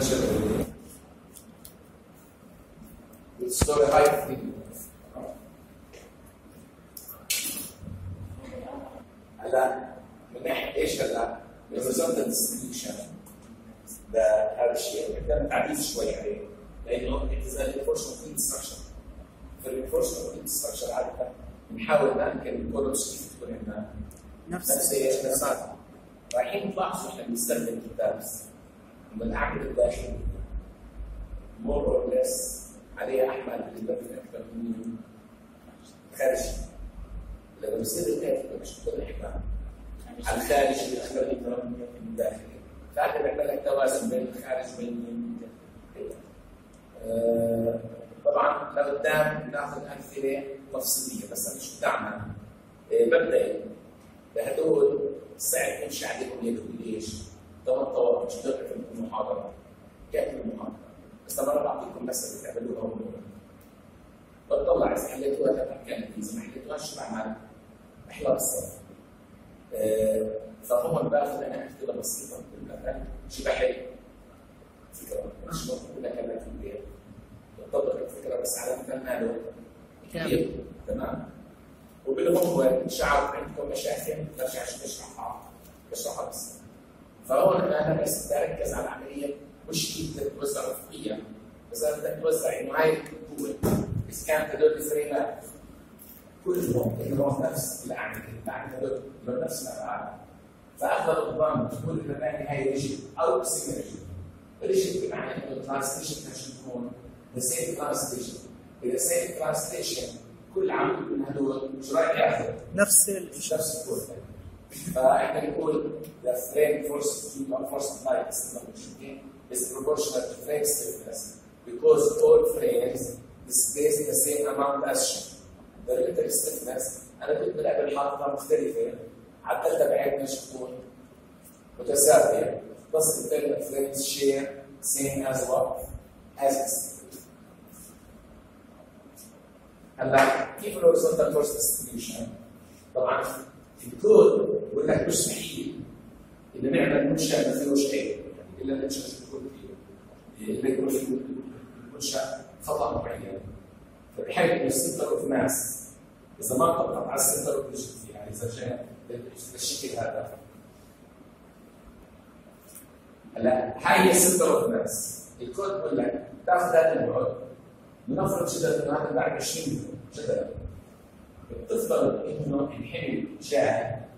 differential وال story height دي هلا من ناحيه إيش هلا؟ ال result distribution ده هذا الشيء محتاج تعديل شوي عليه. لأنه it's reinforcement structure في ال reinforcement structure عاده بنحاول ما نمكن ال columns كيف تكون عندنا. نفس نفسات رايحين تلاحظوا إحنا بنستخدم كتابس من الاعمده الداخليه مور اور ليس عليها احمال بالنسبة أكثر من خارجي لما بصير الكاتب مش كل الاحمال على الخارج أكثر من الداخلي فاحنا بنعمل لك توازن بين الخارج وبين آه، طبعا لقدام ناخذ أمثلة تفصيلية بس مش بتاعنا آه، مبدئي لهدول صعب يمشي عليكم يدوي إيش؟ ثمان طوابق مش دقة في المحاضرة. كاتب المحاضرة بس مرة بعطيكم مسألة تعملوها هون بتطلع إذا حليتوها تمام كانت؟ إذا ما حليتوهاش شو بعمل؟ بحلها بالصف آه، فهون باخذ أنا أمثلة بسيطة مثلا شو بحل؟ فكرة مش أنا في البيت بتطبق الفكرة بس على مثل ماله كبير. تمام؟ وبالهوم شعر عندكم مشاكل برجع بشرحها بشرحها بس. فهون أنا بس بدي اركز على العملية مش كيف بدك توزع افقيا بس أنا بدك توزع إنه هاي هو إذا كانت هدول الفريمات كلهم لهم نفس الاعمده الاعمده هدول لهم نفس الابعاد فافضل النظام تكون المباني هاي ريجيد أو سيمي ريجيد بمعنى إنه الترانسليشن لازم تكون ذا سيم ترانسليشن إذا سيم ترانسليشن كل عمود من هدول شو رايك يأخذ؟ نفس نفس الكود فاحنا بنقول the frame force due to force applied is proportional to frame stiffness because all frames displace the same amount as shown. The relative stiffness انا كنت من قبل حاطها مختلفه عدلتها بعين مش تكون متساويه بس بالتالي الفريمز share same as what? as it's هلا كيف الهوريزونتال فورس ديستريبيوشن؟ طبعا الكود بيقول لك مستحيل ان نعمل منشا ما فيهوش عيب إلا المنشا شو يكون فيه. الا يكون فيه المنشا خطأ معين. فبحيث إنه السنتر اوف ماس إذا ما طبقت على السنتر اوف ريجيدتي يعني إذا جاء بالشكل هذا. هلا هاي هي ال center of mass الكود بيقول لك تأخذ هذا البعد لنفرض جدلا انه هذا بعد 20 يوم. جدلا بتفترض إنه الحمل جاء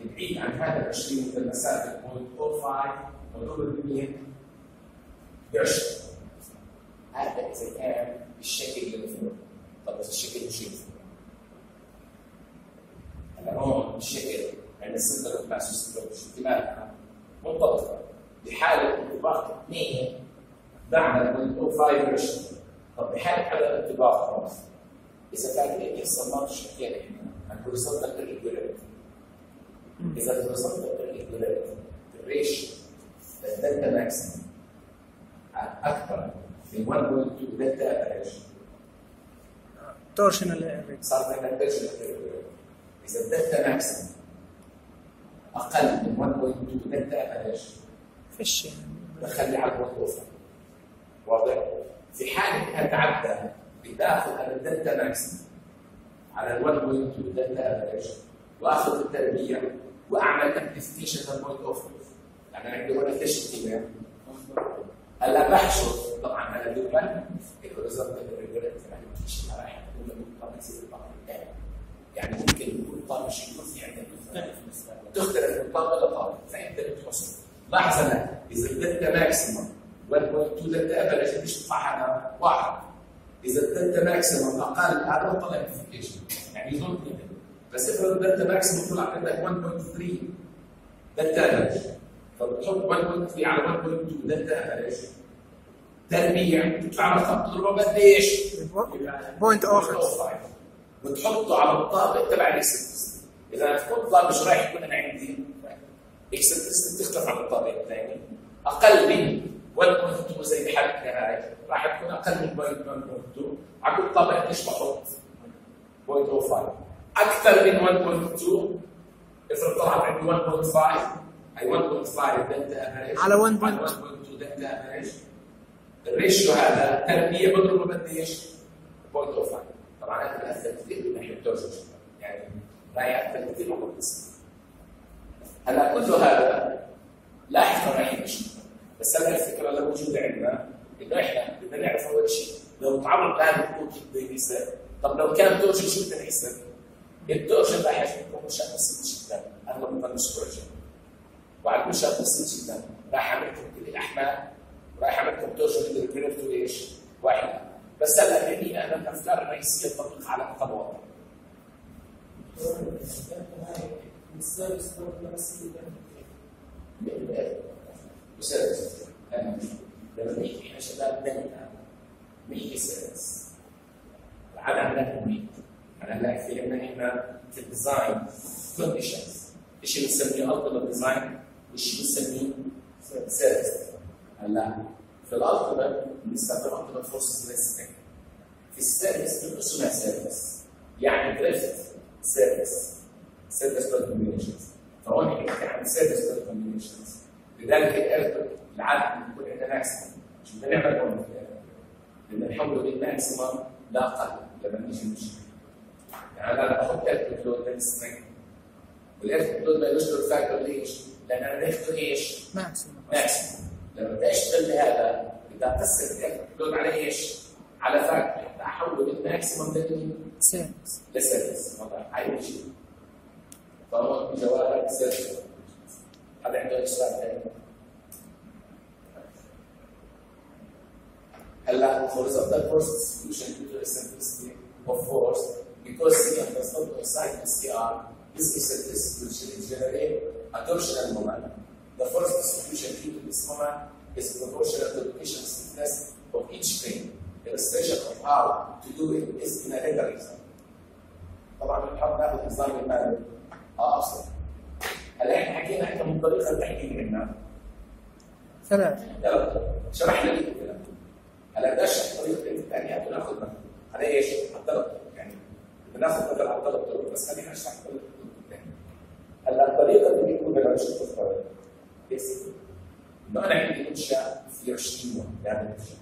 بعيد عن هذا ال 20 مثل مسافه 0.05 مضروب ب بعشر. هذا إذا كان بالشكل اللي المفروض طب بس الشكل مش المفروض هلا هون الشكل. عند السنتر اوف ماس احتمالها منطبقه بحاله انطباق اثنين بعمل 0.05 بعشر طب بحاله عدم انطباق خمس اذا كان بيحصل ما مش حكينا إحنا عن هوريزونتال irregularity اذا الهوريزونتال irregularity الريشيو الدلتا ماكسيمم أكثر من 1.2 دلتا افريج تورشنال صار عندنا ترجمه اذا الدلتا ماكسيمم أقل من 1.2 دلتا افريج فيش يعني بخلي على الوظيفه واضح؟ في حال انها بتاخذ على الدلتا ماكسيمم على ال 1.2 دلتا أفريج واخذ التربيع وأعمل امبليفيكيشن للبوينت أوف يعني عندي هنا ليش اتجاه هلا بحشر طبعا على دوما الهوريزونتال ريجوليت يعني مفيش رايح طبعا يصير الطاقه يعني ممكن يكون طاقه شيء في عندك تختلف من طاقه لطاقه فانت بتحصل لاحظ أنا إذا الدلتا ماكسيمم 1.2 دلتا أفريج مش تفعلها واحد. إذا الدلتا ماكسيمم أقل هذا طلع امبليفيكيشن يعني يظن بس افرض ال delta maximum طلع عندك 1.3 delta average. فبتحط 1.3 على 1.2 delta average. تربيع تطلع رقم تضربه قديش؟ point of وتحطه على الطابق تبع ال eccentricity إذا الطابق مش رايح يكون أنا عندي. eccentricity بتختلف عن الطابق الثاني. أقل من 1.2 زي بحالتنا هاي راح تكون أقل من 1.2 على كل قديش بحط 0.05 أكثر من 1.2 افرض طلعت عندي 1.5 أي 1.5 دلتا أفريج. على 1.2 1.2 لك ده إيش؟ الريشيو هذا تربية بضربه قديش؟ بوينت اوف طبعا هذا بيأثر كثير من ناحية التوجه يعني ما يأثر كثير على الجسم هلا كل هذا لاحقا راح يمشي بس هذه الفكرة اللي موجوده عندنا. انه إحنا بدنا نعرف أول شيء. لو تعرض كيف بده يصير طب لو كان شو بدنا نحسب؟ التوجه راح يكون مشان بسيط جدا. اغلب مش توجه وعلى المشهد بسيط جدا. راح اعمل لكم كل الأحمال راح اعمل لكم توجه اللي ريفيرتو إيش؟ واحد. بس هلا هي أنا الأفكار الرئيسية تطبق على أقل وضع مسدس لما نحكي إحنا شباب بنينا نحكي سيرفيس على عندنا مين؟ على في عندنا إحنا في الديزاين كونديشنز شيء بنسميه التيمت ديزاين وشيء بنسميه سيرفيس هلا في الالتيمت بنستخدم التيمت فورسز ليسننج في السيرفيس بنقسمها سيرفيس يعني دريفت سيرفيس سيرفيس كومبينيشنز فهون بنحكي عن سيرفيس كومبينيشنز لذلك الارتب العاده بيكون عندنا ماكسيمم مش بدنا نعمل هون بدنا نحوله من ماكسيمم لاقل لما نيجي نمشي يعني أنا بحط ارتب لود للسترينج والارتب لود ما يشتغل فاكتور ليش؟ لأن أنا ريحته إيش؟ ماكسيمم ماكسيمم لما بدي اشتغل بهذا بدي اقسم الارتب لود على إيش؟ على فاكتور بدي أحول الماكسيمم لمين؟ سيرفيس. لسيرفيس هاي شيء. فهو جواب سيرفيس هذا عنده سؤال ثاني هلا for example first solution due to the simplicity of force because C does not coincide with CR this is a this will generate a torsional moment the first solution due to this moment is proportional to the location stiffness of each frame illustration of how to do it is in a later example طبعا بنحاول ناخذ نظام المال اه اصلا هلا إحنا حكينا إحنا من طريقه التحكيم عندنا ثلاث شرحنا لك كده. هلا ده شرح طريقه الثانية بناخذ مثلا. هذا إيش؟ الثلاث يعني بناخذ مثلا على الثلاث طرق بس خلينا نشرح طريقه الثانية هلا الطريقة اللي بيكون لنا مش تفضل انه أنا عندي منشا في 20 يوم. يعني منشا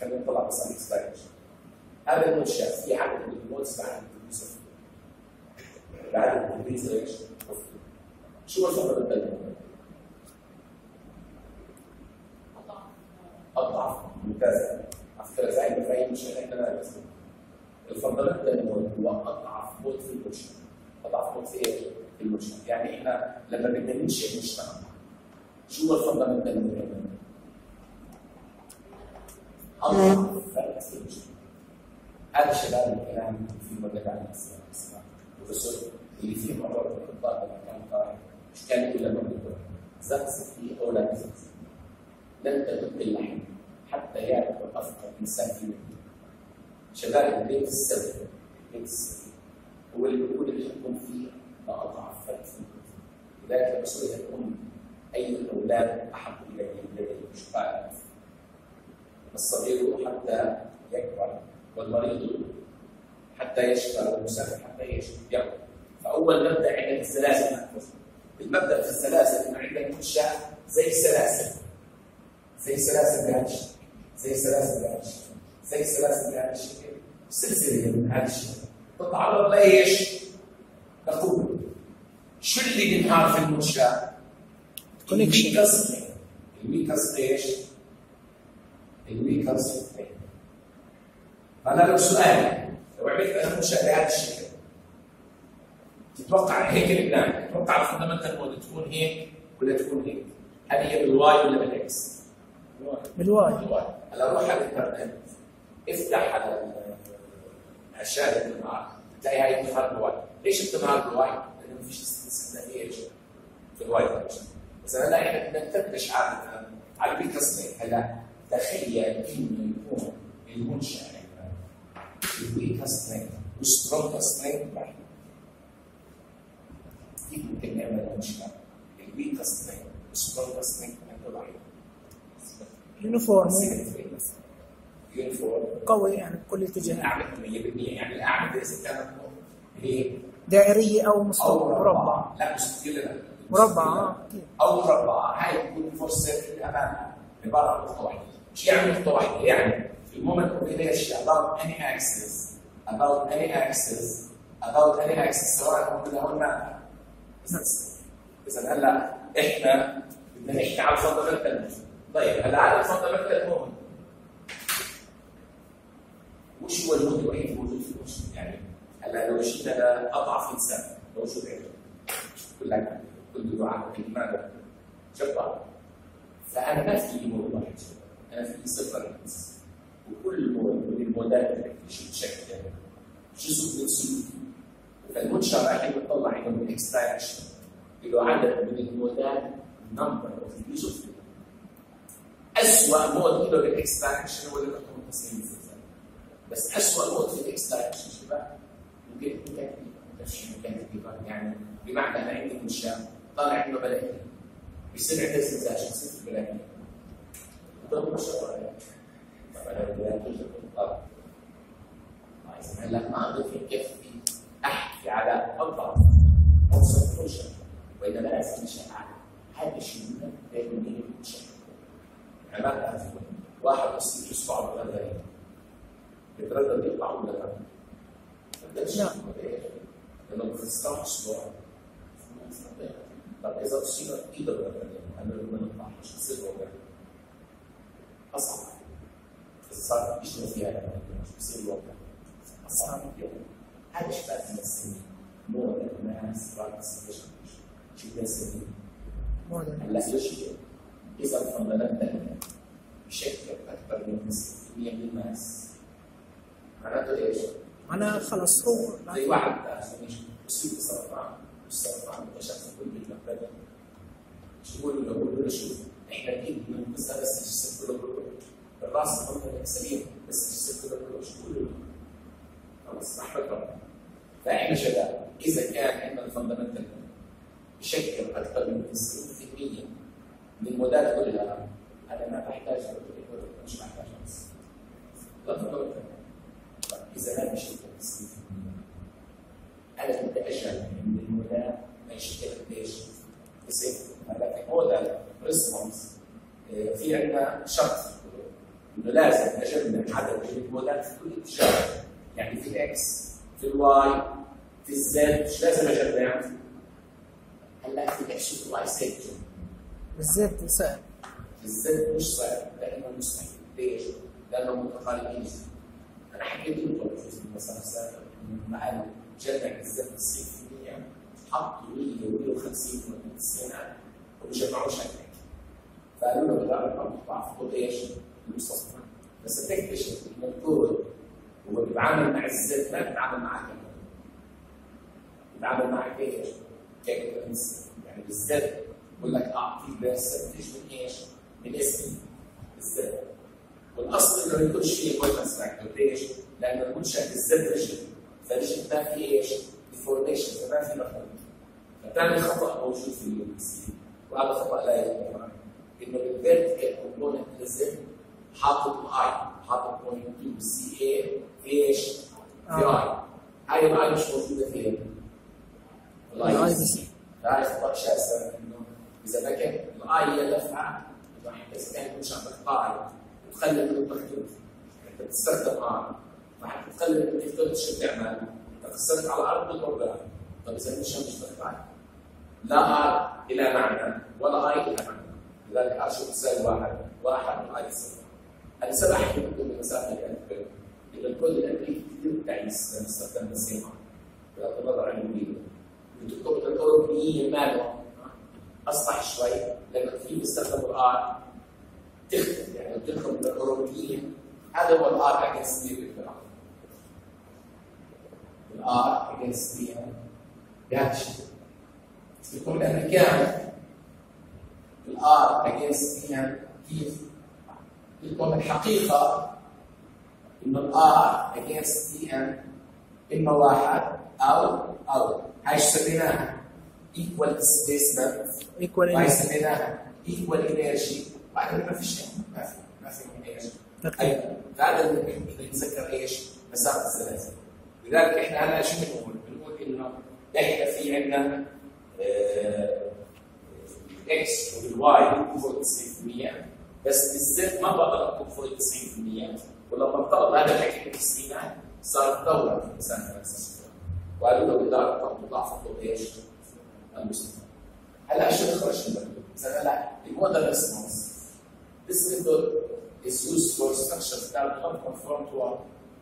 خلينا نطلع بس على الاكسبيرينس هذا المنشأ في عدد من الموتس بعد التدريس بعد إيش؟ شو الفضل الثاني؟ أضعف ممتازه على فكره ما فاهم مش إحنا ندرس الفضل الثاني هو أضعف موت في المنشأ. أضعف موت في إيه؟ في المنشأ. يعني إحنا لما بدنا ننشئ مجتمع شو هو الفضل الثاني؟ أضعف فرق في المجتمع. هذا شباب الكلام في عن الإسلام. والرسل اللي فيه مرات الخطاب لما كان قائم يقول لما بيقول زقزق فيه أو لا تزقزق لن تدق اللحم حتى يعرف أفقر انسان في المدينة شباب البيت السبب البيت السبب. هو اللي اللي يحكم فيه ما فرق في لذلك الام أي الاولاد أحب إليه اليه مش قائم الصغير حتى يكبر والمريض حتى يشفى والمسافر حتى يكبر فأول مبدا عندك السلاسل المبدأ في السلاسل انه عندك منشاه زي سلاسل. زي سلاسل بهذا الشكل زي سلاسل بهذا الشكل زي سلاسل بهذا الشكل سلسلة من هذا الشكل تتعرض لايش؟ نقول شو اللي بينهار في المنشأة؟ كونكشن الويكس الويكس إيش؟ الويكس فانا لو سؤال لو عملت أنا منشأة بهذا الشكل تتوقع هيك البلان تتوقع الفندمنتال مود تكون هيك ولا تكون هيك؟ هل هي بالواي ولا بالإكس؟ بالواي. بالواي. هلا روح على الإنترنت افتح على الشاهد النهار تلاقي هاي بتظهر بالواي. ليش بتظهر بالواي؟ لأنه ما فيش استثناء إيش؟ في الواي فانكشن بس هلا إحنا بدنا نفتش عاده على التصميم هلا تخيل إنه يكون المنشا عندنا الويك سترينث والسترونج كيف ممكن نعمل منشا الويك سترينث والسترونج سترينث عنده ضعيف يونيفورم يونيفورم قوي يعني بكل اتجاه. الاعمده 100% يعني الاعمده اذا كانت هي دائريه أو مستوى مربع. لا مش كلنا مربع آه. أو مربع هاي بتكون فرصة للامانه عبارة عن نقطه واحدة مش يعني نقطه واحدة يعني في المومنت أوف inertia about any axis about any axis about any axis سواء موجوده هنا إذا هلا إحنا بدنا نحكي على الفاندمنتال طيب هلا على الفاندمنتال مومنت وش هو الموت الوحيد الموجود في الوجه؟ يعني هلا لو جيت أنا أضعف إنسان لو شو بعمل؟ بقول لك كل دعاء لماذا؟ جبار فأنا ما في مود واحد أنا في صفر وكل مود من المودات اللي بتشكل جزء من سلوكي فالمنشأ راح يطلع انه من اكستراكشن له عدد من المودات نمبر اوف يوسف اسوء مود له بالاكستراكشن هو اللي تصميم الزلزال بس اسوء مود في الاكستراكشن شباب ممكن ممكن ممكن يعني بمعنى أنا عندي منشأ طالع عنده بلاكين بيصير عنده زلزال شو بصير في البلاكين؟ ضرب مشروع طبعا البلاكين طبعا هلا ما عندي كيف على اضعف اوصف منشأ واذا لا استنشاء هذا الشيء بين من المنشأ يعني ما تعرف واحد يصير اصبعه بغير يتردد يطلع ولا لا؟ لا. لأنه بتستطيع اصبعه طب إذا تصير ايده ولا أنا لما نطلع مش بصير وجع أصعب. صار يشتغل فيها مش بصير وجع أصعب. هذا شيء لازم نسميه مو الناس بارتيسيبيشن شو بدنا نسميه مودرن هلا ليش اذا الفندمنتال بشكل أكثر من 90% من الناس معناته إيش؟ أنا خلص هو زي واحد بصير سرطان السرطان متشخص كل بيتنا شو بقول له؟ بقول له شوف إحنا أكيد بننبسط بس الجسم كله كله الراس ممكن سليم بس الجسم كله شو بقول له؟ خلص رحمة ربنا فإحنا شباب إذا كان عندنا الفندمنتال بشكل أكثر من 90% من المودات كلها أنا ما بحتاج مش بحتاج بس لا إذا بشكل 90% أنا أجل من المودات ما يشكل قديش؟ 90 لكن هو ده ريسبونس في عندنا شرط. إنه لازم أجمع عدد من المودات في كل اتجاه يعني في الاكس في الواي في الزد مش لازم اجمع هلا في الاكس وفي الواي سيكتور بالذات سهل الزد مش صعب لأنه مستحيل ليش؟ لأنه متقاربين. أنا حكيت لكم في المسار السابق مع جمع الزد 90% حطوا 100 و150 و90 وما جمعوش هيك فقالوا له بالرغم من في إيش؟ المستصنع بس بتكتشف ان الكود هو بيتعامل مع الزد ما بيتعامل معك بيتعامل معك إيش؟ كاكتنس يعني بال Z بقول لك أعطي percentage من إيش؟ من اسم ال Z والأصل إنه ما يكونش فيه factor ليش؟ لأنه المنشا بالزد رجل فرجل ما في إيش؟ deformation فما في مخرج فثاني خطأ موجود في ال UBC وهذا خطأ لا يذكر إنه بال vertical component لازم حاطط اي حاطط بوينت 2 سي اي في إيش؟ في اي هاي الاي مش موجوده فين؟ الاي بي سي هاي خطا شاسع انه اذا كان الاي هي دفعه اذا كان مش عندك قاعدة وتخلي من المكتوب انت بتستخدم ار راح تخلي من المكتوب شو تعمل؟ انت خسرت على الأرض بالموضوع طب اذا مش مش دفعه لا ار إلى معنى ولا اي إلى معنى لذلك ار شو بتساوي وأحد واحد واي صفر أنا المسافه اللي أنا ان الكود الامريكي كثير تعيس لما استخدمنا السيما بغض النظر عن الفيديو بتكتب الاوروبيين مالهم أصلح شوي. لأنه كثير بيستخدموا الآر تختلف يعني ان الاوروبيين هذا هو الآر اجينست بي بالفعل الآر اجينست بي بهذا الشكل يكون الامريكان ال R against T كيف؟ لكم الحقيقة ان ال R against T اما واحد أو أو. هاي سميناها؟ equal displacement equal وهي سميناها equal energy بعدين ما في شيء. ما في ما في energy أيضا فهذا اللي نتذكر إيش؟ مسافة الزلازل لذلك إحنا هلا شو بنقول؟ بنقول إنه إحنا في عندنا X وال Y فوق 90% بس بالذات ما بقدر اطلب فوق 90% ولما طلب هذا الحكي بالتسعينات صارت دولة في سان فرانسيسكو وقالوا له الاداره طب تطلب إيش؟ هلا شو خرج من؟ مثلا لا ال modal response This method is used for structures that don't conform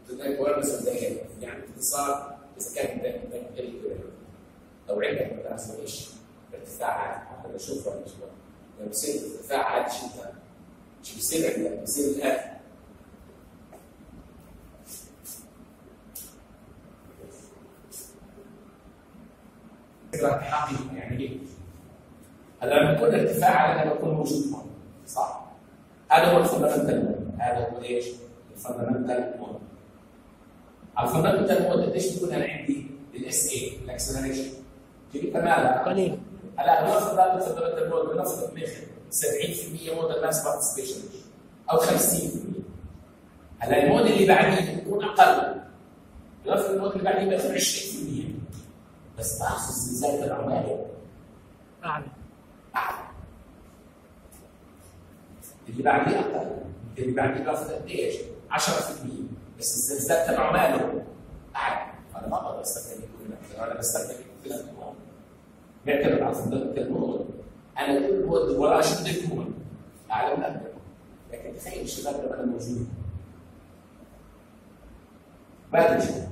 to the awareness of the head. يعني باختصار إذا كان بدك لو عندك مثلا؟ ارتفاع عالي حتى بشوفه ولا شو لما بصير ارتفاع عالي جدا بصير عندك؟ بصير الاتي فكره حقيقه يعني إيه؟ هلا لما يكون ارتفاع لما يكون موجود هون صح؟ هذا هو ال fundamental هذا هو إيش؟ ال fundamental mode ال fundamental mode قديش بيكون أنا عندي ال Sa ال acceleration تجي كمان قليل هلا بنفرض هذا ال fundamental مود بنفرض بناخذ 70% mode ال mass participation أو 50% هلا ال mode اللي بعديه بيكون أقل. بنفرض ال mode اللي بعديه بياخذ 20% بس باخذ زلزال العمالة. أعلى. أعلى. اللي بعديه أقل. اللي بعديه باخذ قد إيش؟ 10% بس الزلزال تبع ماله أعلى. أنا ما أقدر أستخدم كل أنا بستخدم كل هون بيعتمد على فضيله الموت أنا كل بده يكون اعلى من أقدر لكن تخيل الشباب لما أنا موجود. بعد شيء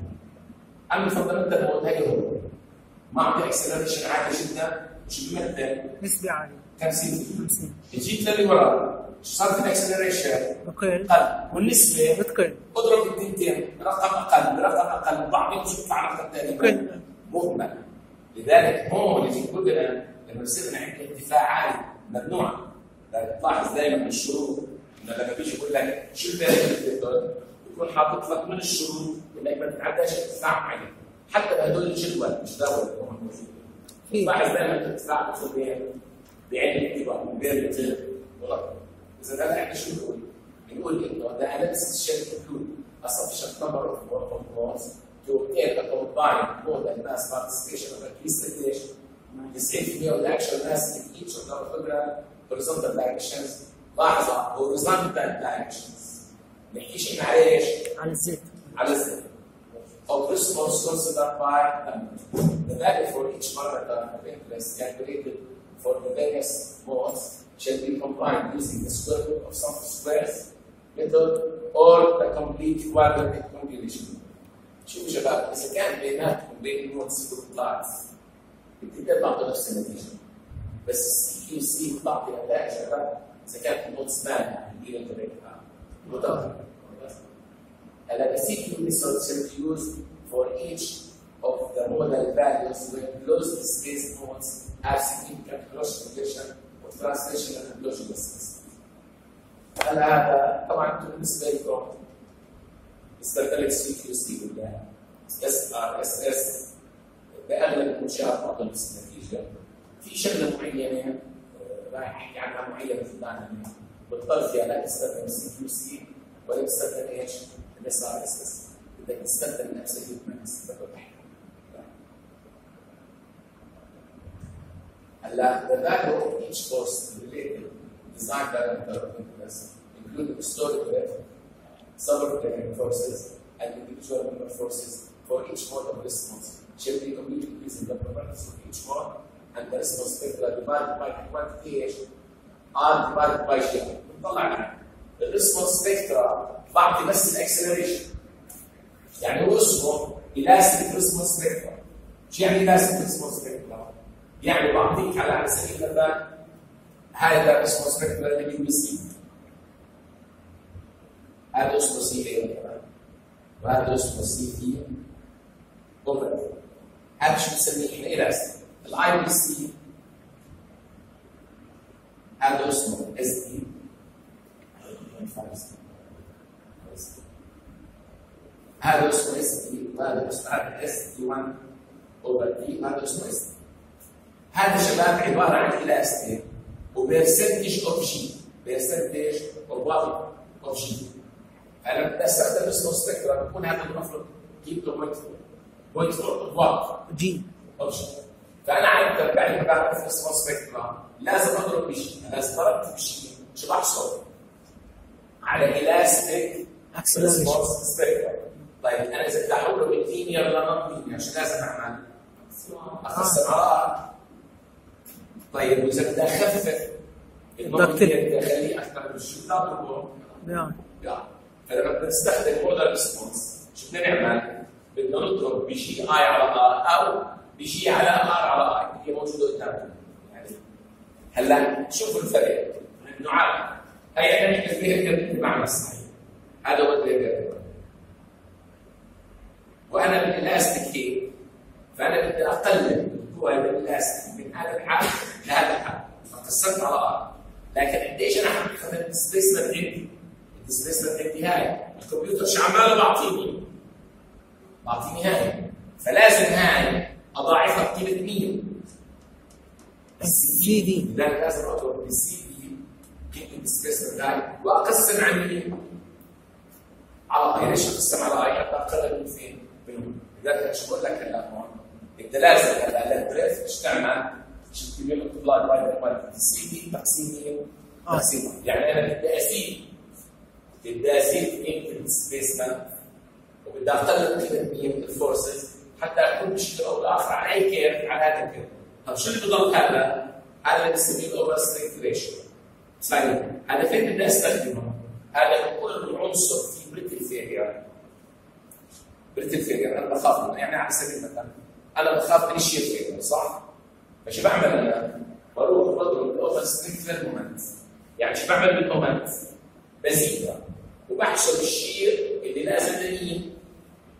أما فضيله الموت هي هو ما عندي اكسلريشن عالي جدا شو بيمثل نسبة عالية. 50% 50 جيت للي صار في الاكسلريشن قل. والنسبة؟ بتقل. اضرب التنتين رقم أقل. برقم أقل. بعضهم شو يطلع رقم بقل. مهمل. لذلك هون يجي كلنا لما بيصير انعكاس ارتفاع عالي ممنوع تلاحظ دايما الشروط لما بيجي يقول لك شيل بالك يكون حاطط لك من الشروط انك ما تتعداش ارتفاع معين حتى بهدول الجدول مش دول اللي موجودين تلاحظ دايما الارتفاع بتصير بعين الاعتبار من غير الطب وغيره اذا انا إحنا شو بنقول؟ بنقول انه ده analysis should include a sufficient number of اوف components to aid a combined mode and mass participation of at least Escape neural action rests in each of the orthogonal horizontal directions بعض horizontal directions. نحكيش إن عليه إيش؟ على الزد. على الزد. Of this was considered by the value for each parameter of interest calculated for the various modes shall be combined using the square root of some squares method or the complete quadratic combination. شوفوا شباب إذا كان بيناتكم بين النودز جروب لاينز والبلاتس بتطلع نفس النتيجة. بس ال CQC بتعطي أداء شباب. إذا كانت ال modes مانعه اللي بتاعتها متغيره هلا method shall be used for each of the modal values when closely spaced modes have significant cross correlation of translational and torsional response. هلا هذا طبعا بالنسبة لكم استخدمت CQC ولا SRSS باغلب المنشات معظم النتيجه في شغله معينه آه، راح احكي عنها معينه في المعنى بتضطر فيها لا تستخدم CQC ولا تستخدم إيش؟ ال SRSS بدك تستخدم ال absolute max هلا the value of each force related design parameter of interest include story drifts, support forces, and individual member forces for each mode of response shall be computed using the properties of each mode and the response spectra divided by H R divided by I. بنطلع ال response spectra بعطي بس ال acceleration يعني هو اسمه elastic response spectra شو يعني elastic response spectra؟ يعني بعطيك على سبيل المثال هذا ال response spectra لل UBC هذا اسمه سي اي وهذا اسمه سي تي اوفر هذا شو بنسميه إحنا الاستيك الاي بي سي هذا اسمه اس دي هذا اسمه اس دي وهذا اسمه اس دي 1 اوفر دي هذا اسمه اس دي هذا شباب عبارة عن الاستيك وبرسنتج اوف جي برسنتج اوف وات اوف جي أنا بدي أستخدم اسمه سبكترا بكون هذا المفروض جيب له بوينت اوف وات جي. اوف جي فأنا عارف بعد ما بعرف اسمه سبكترا لازم أضرب بشيء لازم ضربت بشيء شو بحصل. على الاستيك. ريسبونس سبيكترم طيب أنا إذا بدي احوله من لينير لنون شو لازم أعمل؟ على ار طيب وإذا بدي أخفف بدي أخليه أكثر من شو بدي اطلبه؟ يعني لا فلما بدنا نستخدم موديل ريسبونس شو بدنا نعمل؟ بدنا نضرب بجي آي على ار أو بجي على آر على آي. اللي موجودة قدامنا يعني هلا شوفوا الفرق. انه عارف هي بنحكي فيها بالمعنى الصحيح. هذا هو الفيرجر وأنا بالالاستيك هيك فأنا بدي أقلل القوى بالالاستيك من هذا الحد لهذا الحد فقسمت على R. لكن قديش أنا حاخذ ال displacement عندي؟ ال displacement عندي هاي. الكمبيوتر شو عماله بعطيني. بعطيني هاي فلازم هاي أضاعفها بقيمة 100 السي دي لذلك لازم اضرب بالسي دي قيمه ال displacement هاي وأقسم مين؟ على اي ليش أقسم على اي اقرب من فين؟ منهم لذلك شو بقول لك هلا هون أنت لازم هلا للبريف إيش تعمل؟ شو لك ملتبلاي باي باي سي دي تقسيم مين؟ آه. تقسيم. يعني أنا بدي أزيد بدي أزيد قيمة الديسبيسمنت قيمه مين؟ الفورسز حتى أكون بشكل أو بآخر على أي كيرف على هذا الكيرف طيب شو اللي بضل هذا؟ هذا اللي بنسميه الأوفر سترينث ريشيو طيب هذا فين بدي أستخدمه؟ هذا بكل عنصر في brittle failure brittle failure أنا بخاف منه يعني على سبيل المثال أنا بخاف من ال shear failure صح؟ فشو بعمل أنا؟ بروح بضرب ال overstrength لل moment يعني شو بعمل بال moment؟ بزيدها وبحسب ال shear اللي لازم لمين؟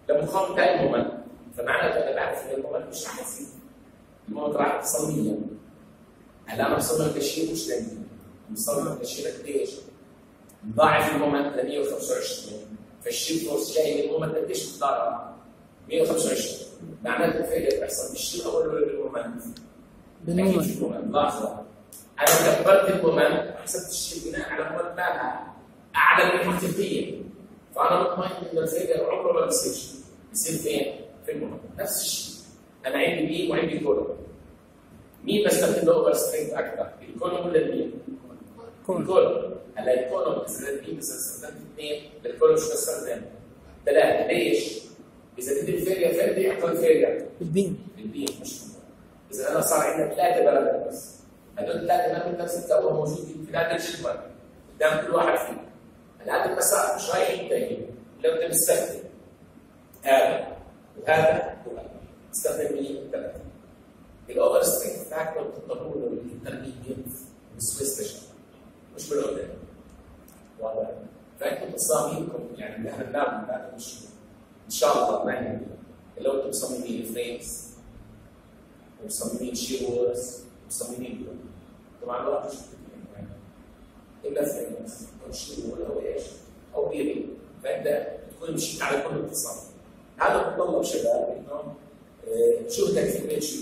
لمقاومة هاي ال moment فمعناته أنا بعرف ان ال moment مش رح يزيد المومنت راح تصل 100 هلا أنا مصمم تشير مش ل 100 مصمم تشير قديش؟ مضاعف المومنت ل 125 فالشير فورس جاي من المومنت قديش مقدارها؟ 125 معناته الفعل بيحصل بالشير اول ولا بالمومنت؟ أكيد بالنومن المومنت لاحظه أنا كبرت المومنت حسبت الشيء بناء على مالها اعلى من الحقيقيه فانا مطمئن إن الفيلر عمره ما بيصير شيء. بيصير فين؟ في المومنت نفس الشيء. أنا عندي بي وعندي كولوم مين بستخدم له اوفر سترينث أكثر؟ الكولوم ولا المين؟ الكولوم هلا الكولوم اذا المين بس استخدمت اثنين. الكولوم شو بستخدم؟ ثلاثة. ليش؟ إذا بدي الفيلر فردي اعطى الفيلر بالبين بالبيت مش مهم. إذا أنا صار عندنا ثلاثة بلد بس. هدول ثلاثة بلد نفس التوه موجودين في ثلاثة جدول قدام كل واحد فيهم. هلا هذا المسار مش رايح ينتهي لو انت مستخدم هذا وهذا وهذا تستخدم مين؟ ثلاثة الاوفر سترينث بتاعك لو بتطلبوا له الانترميديت بالسويس مش بالاوردر واضح. فانتم تصاميمكم يعني اللي إحنا بنعمل بعد مش إن شاء الله ما يعني لو أنتم مصممين فريمز ومصممين شيرورز ومصممين دول طبعا الوقت مش يعني الا فريمز أو شيرور أو إيش؟ أو بيري فأنت تكون مشيت على كل التصاميم هذا بتطلب شباب انه شغلك في البيت؟ شو؟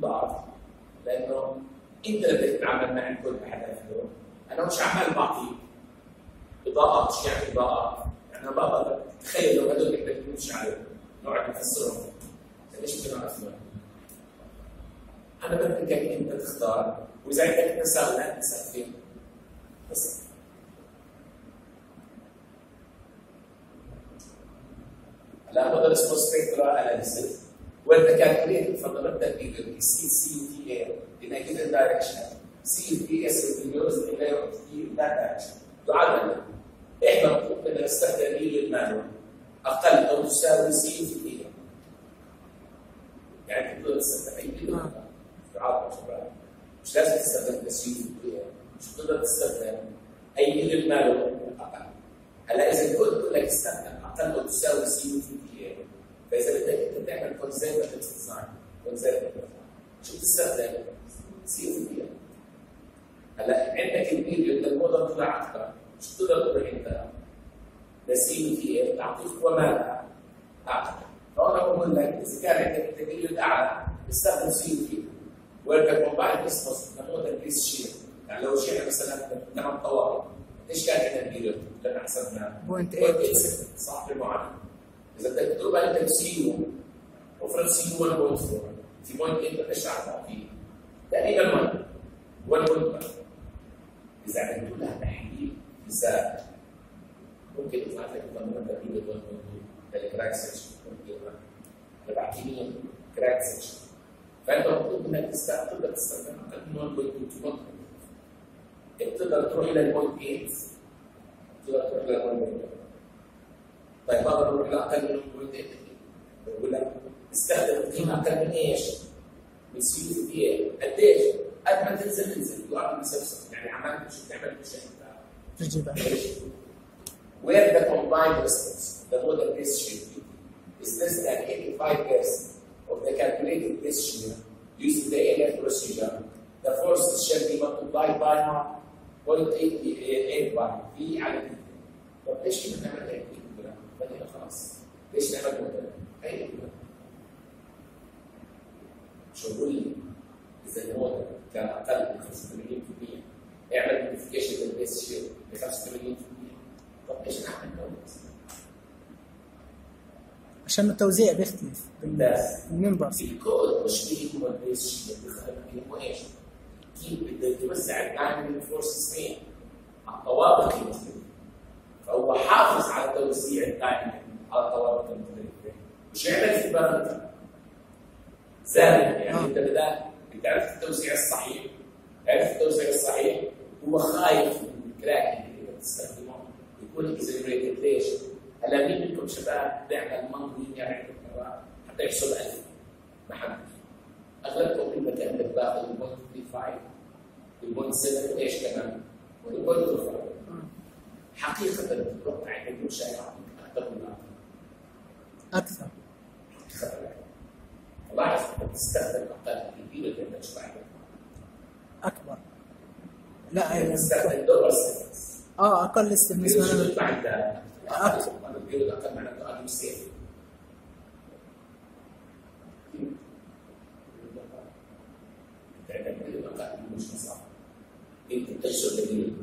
ضعف لأنه أنت اللي بدك تتعامل مع الكل بحدا فيهم أنا مش عمال بعطيك إضاءات شو يعني إضاءات؟ يعني أنا بقدر تخيل لو هدول بدك تمشي عليهم. نقعد نفسرهم ليش بدنا نفسرهم؟ أنا بدك أنت تختار تساؤلات تسال فيه بس. هلا هذا اسمه سبيكترال اناليسيس وانت كالكوليت فضلت سي سي تي اي a given direction. سي بي اس الفيديوز اللي في that direction. تعادل إحنا مطلوب ان نستخدم المانوال أقل أو تساوي سي في اي يعني تقدر تستخدم أي تعادل شباب مش لازم تستخدم سي في اي مش تقدر تستخدم أي فيديو المانوال أقل هلا إذا كنت بقول لك استخدم أو تساوي سي في اي فإذا بدك انت تعمل كونسرفتيف ديزاين كونسرفتيف شو تستخدم؟ سي في اي هلا عندك البيريود الموديل طلع أكثر مش تقدر تروح أنت لسي في اي تعطيك قوى مالها اعلى فأنا بقول لك إذا كان عندك انت بيريود أعلى استخدم سي في ويركب موبايل اسمه نموذج بيس شير يعني لو شيء مثلا ثمان طوابق إيش كان عندنا البيريود؟ لما حسبناه بوينت 0.86 8 صح بالمعادله إذا بدك تضربها انت بسي يو وفرض سي يو 1.4 في بوينت 8 إيش راح تعطيه؟ تقريبا 1 1.1 إذا عملت لها تحليل مثال ممكن يطلع لك ضمن تقريبا ضمن الكراك سيكشن تبع يمين كراك سيكشن فأنت إنك تستخدم تقدر تستخدم أقل من 1.2 متر تقدر تروح إلى 1.8 تقدر تروح إلى 1.8 طيب أقدر أروح لاقل من 1.8 بقول لك استخدم قيمة أقل من إيش؟ من سي يو في اي قديش؟ قد ما تنزل انزل يو ار يعني عملت شو تعمل شيء. تجيبها. Where the combined response, the model base shear, is less than 85% of the calculated base shear using the ALF procedure, the forces shall be multiplied by 0.8 bar V على V. طب ليش كنا نعمل هيك؟ بدينا خلاص. ليش نعمل؟ هي شو بقول لي؟ ال modal كان أقل من 85% اعمل modification لل base shear ب 85% طب نعمل؟ عشان التوزيع بيختلف. بال members الكود مش بيجي هو ال base shear بيخليك هو إيش؟ كيف بدك توزع ال dynamic forces فين؟ على الطوابق المختلفة. فهو حافظ على توزيع الدايناميك على الطوابق المختلفة. مش يعمل في بارامتر. زاد يعني آه. أنت بدأت انت عرفت التوزيع الصحيح عرفت التوزيع الصحيح هو خايف من الكراك اللي انت بتستخدمه يكون اكزلريتد ليش؟ هلا مين منكم شباب بيعمل منظومه يعني حتى يحصل 1000 ما حد. اغلبكم المكان اللي باخذ البوينت 35 البوينت 7 وإيش كمان؟ والبوينت 4 حقيقة تتوقع ان كل شيء أكثر من أكثر. حقيقة لاحظ أنت تستخدم أقل اللي انت تشرح أكبر. لا يعني يعني تستخدم دولار سيفنس. آه أقل استثمار أقل أنا بقول أقل معناته أقل سيف انت عندك بقول أقل مش صح انت بتحسب دليل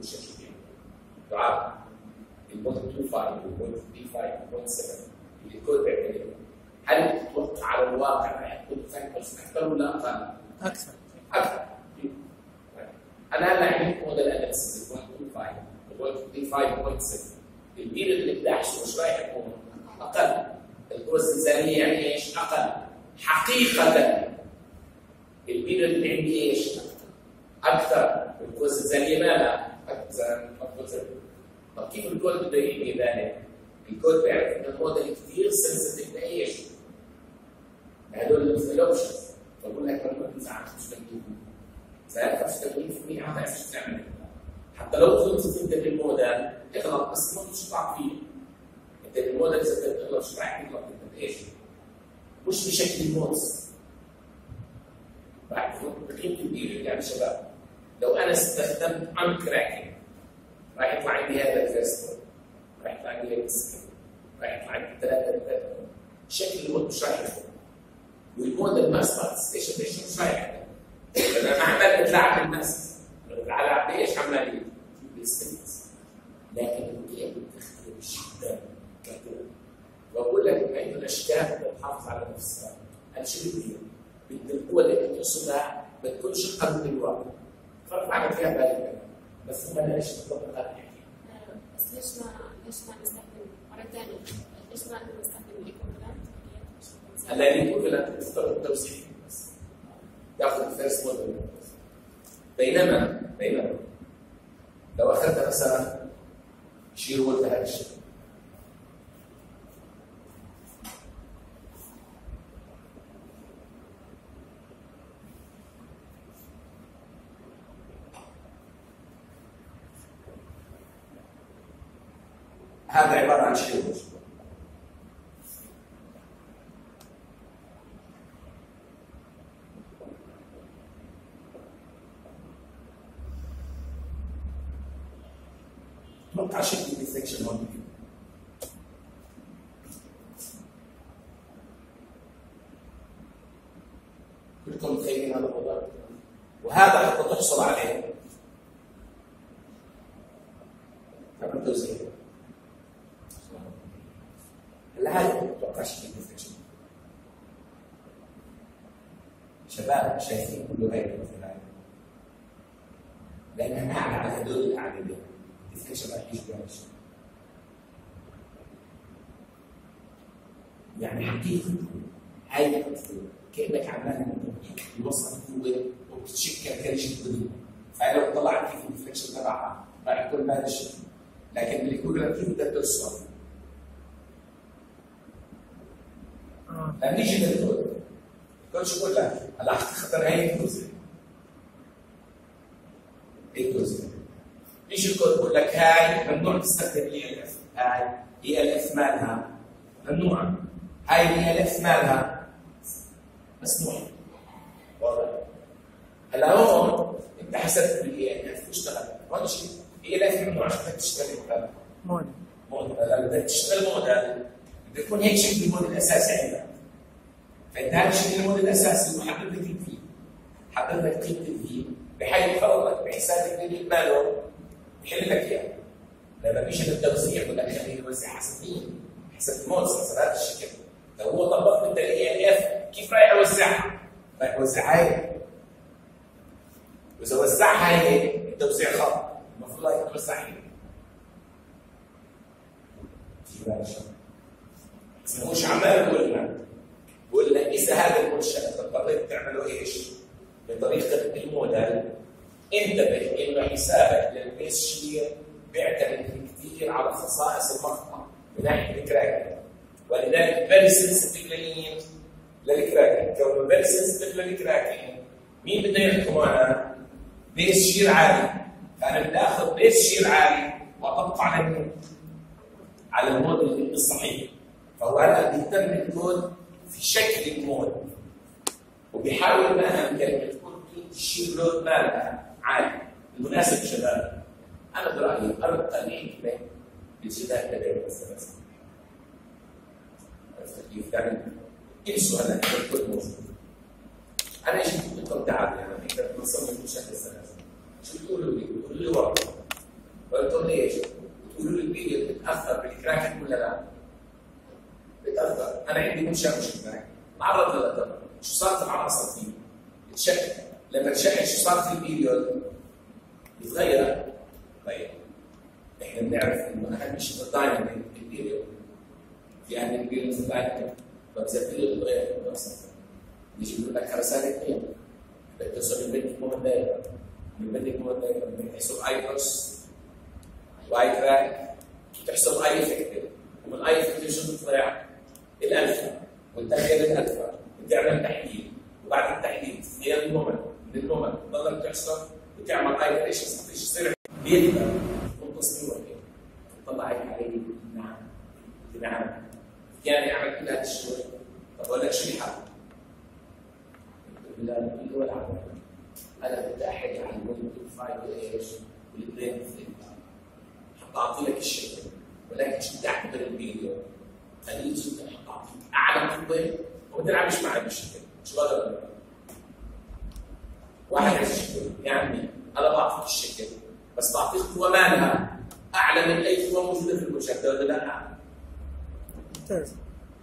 مش شيء تعال ال point 25 وال point 35 وال point 7 اللي كل بيعمل هل تتوقع على الواقع حيكون factors أكثر ولا أقل؟ أكثر أكثر أنا هلا عملت modal analysis 1.25 1.5 ال period اللي بتحشو مش رايح يكون أقل. القوى الزلزالية يعني إيش؟ أقل. حقيقة. ال period اللي عندي إيش؟ أكثر. القوى الزلزالية مالها أكثر. طب كيف الكود بده يحمي ذلك؟ الكود بيعرف ان الموديل كثير sensitive لايش؟ هدول ال options فبقول لك تنزع عن 85 ساعات 85% هتعرف شو تعمل حتى لو غلطت انت بالموديل اغلط بس ما مش تطلع فيه. انت بالموديل إذا بتغلط شو راح تغلط انت بايش؟ مش بشكل الموز بعد بقيمه كبيره يعني شباب لو أنا استخدمت ان كراكنج راح يطلع عندي هذا الفيرست راح يطلع عندي هذا السكيل راح يطلع عندي ثلاثة ثلاثة شكل المود مش رايح يكون والموديل ما ستيشن ليش مش رايح أنا عمال بتلعب الناس. بتلعب بايش عمال بالسنس لكن القيم بتختلف جدا كثير بقول لك اي الأشكال بتحافظ على نفسها. أنا شو بدي بدي القوة اللي تقصدها ما تكونش قبل الوقت فرفعنا فيها بالك بس ما ليش بالضبط هذا الحكي بس ليش ما ليش ما نستخدم مرة ثانية ليش ما نستخدم الايكوفلنت هلا اللي يقول لك تفترض التوزيع بس ياخذ ال first mode. بينما بينما لو أخذت مثلا shear الشيء. هذا عبارة عن shear. وولد أتوقع شكل الديفليكشن هون كلكم متخيلين هذا الموضوع وهذا حتى تحصل عليه. بيقدر والتصميم تطلع هيك عليه نعم. نعم. يعني عمل كل هذا الشغل. طب أقول لك شو الحل؟ بالله من ولا عمل أنا بدي أحكي عن الويندو 5 وايش حتى أعطي لك الشكل ولكن شو بدي اعتبر الفيديو؟ قليل جدا. حتى اعطيك أعلى قوه وما تلعبش معي بالشكل شو بقدر؟ واحد عايز الشكل يعني أنا بعطيك الشكل بس بعطيك قوة مالها. أعلى من أي قوة موجودة في المشاهدة. ولا لا؟ ممتاز.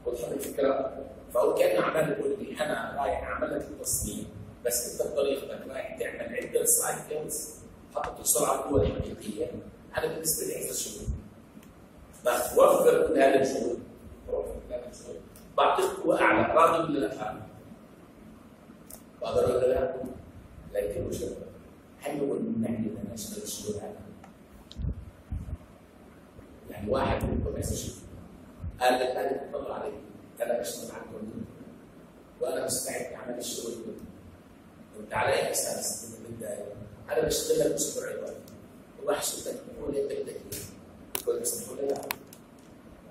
وضحت الفكرة؟ فهو كان عمال يقول لي أنا رايح أعمل لك التصميم. بس أنت بطريقتك رايح تعمل عدة سايكلز حتى توصل على القوة الحقيقية. أنا بالنسبة لي هذا شغل بس وفر كل هذا الشغل وفر كل هذا الشغل بعطيك قوة أعلى. راضي ولا لا؟ بقدر ولا لا؟ لكن مش هو المعني أن أنا اشتغل الشغل هذا؟ يعني واحد منكم أساسا قال لك أنا بطلع عليك. أنا بشتغل على الكمبيوتر وأنا مستعد اعمل الشغل كله وانت على اي أساس من أنا بشتغل باسبوع واحد وبحسب لك. بقول أنت بدك إيه تقول بس بقول لا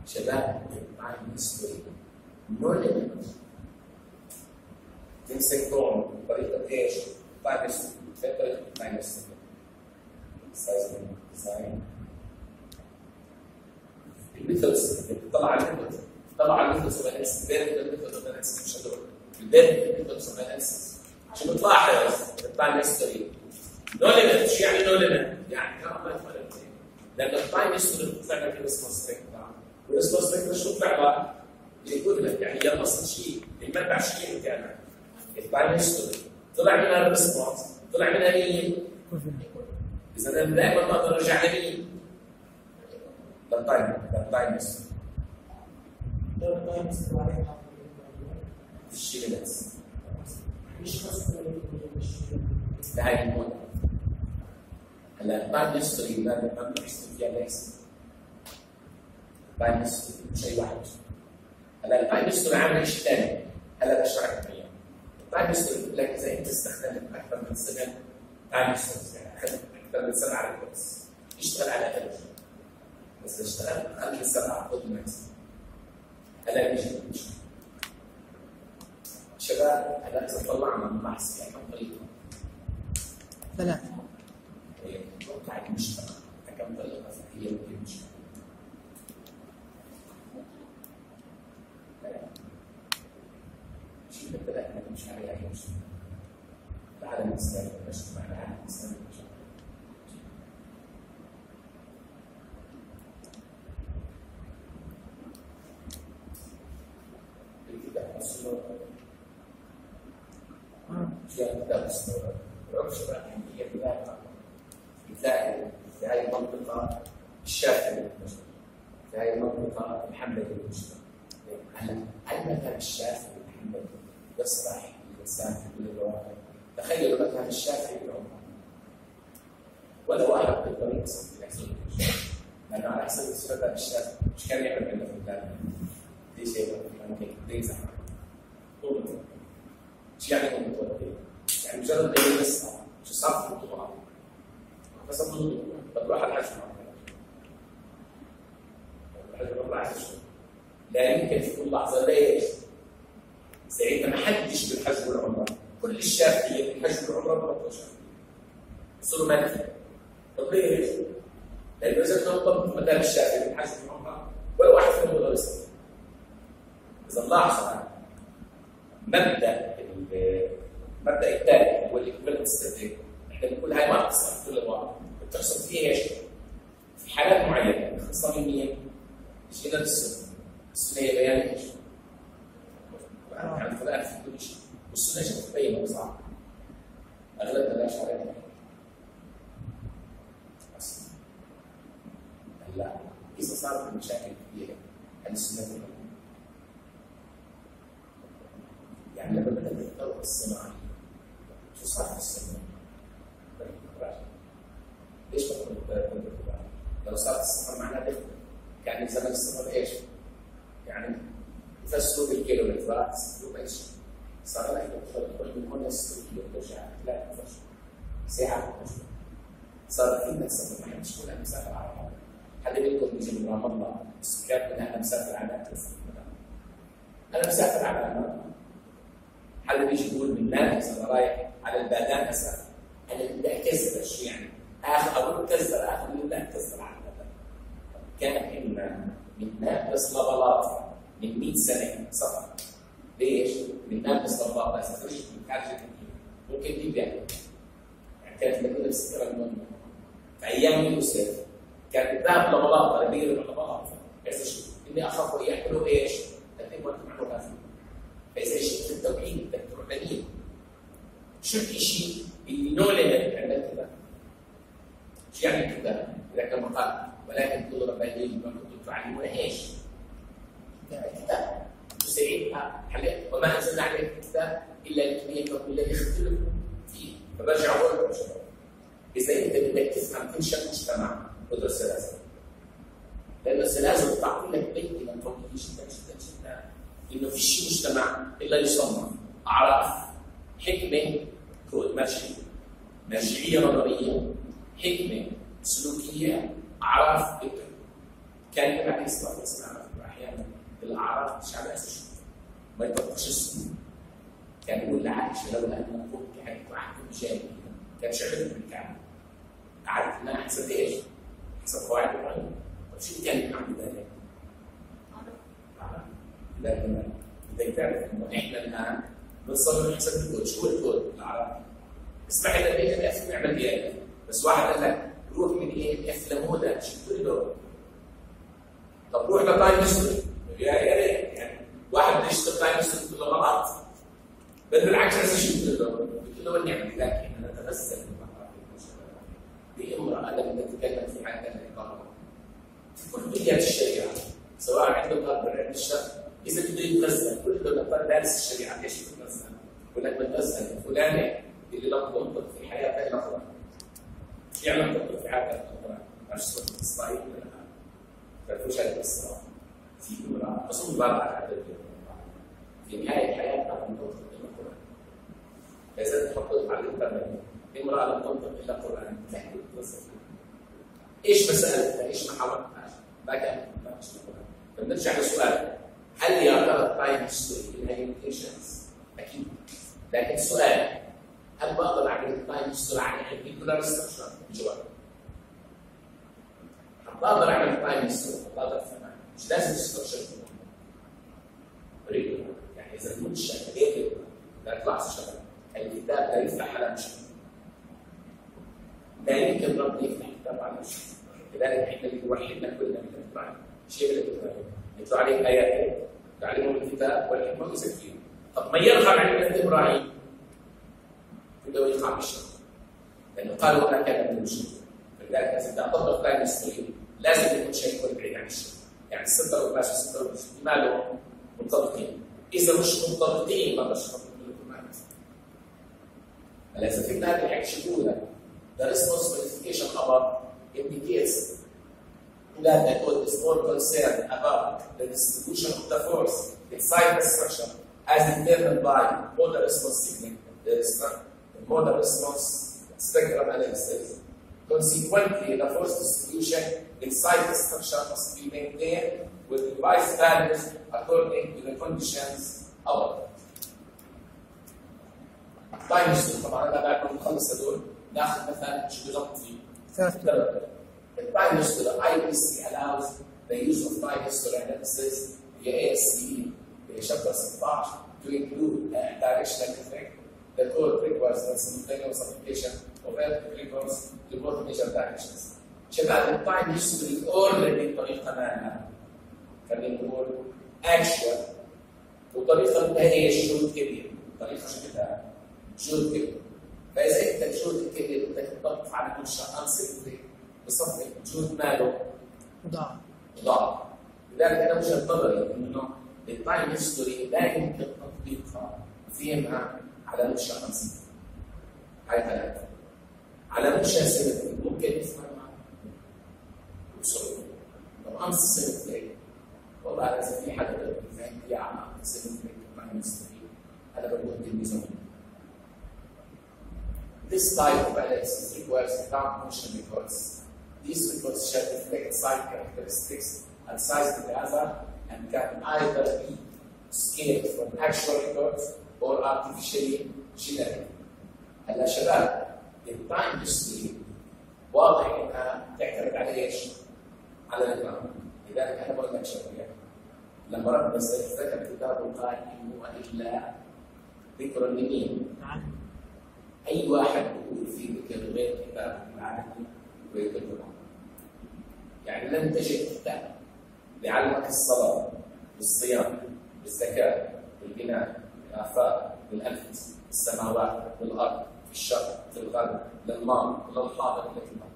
شباب معي مسؤوليه نو ليميت تمسك طعم بطريقه إيش؟ times بطريقه times size design ال methods اللي بتطلع على of analysis بين ال methods مش هدول البين ال methods of analysis عشان بتلاحظ ال time history no limit شو يعني no limit؟ يعني كم ما لأن ال time history بتطلع لك ال response spectra والريسبونس سبيكترا شو بتطلع لك؟ الايكويفلنت يعني هي اصل شيء المنبع شيء كان التايم هيستوري طلع منها الريسبونس طلع منها مين؟ إذا أنا دائما بقدر ارجع لمين؟ هذا تايم هذا تايم Third time is right الشيء بس مش قصدي مش هاي المودة هلا التايم هيستوري ما ما بنحسب فيها ليس التايم هيستوري مش أي واحد. هلا التايم هيستوري عامل شيء ثاني هلا بشرح لك التايم هيستوري بقول لك اذا انت استخدمت أكثر من سنة. تايم هيستوري يعني اخذت أكثر من سنه على الكورس اشتغل على أقل. بس اذا اشتغلت أقل من سبعة خذ ماكس هلا بيجي شباب هلا اذا طلعنا من بحث يعني كم طريقة. ثلاثة. أتوقع المشترك كم طريقة هي ممكن المشترك بدأ إحنا نمشي عليها اي مشترك العالم الاسلامي مش مع العالم الاسلامي الكتاب والسنة آه. فيها كتاب السنة العشرة هي بداية بتلاقي في هذه المنطقة الشافعي في هذه المنطقة الحنبلي المجتمع مذهب الشافعي والحنبلي يصلح الإنسان في كل الواقع؟ تخيلوا مذهب الشافعي بالعمر ولا واحد بالطريق يصل يحصل لأنه على حسب مذهب الشافعي. مش كان يعمل عندنا في البلد دي شيء ممكن يزعل طول إيش يعني متوتر؟ يعني مجرد ما يلمسها شو صار في البطولات بس بتروح على الحجم الحجم بطلع شو لا يمكن في كل لحظة. ليش؟ ساعتها ما حدش بالحجم والعمرة كل الشافعية بالحجم والعمرة بطلوا شافعية وصلوا مالكي طب ليش؟ لأنه إذا كان طب مدام الشافعي بالحجم والعمرة ولا واحد فيهم يقدر يصير إذا نلاحظ مبدأ المبدا الثاني هو الاكمال ستاتيك إحنا بنقول هاي ما في كل الوقت بتحصل فيها إيش؟ في حالات معينة خاصة من مين؟ جينا للسنه السنة هي بيان إيش؟ عن فلان في كل شيء والسنة شيء تبين صح؟ اغلبنا لا شعر بس هلا اذا صارت مشاكل كبيرة عن السنة في الأمور. يعني لما الصناعية شو صار في الصناعة؟ ليش لو صارت الصناعة معناها يعني زمن الصناعة إيش؟ يعني يفسروا بالكيلومترات يسافروا إيش؟ صار لك تدخل من هنا 6 كيلو ترجع لا تفش ساعة صار في ناس ما حدش يقول أنا مسافر على حد منكم بيجي من رام الله بس كان أنا مسافر على أنا مسافر على المرأة حد بيجي يقول من نافس أنا رايح على البادان اسافر أنا بدي اكسر شو يعني اخذ أقول كسر اخذ من اكسر على البادان كان عندنا من نافس لبلاط من 100 سنة سفر ليش؟ من نافس لبلاط ما سافرش من خارج ممكن ليبيا يعني كانت المدينة بسكره المهم في أيام يوسف كان الذهب لبلاط كبير لبلاط بس؟ إني اخاف ياكلوا إيش؟ قد وقت معه غازي فإذا شيء في التوحيد بدك تروح دليل شو الشيء اللي نعلن عند الكتاب شو يعني الكتاب؟ إذا كان مقال ولكن كل ربانيين كنتم تعلمون إيش؟ الكتاب وسعيدها حلقت وما انزلنا عليك الكتاب الا لتبين الذي اختلفوا فيه فبرجع أقول لكم شباب اذا انت بدك تفهم تنشا مجتمع ادرس السلاسل لأن السلاسل بتعطي لك بينه قويه جدا جدا جدا إنه في شيء مجتمع إلا يصنف اعراف حكمة. مرجعيه مرجعيه نظريه حكمه سلوكيه اعراف فكر. كان يبقى عليه والسلام أحيانا الاعراف مش على أساس ما يطبقش السلوك كان يقول لعائشه لولا ان كنت حكيت عهد بجانبي كان شغل بالكعبه عارف إنها حسب إيش؟ حسب قواعد معينه طب شو كان يعمل ذلك؟ لكن بدك تعرف إنه إحنا الآن بنصمم حسب الكود. شو الكود العربي بين الأف نعمل بي بس واحد قال لك روح من إيه؟ الاف لمودا شو تقول له؟ طب روح لتايم هيستوري يا ريت يعني واحد بده يشتغل تايم هيستوري بتقول له غلط بل بالعكس شو بتقول له؟ بتقول له ولنعمل لكن أنا نتمسك بامراه لما نتكلم في حاجة الاقامه في كل كليات الشريعه سواء عنده طالب علم الشرع إذا بده يتغزل كل الطالب دارس الشريعة ليش يتغزل؟ يقول لك بتغزل فلانه اللي لم تنطق في حياتها إلا فعلا تنطق في حياتها إلا معرفش سوره إسرائيل ولا لا تعرفوش هذه القصة في امراه اظن بارع على في نهاية حياتها لم تنطق الا القرآن. فاذا تحطوا على الانترنت امرأة لم تنطق إلا القرآن. تحكي القصة. إيش مسالتها؟ إيش محاولتها؟ ما كان ما كانش القران فبنرجع للسؤال. هل يا ترى ال time history لها limitations؟ أكيد. لكن السؤال هل بقدر اعمل ال time history عن ال regular structure؟ الجواب بقدر اعمل ال time history بقدر مش لازم structure regular يعني إذا كنت شغال لا تطلعش شغال الكتاب لا يفتح على مشكله لا يمكن رب يفتح كتاب على مشكله لذلك إحنا اللي وحدنا كلنا من القران شيء من القران يطلع عليه آيات. تعلمهم الكتاب. والحكمه يزكيهم طب ما يرغب عن مله إبراهيم. بده يقع بالشر لأنه قالوا ما كان من المشرك فلذلك اذا تعتبر كان يستوي لازم يكون شيء يكون بعيد عن الشرك. يعني الستة والباس والستة والباس ماله مطلقين إذا مش مطلقين ما مش هلا اذا في بلاد العكش الاولى ذا ريسبونس موديفيكيشن خبر انديكيتس بلاد تكون مور كونسيرن اباوت ذا ديستريبيوشن اوف ذا فورس انسايد ذا ستراكشر از ديترمند باي مور ريسبونس سيجنال ذا ريسبونس مور ريسبونس سبيكترم اناليسيس Consequently, the force distribution inside the structure must be maintained with revised values according to the conditions above. طيب طبعا انا بعد ما نخلص هدول ناخذ مثلا شو بغطي ثلاث التايم هيستوري IPC allows the use of time history analysis via ASCE chapter 16 to include a directional effect. The code requires the simultaneous application of electric records to both major directions. شباب التايم هيستوري اوريدي طريقه ما خلينا نقول اكشوال وطريقه إيش جهد كبير طريقة شكلها جهد كبير. فإذا أنت الجهد الكبير بدك تضغط على منشا انسيبلي بصفي جهد ماله. ضاع. ضعف لذلك أنا وجهه نظري إنه التايم هيستوري لا يمكن تطبيقها فيما على منشا انسيبلي هاي ثلاثة. على منشا سيمتري ممكن تفهمها. بسرعة لو امس سيمتري والله اذا في حدا بيقدر يفهم لي على سيمتري تايم هيستوري هذا بقول تلميذه This type of analysis requires account function records. These records shall reflect site characteristics and size together and can either be scaled from actual records or artificially generated. هلا شباب التايم هيستوري واضح انها تعتمد على ايش؟ على النظام لذلك انا بقول لك شباب لما ربنا ذكر كتابه قال ان هو الا ذكر لمين؟ نعم. أي واحد بيقول في ذكر غير كتاب العالمي ويذكره يعني لن تجد كتاب بيعلمك الصلاه بالصيام بالزكاة بالبناء بالآفاق بالانفس بالسماوات بالأرض في الشرق في الغرب للماضي للحاضر للماضي.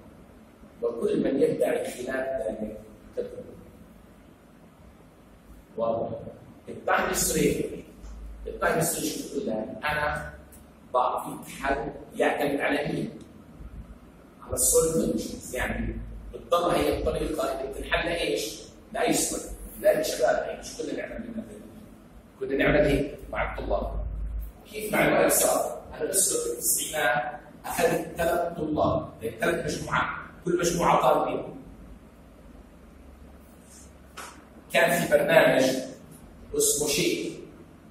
وكل من يدعي خلاف ذلك كذب واضح ال time history ال time history شو بتقول لك أنا بعطيك حل يعتمد على مين؟ على السولفنشنز يعني بتضل هي الطريقة اللي بتنحل إيش؟ لاي سؤال لا شباب؟ يعني مش كنا نعمل من كنا نعمل هيك مع الطلاب. كيف مع الوقت صار؟ أنا بس في التسعينات أخذت ثلاث طلاب. ثلاث مجموعات. كل مجموعة طالبين كان في برنامج اسمه شيء.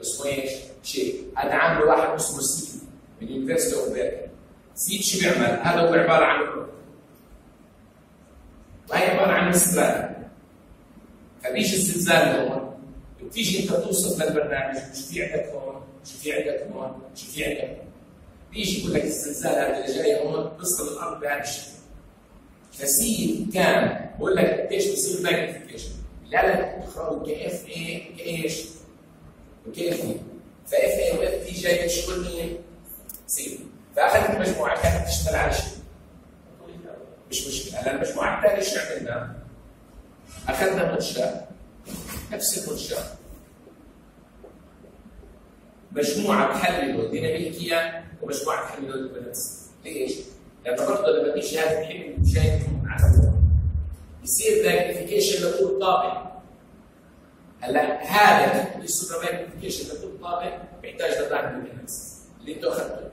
اسمه إيش؟ شيء. هذا عامله واحد اسمه سيد من يونيفرستي اوف بيركلي سيد شو بيعمل؟ هذا هو عبارة عن وهي عبارة عن استراتيجي فبيجي الزلزال هون. بتيجي أنت توصف للبرنامج شو في عندك هون شو في عندك هون شو في عندك هون. بيجي يقول لك الزلزال هذا اللي جاي هون بيصل الأرض بهذا الشكل. فسيد كان بقول لك قديش بصير ماجنيفيكيشن لا لا تقرأوا كاف اي كايش وكاف اي فاف اي واف تي جاي تشغل مين؟ سيد فأخذت مجموعه كانت تشتغل على شيء مش مشكلة هلا المجموعة الثانية شو عملنا؟ أخذنا منشا نفس المنشا مجموعة تحلله ديناميكيا ومجموعة البالانس ليش؟ لأنه برضه لما تيجي هذه الحمل الوضع. يصير ماجنيفيكيشن لكل طابق هلا هذا ال super magnification لكل طابق بيحتاج لدعم ال equivalent اللي أنتم اخذته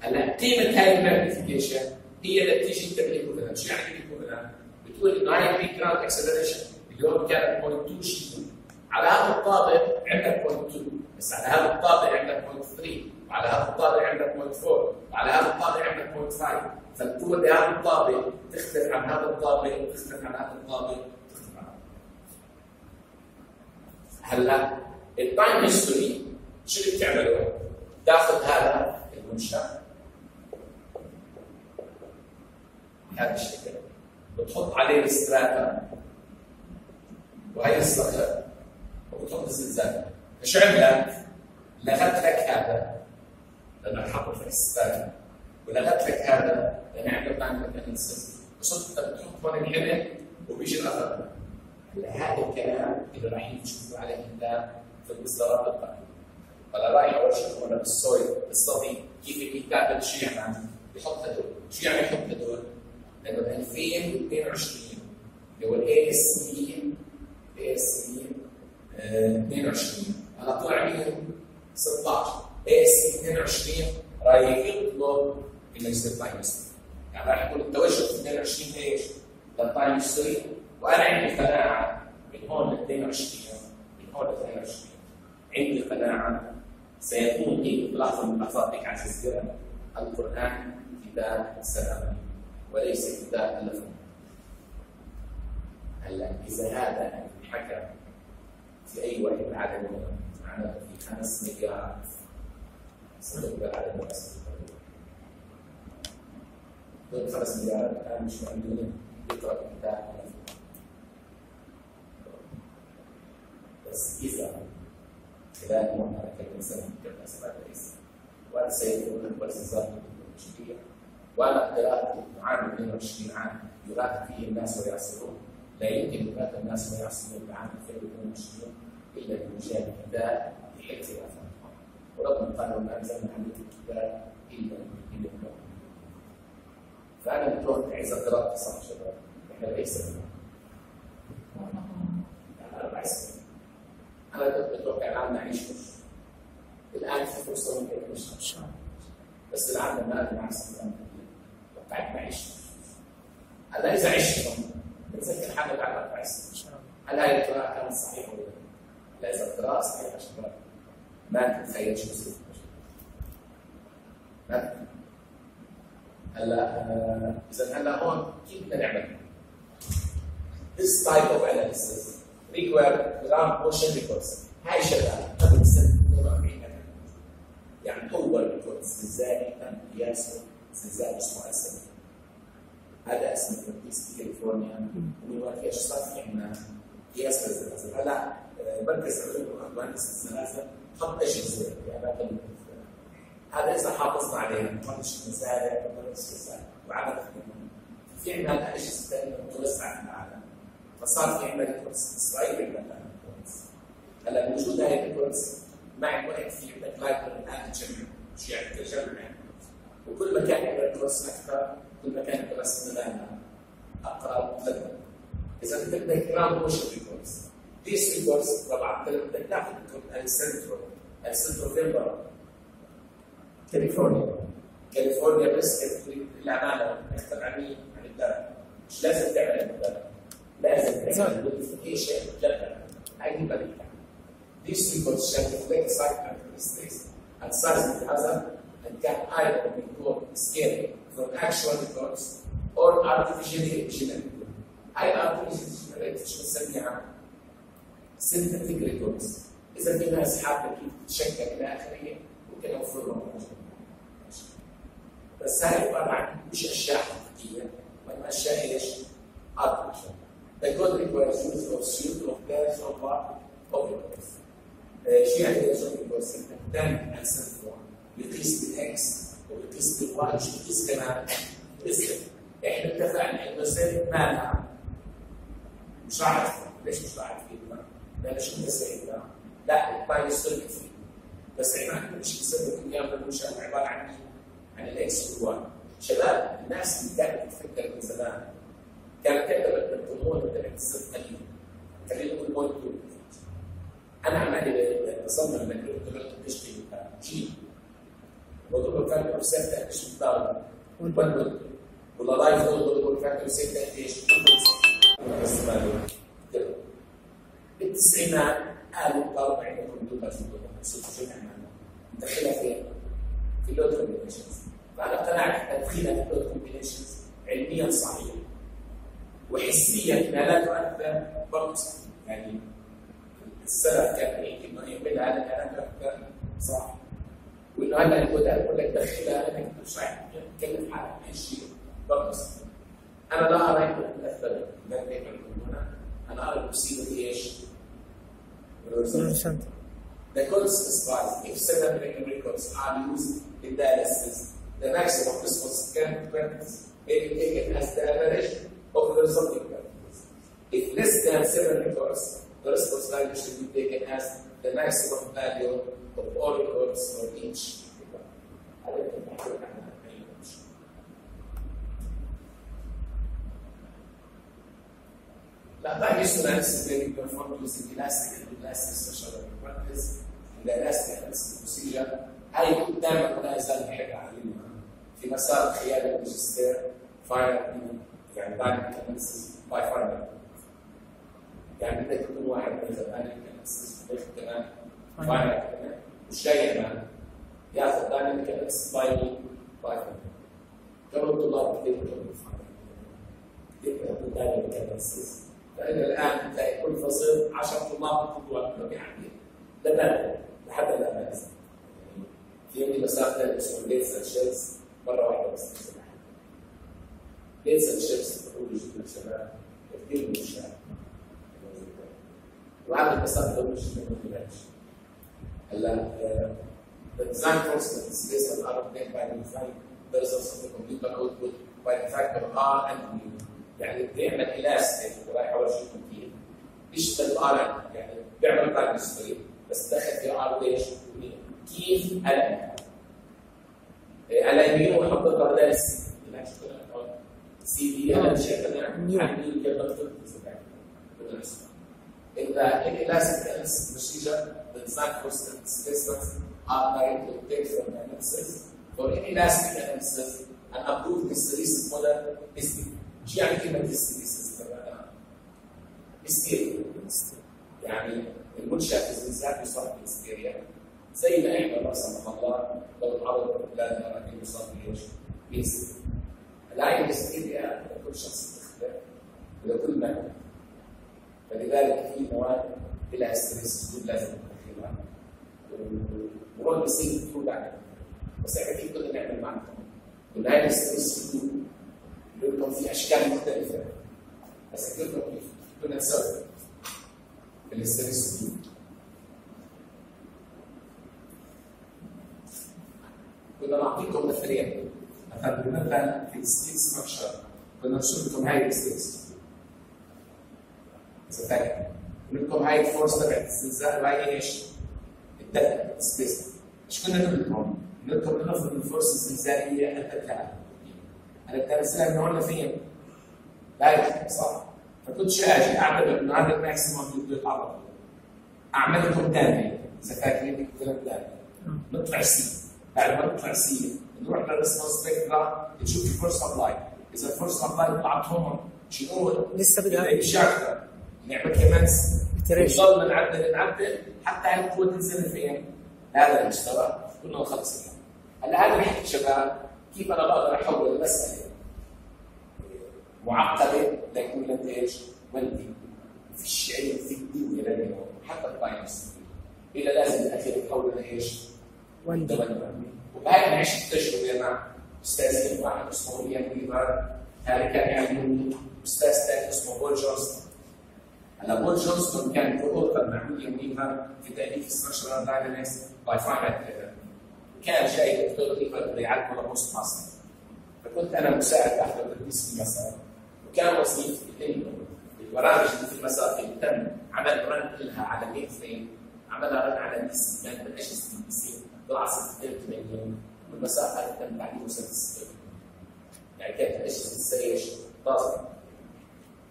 هلا قيمة هاي ال magnification هي اللي بتيجي انت بال equivalent شو يعني ال equivalent؟ بتقول إنه هاي ال peak ground acceleration اللي هو كان 0.2 شيء على هذا الطابق عندك 0.2 بس على هذا الطابق عندك 0.3 وعلى هذا الطابق عندك 0.4 وعلى هذا الطابق عندك 0.5 فالقوة بهذا الطابق تختلف عن هذا الطابق وتختلف عن هذا الطابق وتختلف عن هذا. هلا ال time history شو اللي بتعمله؟ تاخذ هذا المنشأ بهذا الشكل. بتحط عليه ال strata. وهي الصخر وبتحط الزلزال. فشو عملت؟ لغت لك هذا. لانك حطت لك ال strata. ولغت لك هذا. لأن عندك عندك mechanism بس انت بتحط هون الحمل وبيجي الآخر هلا هذا الكلام اللي راح تشوفوا عليه انت في الاصدارات القادمه فانا رايح اورجيكم أنا بالسويل بالصدي كيف الكتاب شو يعمل؟ يحط هدول شو يعني يحط هدول؟ لأنه ب 2022 اللي هو الاي اس سي اي اس سي 22 أنا طلع مين 16 اي اس سي 22 رايح يطلب انه يصير تايم يعني راح يكون التوجه في 22 إيش؟ للتايم ستريم وأنا عندي قناعه من هون ل 22 من هون ل 22 عندي قناعه سيكون في لحظه من اللحظات هيك على الجزيره القرآن كتاب سلام. وليس كتاب تلفون هلأ إذا هذا حكى في أي وقت بالعالم معناته في خمس مليار صدق بالعالم دول خمس مليار الان مش مؤمنين يقرا كتاب بس إذا خلال مرحله الانسان كما سبق ليس وهذا سيكون اكبر زلزال تكنولوجيه وأنا قراءه عام 22 عام يغاث فيه الناس ويعصرون لا يمكن يغاث الناس ويعصرون بعام 2022 الا بمجال كتاب يحل خلافاتهم وربنا قال وما انزلنا عليكم الكتاب فأنا متوقع اذا قرات صح شباب إحنا ليس أربع سنين أنا كنت متوقع العالم نعيش الان في فرصة ممكن نعيش بس العالم ما عن سنة توقعت نعيش هلا اذا عشت بتذكر حالك بعد أربع سنين هل هاي القراءه كانت صحيحة ولا لأ؟ إذا القراءة صحيحة شباب ما تتخيل شو بصير ما هلا إذا هلا هون كيف بدنا نعمل؟ This type of analysis require ground motion records. هاي شغلة قبل سنة 42 يعني اول ريكورد زلزالي تم قياسه زلزال اسمه أسد. هذا اسمه في كاليفورنيا صار؟ في عندنا قياس للزلازل هلا مركز العلوم والمهندس الزلازل حط اجهزه في اماكن هذا حافظنا عليه. مزارع ونقدش مزارع وعدد في عندنا اجهزه ثانية متوسعه في العالم. فصار في عندنا records إسرائيل عندنا records هلا بوجود هاي ال records مع الوقت في عندك library الان تجمع مش يعني تجمع وكل ما كان عندك records أكثر كل ما كانت رسمنا أقرب لنا إذا انت بدك ground motion records These records طبعا بدك تاخذ السنترو السنترو فين برا؟ كاليفورنيا كاليفورنيا بس العماله أكثر عن مين؟ عن الدرجه مش لازم تعمل الدرجه لازم تعمل modification للدرجه هاي دي بدك These records shall reflect site characteristics and size the hazard and can either be called scaled from actual records or artificially generated. هاي artificially generated شو بنسميها؟ synthetic records. إذا في ناس حابة كيف تتشكل إلى آخره ممكن أوفر لهم بس هاي طبعا مش أشياء حقيقية؟ وانما أشياء إيش؟ artificial. The code requires use of suite of pairs of objects. شو يعني إيش requires دم السنترون بيقيس بالاكس وبيقيس بالواي مش بيقيس كمان بالزد. إحنا اتفقنا انه الزد مانع مش ادفع ليش مش راح ادفع؟ لأن شو بدي أسوي لا الباي يصير كثير بس إحنا عندنا شيء بسبب أيام المنشاه عبارة عن عن الاكس والواي شباب الناس اللي كانت تفكر من زمان كانت الطموح تبعت الصدق قليل خلينا نقول بوينت أنا عم اتصور انك تقدر تشتري جيب وتقول فاكتور سته إيش بتطلع ولا لايف تقول فاكتور سته إيش بس بالتسعينات قالوا طالب عندكم دوبا صرتوا جمع ندخلها فين؟ في ال load combinations فانا اقتنعت تدخيلها في ال load combinations علميا صحيح وحسيا انها لا تؤثر برضه يعني السلف كان يحكي انه يعمل هذا الكلام تؤثر صح وانه هلا الهدى بقول لك دخلها انك مش رايح تكلف حالك شيء برضه أنا لا ارى انه تاثر هنا أنا ارى المصيبه إيش؟ The codes specify if seven million records are used in dialysis, the maximum response can be taken as the average of the resulting practice. If less than seven records, the response value should be taken as the maximum value of all records for each. بعد يشتغل analysis may be performed using elastic and elastic special practice الالاستيك procedure هاي دائما ولا يزال نحكي عنها في مسار خيال الماجستير فاينل يعني دايناميك اناليسيس باي فاينل يعني بدك تكون واحد من دايناميك اناليسيس بدك كمان فاينل كمان والشيء كمان ياخذ دايناميك اناليسيس باي باي فاينل قبل الطلاب كثير بيطلبوا finite كثير بيحبوا dynamic analysis لأن الآن تلاقي كل فصل 10 طلاب بيطلبوا يعني لا لحد الآن ما نزل في عندي مساق اسمه plates shells مرة واحدة بس plates shells بقول جدا شباب كثير من الشباب وعندي مساق لو مش ما هلا the design constants based on R obtained by design the results of the computer output by the factor R and mu يعني بيعمل كلاس يعني اللي رايح اول شيء كثير. بيشتغل طالع يعني بيعمل طالع بس دخل في الار ليش؟ كيف أنا إيه، على يمين وحط البردان السي دي بلاك شو كنا نقول سي دي أنا بشكل عام حاملين قبل فلتر بدون اسمع إذا الكلاس الكلاس بروسيجر بنسان كوستن سيستمز ار دايت تو تيك فروم انالسيس فور الكلاس الكلاس أنا بروف بس ريسك مودل شو يعني كلمة hysteresis تبعنا؟ هستيريا يعني المنشأ في الزلزال بيصاب بهستيريا زي ما إحنا لا سمح الله لو تعرض بلادنا راح يصاب بايش؟ بهستيريا العين الهستيريا لكل شخص تختلف ولكل مكان فلذلك في مواد لها ستريس لازم نتخذها ومرات بيصير كتير بعد بس إحنا كيف بدنا نعمل؟ ولا هاي الستريس لكم في اشكال مختلفه بس كيف كنا نسوي الستريس كنا نعطيكم مثالين مثلا مثلا في الستيت ستراكشر كنا نشوف لكم هاي الستريس فاكر. لكم هاي الفورس تبعت الزلزال وهي إيش؟ الدفع سبيس إيش كنا نقول لكم؟ نقول لكم نفرض الفرصه الزلزاليه تلعب. أنا بتمثلها من هون لفين؟ لا صح. فكنت أجي اعتبر انه هذا الماكسيموم بده يتعرض. أعمل لكم دامي إذا فاكرين الكلام دامي نطلع سي بعد ما نطلع سي نروح للريسبونس سبيكترا نشوف الفورس ابلاي إذا الفورس ابلاي طلعت هون شنو لسه بدها إيش أكثر نعمل كمان نضل نعدل نعدل. حتى القوة تنزل فين؟ هذا المستوى كنا خلص. هلا هذا الحكي شباب؟ كيف أنا بقدر أحول المسألة معقدة ليكون لدي إيش؟ في شيء في الدنيا لدي حتى الفاينانس إلى لازم الأخير يتحول لايش؟ وندي وبهاي أنا عشت تجربه مع أستاذ واحد اسمه ايان ويفر هذا كان يعمل أستاذ ثاني اسمه بول جونستون هلا بول جونستون كان كوتر مع ويليام ويفر في تأليف ستراكشرال داينامكس باي فاينل كان جاي دكتور ويفر بده يعلمه لبوست ماستر فكنت أنا مساعد احضر تدريس في المسار. وكان وظيفتي انه البرامج اللي في المساق اللي تم عمل run لها على mainframe عملها رن على PC كانت من اجهزه ال PC بالعصر 82 والمساق هذا تم تعديله سنه 60 يعني كانت الاجهزه السريش طازه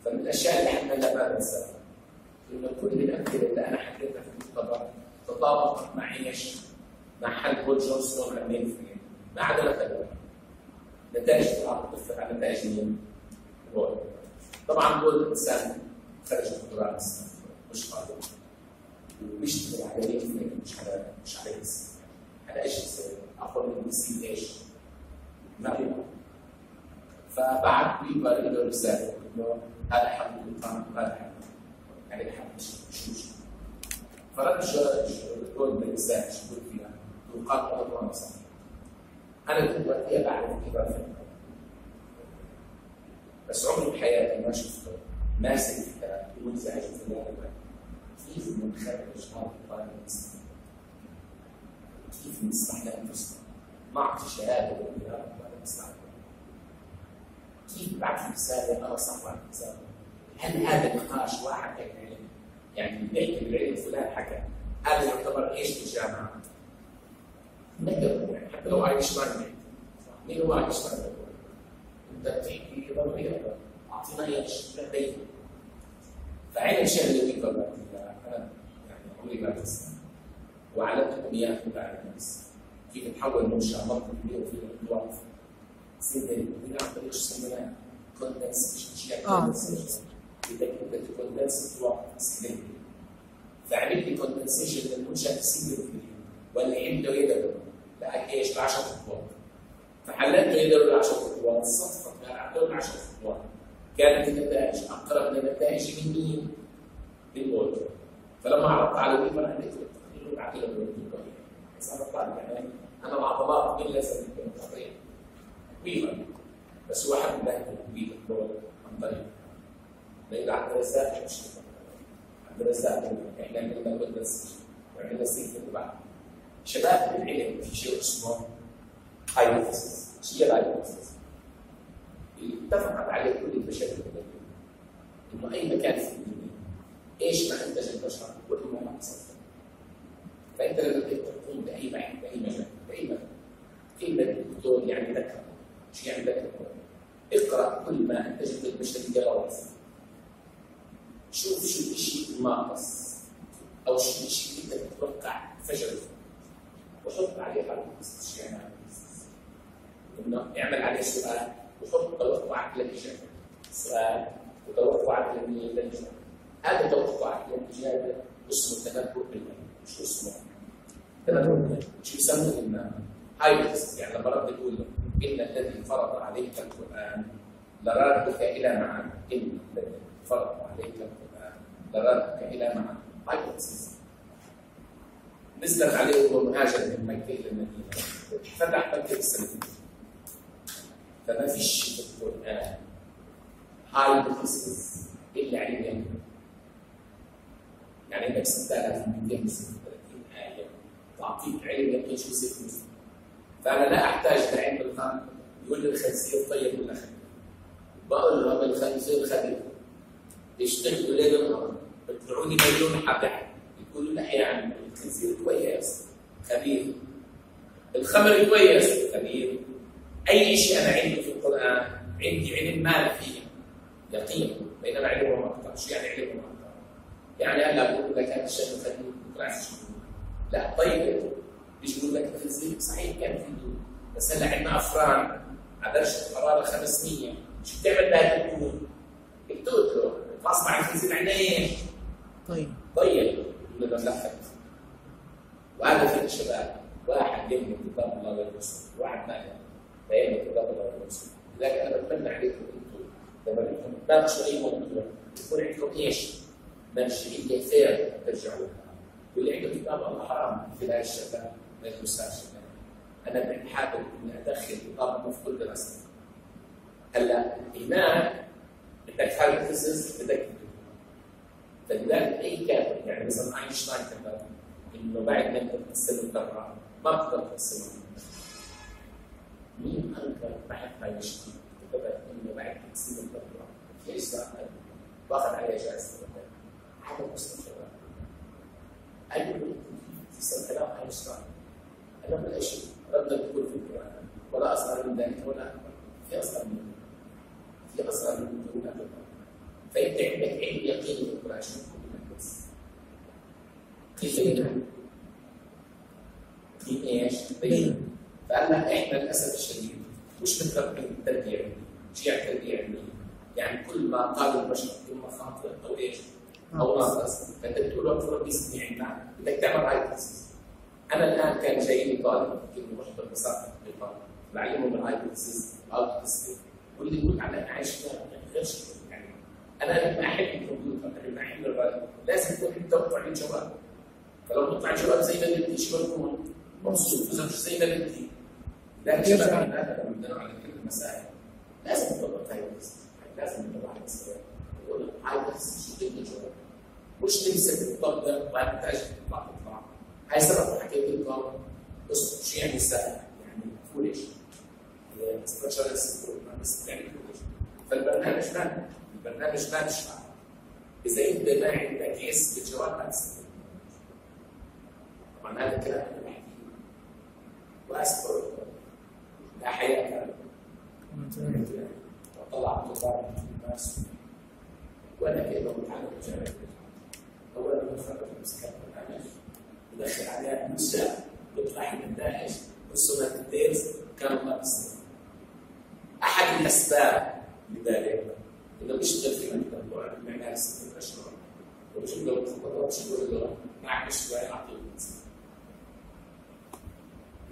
فمن الأشياء اللي لا ما ننساها انه كل الامثله اللي أنا حكيتها في المختبر تطابق مع إيش؟ مع حل بول جونسون ولا mainframe ما عدا مثلا نتائج تتفق على نتائج مين؟ بول طبعا بول انسان خرج الدكتوراه مش قادر. وبيشتغل على مين مش على مش على بس على اجهزه اقوى من بي إيش؟ ما بيبقى فبعد بيبر له رسالة انه هذا حق القانون وهذا حق يعني حق مش مش مشكله فرد الدكتور بالرسالة شو قلت فيها؟ اضرار صحيح أنا وقتها بعرف كيف افهم بس عمري بحياتي ما شفته ماسك كتاب ومنزعج في الوقت كيف بنخرج هذا الطالب المسلم كيف نسمح لانفسنا نعطي شهاده للطالب المسلم كيف في رساله أنا صح بعد رساله هل هذا النقاش واحد علم؟ يعني بيحكي بالعلم فلان حكى هذا يعتبر إيش في الجامعة؟ نقدر حتى لو اينشتاين مين هو اينشتاين؟ انت بتحكي ضروري اعطينا إيش؟ لديه فعين الشيء اللي بيقدر أنا يعني عمري ما انسى وعلمتكم اياه بعد الناس. كيف تحول منشا منطق كبير وفي الوقت. تصير هي عن طريق السمنات كوندنسيشن اشياء. كوندنسيشن بدك بدك كوندنس الوقت تصير فعملت لي كوندنسيشن للمنشا تصير ولا عنده يدوي لا إيش؟ ل 10 خطوات فحللته يدوي ل 10 خطوات صفت له ل 10 خطوات كانت النتائج أقرب لنتائج من مين؟ بالموت. فلما عرضت على ويفر أنا قلت له بعت له بالموت بس أنا طالب يعني أنا العضلات مين لازم يكون تقريبا. ويفر بس هو حب له ويفر عن طريق. لأن عبد الرزاق مش عبد الرزاق إحنا عندنا بس. وعندنا السيف اللي بعد شباب العلم في شيء اسمه هايبوثيسيس شيء الهايبوثيسيس اتفقت عليه كل البشريه إنه أي مكان في الدنيا إيش ما انتج البشر كل ما حصل فأنت لما تقوم بأي مكان بأي مجال بأي مكان. كلمه دكتور يعني ذكر مش يعني ذكر. اقرأ كل ما انتجت البشريه رواسي شوف شو الشيء الناقص أو شو الشيء اللي أنت تتوقع فشل وحط عليه يعني إنه اعمل عليه سؤال وحط توقعك للاجابه سؤال وتوقعك للاجابه هذا توقعك للاجابه اسمه تنبؤ بالغيب مش اسمه. تنبؤ بالغيب شو يسموه لنا هاي يعني لما رب يقول إن الذي فرض عليك القرآن لرادك إلى معاد إن الذي فرض عليك القرآن لرادك إلى معاد هاي نزلت عليه وهو مهاجر من مكة إلى المدينة. فتح مكة السنة فما فيش في القرآن. هايبوثيسيس إلا علم يعني عندك 6236 آية. تعطيك علم يمكن شو يصير في فأنا لا أحتاج لعلم الخلق يقول لي الخنزير طيب ولا خبيث بقول له هذا الخنزير خبيث يشتغلوا ليل ونهار بيطلعوني مليون حبة. يقولوا لا يا عم الخنزير كويس خبيث الخمر كويس خبيث أي شيء أنا عندي في القرآن عندي علم ما فيه. يقين. بينما علم ومقطع شو يعني علم ومقطع؟ يعني هلا بقول لك هذا الشيء خبيث بكره لا طيب. بيجي يقول لك الخنزير صحيح كان فيه بس هلا عندنا افران على درجه حراره 500 شو بتعمل بهذا الدهون؟ بتقول له اصبح الخنزير عندنا إيش؟ طيب. طيب. لا وهذا في الشباب. واحد يملك كتاب الله والرسول واحد ما يملك. كتاب الله والرسول لذلك أنا بتمنى عليكم أنتم لما بدكم تناقشوا اي موضوع يكون عندكم إيش؟ مرجعيه فير ترجعوا واللي عنده كتاب الله حرام في هاي الشباب ما يخصهاش أنا حابب إني أدخل كتاب في كل دراسة. هلأ هناك بدك هايبوثيسيس بدك فلذلك أي كاتب يعني مثلا أينشتاين كتب إنه بعد ما انت تقسم الذره ما بتقدر تقسمها مين انكر بحث اينشتاين كتب إنه بعد تقسيم الذره ليس واخذ عليها جائزة. هذا شباب أيوة في سنة كلام أينشتاين أنا ولا شيء رد تقول في القرآن. ولا أصغر من ذلك ولا أكبر. في أصغر من في أصغر من دون فأنت عندك علم يقين في بس في إيش؟ بين فقال إحنا للأسف الشديد مش متربين تربيه علميه، شيع تربية علمية، يعني كل ما قال البشر اما خاطئ أو إيش؟ أو ناقص، فأنت بتقول له تربي سنين عندك بدك تعمل هاي التخصيص. أنا الآن كان جاي لي طالب يمكن محبط بساطه بالطالب بعلمه بالهاي التخصيص أو التسليم يقول لي يقول أنا عايش فيها غير شيء يعني أنا لما أحب الكمبيوتر لما أحب الراديو لازم يكون عندي توقع للجواب فلو قطع جواب زي ما بدي شو بكون مبسوط اذا مش زي ما بدي لكن يرجع. شباب هذا بدنا على كل المسائل لازم هاي القصة. لازم القصة. نقول هاي القصة شو بدنا جواب مش تمسك تطبق وبعدين تاجي تطلع تطلع هاي سبب حكيت لكم بس شو يعني سهل يعني فولش ستراكشر بس يعني فولش فالبرنامج ما البرنامج ما بيشتغل إذا أنت ما عندك حس بالجواب ما تستفيد بحكيه وأذكر لا حياه وطلعت طالب الناس وأنا كده متعلم اول ما دخلت مسكت البرنامج ودخل عليها نساء بيطلع من داعش والسنة الديرز كانوا ناقصين أحد الأسباب لذلك. انه بيشتغل في مكتب المعماري ست اشهر وبشوف له مخططات شغل له معك شوي اعطيه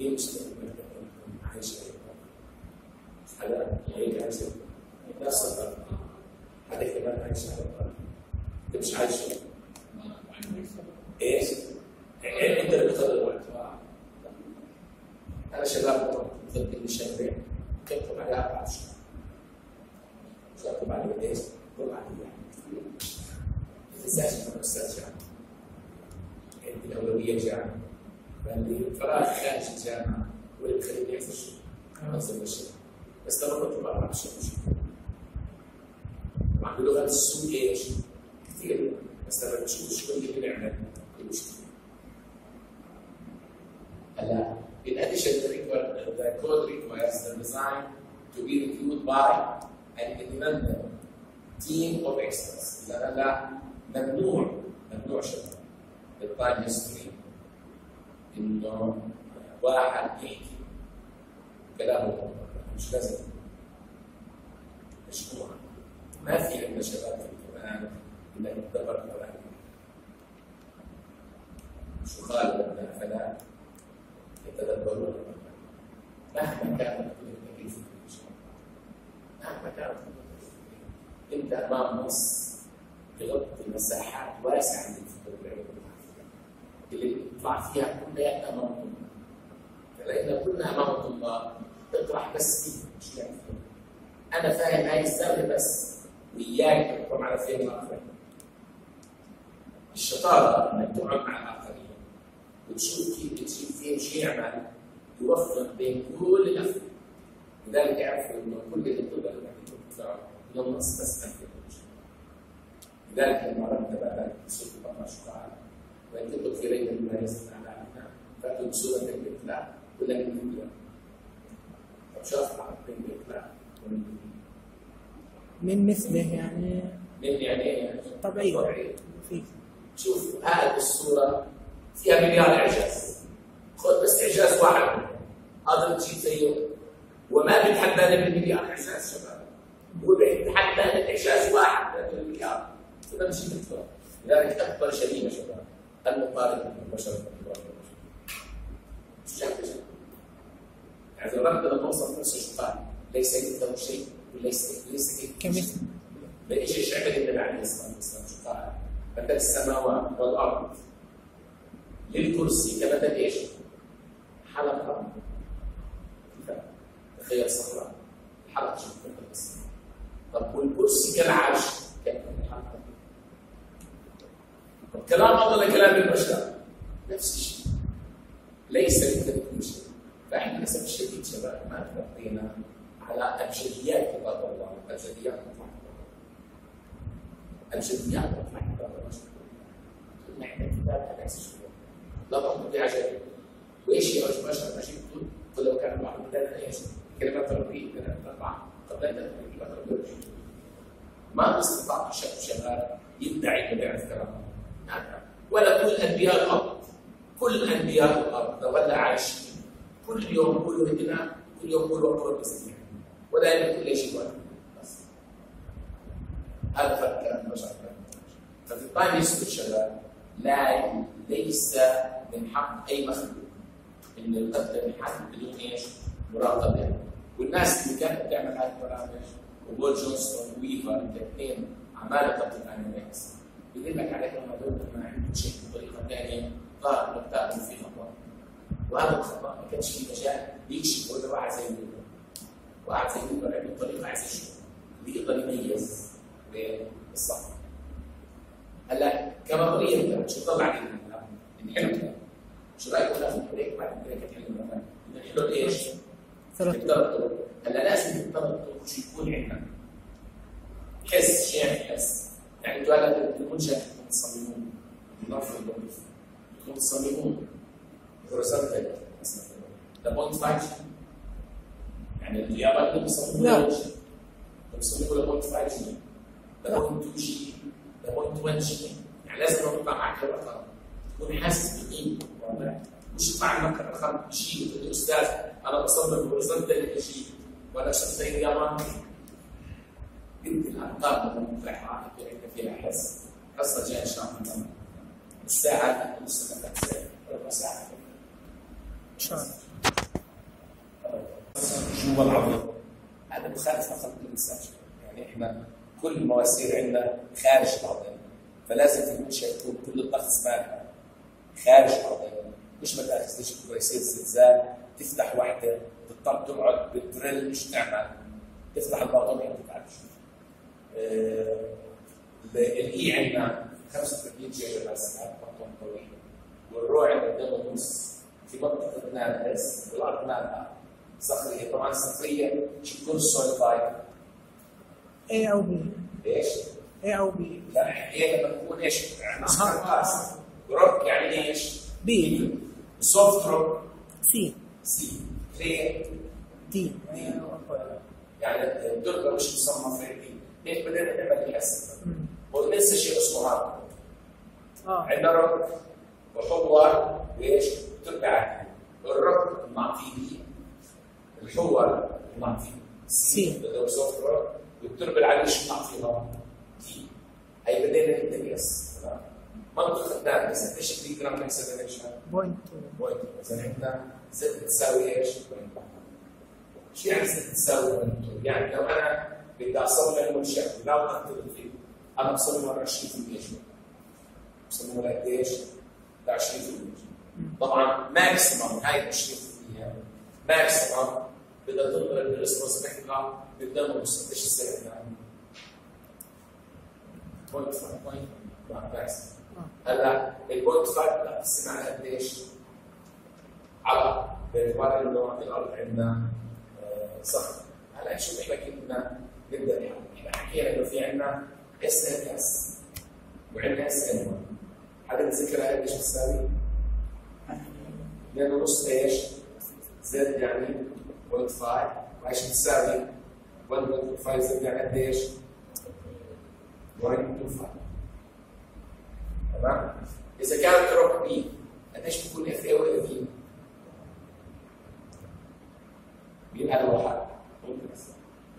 بيشتغل في المكتب عايش هذا هيك عايش نفس الطريقة هذا كمان عايش على الطريقة انت مش عايش إيش؟ يعني انت اللي بتختار الوقت أنا شباب ضد شهرين كتب على أربع اشهر كتب على إيش؟ طلع علي يعني إزاي أنا أستاذ جامعه عندي الاولويه جامعه عندي فراغ خارج الجامعة واللي بخليني اعمل شيء نفس الشيء بس لما كنت بقرا اشهر شيء طبعا بلغه السوق إيش؟ كثير بس لما بشوف شو اللي بنعمل المشكلة هلا in addition the, require, the code requires the design to be reviewed by an independent team of experts. لا ممنوع ممنوع شباب بالتايم هيستوري انه واحد يحكي كلامه مش لازم. مجموعه ما في عندنا شباب في القرآن. انك تدبر القرآن. شو قال ابن فلا يتدبرون مهما كانت التكليف مهما كانت انت أمام نص يغطي مساحات واسعه من الفكر اللي يطلع فيها كلها امام الله فلان كلها امام الله اطرح بس فيه يعني أنا فاهم هاي الزاويه بس وياك تحكم على فهم الاخرين الشطاره انك تقعد مع الاخرين وتشوف كيف تشوف فين شو يعمل. يوفق بين كل الافكار لذلك يعرفوا انه كل اللي بتقدر تدفعه ينص بس لذلك لما رد بقى سوره البقره شو قال وان كنتم في ريب مما يزيد على عنا فاتوا بسوره المثلى ولا من مثلى طب افعل من مثلى من مثله يعني؟ من يعني؟ طبيعي طبيعي في شوف هذه الصورة فيها مليار إعجاز. خذ بس إعجاز واحد. قادر تجيب زيه. وما بيتحدانا بالمليار إعجاز شباب. هو بيتحدانا بإعجاز واحد من المليار. مش بالفرق لذلك أكبر جريمة شباب. المقارنة بين البشر شيء يعني لو ربنا توصف نفسه شو قال ليس مثله شيء وليس ليس كمثل. ما إيش عمل النبي عليه الصلاة والسلام شو قال؟ مثل السماوات والأرض للكرسي كمثل إيش؟ حلقة. تخيل صخره مثل السماء طب والكرسي كالعرش كمثل الحلقة طب كلام الله ولا كلام البشر؟ نفس الشيء. ليس كل شيء فإحنا للاسف الشديد شباب ما تربينا على أبجديات كتاب الله. أبجديات الله. الجديات تطلع كتاب نحن كتاب هذا لا تنطق بعجل وإيش وجه بشر ماشي بتقول قل لو كان بعض بدانا إيش كلمات ربي كلمات اربعه قبل ان تدخل كلمات ربي ما استطاع شاب شباب يدعي انه بيعرف كلام ولا كل أنبياء الأرض. كل أنبياء الأرض. تولى عايشين. كل يوم كل هدنا كل يوم كل وقت رب ولا يملك كل شيء ولا بس. هذا فرق كلام البشر ففي الطائم يسكت الشباب لا ليس من حق أي مخلوق ان يقدم حد بدون إيش؟ مراقبة. والناس اللي كانت بتعمل هذه البرامج وبول جونستون ويفر الاثنين عماله تطلب انيميكس بيقول لك عليهم هذول ما عندهم شيء بطريقه ثانية ظهر مكتاب في خطا وهذا الخطا ما كانش في مجال يكشف ولا واحد زي ويفر واحد زي ويفر عنده طريقه عايز يشوف. بيقدر يميز بين الصح. هلا كنظريه أنت شو طلع لي نحل شو رأيك في البريك بعد البريك تحل مثلا نحل إيش؟ ثلاث طرق هلا لازم الثلاث طرق شو يكون عندنا حس يعني حس. يعني أنتوا هلا بالمنشأ بدكم تصممون نرفض الضيف بدكم تصممون هوريزونتال مثلا ده بوينت 5 يعني اليابان بدهم يصمموا لا. لوجه يصمموا ل بوينت 5 جي ده بوينت 2 جي ده بوينت 1 جي يعني لازم تطلع معك الرقم تكون حاسس واضح؟ مش يطلع عندك الرقم جي وتقول أستاذ أنا بصمم هوريزونتال جي وأنا شخص زي لما نطرحها عندنا فيها حس حصه جاية ان شاء الله الساعة لسه ساعه ربع ساعه ان شاء الله شو هو العضل؟ هذا مخالف فقط للانسان يعني إحنا كل المواسير عندنا خارج العضل فلازم في المنشأ يكون كل الضغط سماعها خارج العضل مش ما تاخذش يصير زلزال تفتح واحدة تضطر تقعد بالدريل مش تعمل تفتح الباطنيه ما آه، الاي عندنا 35 جيجا بس باطن طويل والرو عندنا قدامه نص في منطقة نابلس والارض مالها صخرية. طبعا صخرية مش تكون سوليفايد اي أو بي إيش؟ اي أو بي لا هي لما تكون إيش؟ أها. خلاص روك يعني إيش؟ بي سوفت روك سي سي ليه؟ دي يعني الدرجة مش مصممة في هيك بدنا نعمل الحس ولسه شيء اسمه هذا آه. عندنا روك وحور وإيش؟ تربع الروك بنعطيه بي الحور بنعطيه سي. بدهم سوفت والتربه العاليه شو بنعطيها؟ تي هي بدينا نتميز تمام؟ منطقه نابلس قديش 3 جرام اكسلريشن؟ بوينت بوينت اذا إحنا ست تساوي إيش؟ بوينت شو يعني ست تساوي يعني لو أنا بدي اصمم منشأ لا اختلط فيه أنا بصممها ل 20% شوي بصممها لقديش؟ ل 20% طبعا ماكسيمم هاي 20% ماكسيمم بدها تنظر الريسبونس تحتها قدام النص قديش السعر هنا؟ بوينت 5 بوينت ماكسيمم هلا البوينت 5 بتقسم على قديش؟ على باعتبار انه الأرض عندنا آه، صخر هلا شوف إحنا كنا نبدا نحكي إحنا حكينا إنه في عندنا اس ان اس وعندنا اس ان 1 حدا بتذكر هاي قديش بتساوي؟ لأنه نص إيش؟ زد يعني 0.5 وايش بتساوي؟ 1.5 زد يعني قديش؟ 1.25 تمام؟ إذا كانت روك بي قديش بتكون اف اي واف اي؟ مين هذا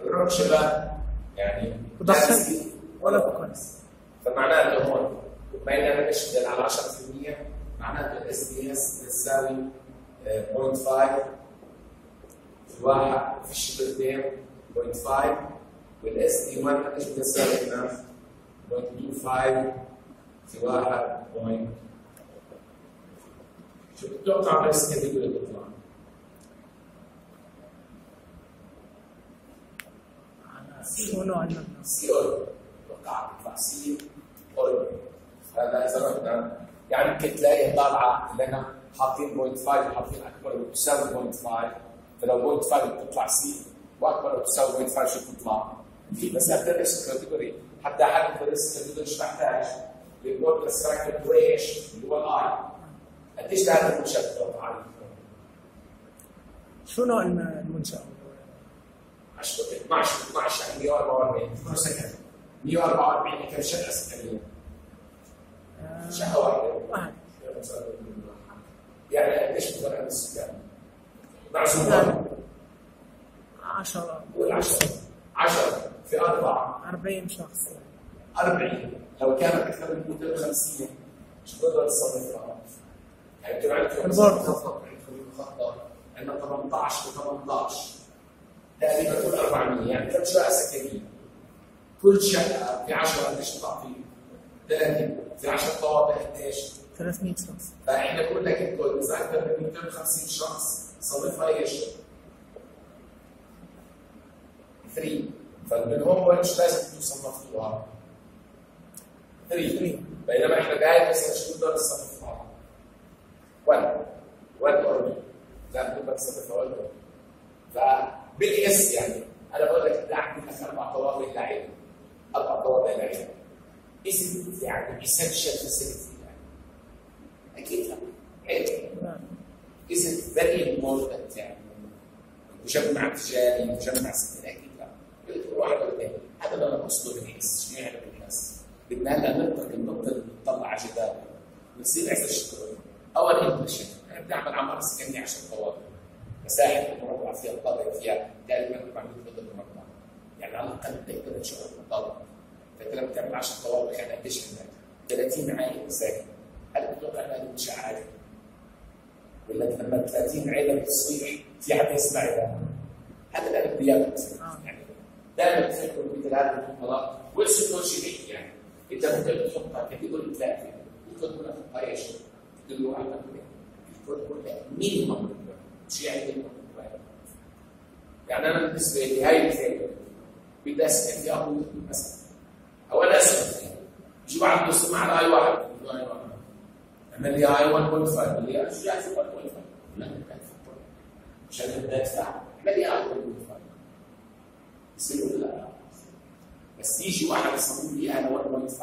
الروك شباب يعني وضخم نفسي ولا كويس فمعناته هون ما إنها نشتغل على 10% معناته الاس دي اس بتساوي آه، 0.5 في واحد في الشبرتين 0.5 والاس دي 1 قديش بتساوي هنا 0.25 في واحد بوينت شو بتتوقع بس كيف يقول تطلع سي اوربن هذا يعني ممكن تلاقي طالعة لنا حاطين point 5 وحاطين أكبر وتساوي point 5 فلو point 5 بتطلع C وأكبر وتساوي بوينت 5 شو بتطلع؟ بس حتى حد مش محتاج؟ اللي هو ال I قديش عليه؟ شو نوع الم- المنشأة؟ 10 12 12 يعني 144 سكن 144 كم شقه سكنيه؟ شقه واحدة واحد يعني قديش بتكون عدد السكان؟ معزوم نعم. واحد عشرة قول 10 10 في أربعة 40 شخص 40 لو كانت أكثر من 250 مش بقدر تصرفها يعني بتكون عندكم البورد. عندكم مخطط عندنا 18 و 18 تقريبا كل 400 يعني ثلاث شقق سكنية كل شقة في 10 قديش تعطي 30 في 10 طوابق قديش 300 شخص. فإحنا كنا كنتوا اذا أكثر من 250 شخص. صنفها إيش؟ 3 فمن هون مش لازم أنتم صنفتوها 3 Three. بينما إحنا قاعد مثلا شو بدنا نصنفها؟ 1 1 اور 2 لا بدنا نصنفها 1 اور فبالاس يعني. أنا بقول لك انت عندك أربع طوابق لعيبه أربع طوابق لعيبه إسم يعني essential facility يعني. أكيد لا. حلو it very important يعني؟ مجمع تجاري مجمع سكني أكيد لا. واحد ولا اثنين هذا اللي أنا بقصده بالحس شو يعني بالحس بدنا هلا ننطق النقطه اللي بتطلع على جدال بتصير عزة الشغل اول امبريشن أنا بدي أعمل عماره سكنيه عشان طوابق. مساحة المربع فيها. طابق فيها تقريبا 400 متر مربع يعني على الأقل تقدر تشغل طابق فأنت لما تعمل 10 طوابق يعني قديش عندك؟ 30 عائله ساكنه هل بتتوقع إنها منشاه عادي؟ ولا لما 30 عيله بتصيح في حد يسمع هذا الانبياء يعني دائما تفكروا مثل هذه ويرسل كل شيء يعني؟ إنت ممكن تحطها category ثلاثة. تحطها إيش؟ تقول له واحد الكود كله minimum مش يعني minimum يعني أنا بالنسبة لي هاي الفكرة بدي اسكن في ابو مثلا أو أنا يعني يجي واحد يصير على اي واحد يقول اي واحد اعمل لي I 1.5 اللي أنا شو جاي 1.5 لا عشان بدي ادفع اعمل لي I 1.5 يصير لا بس يجي واحد يصمم لي أنا 1.5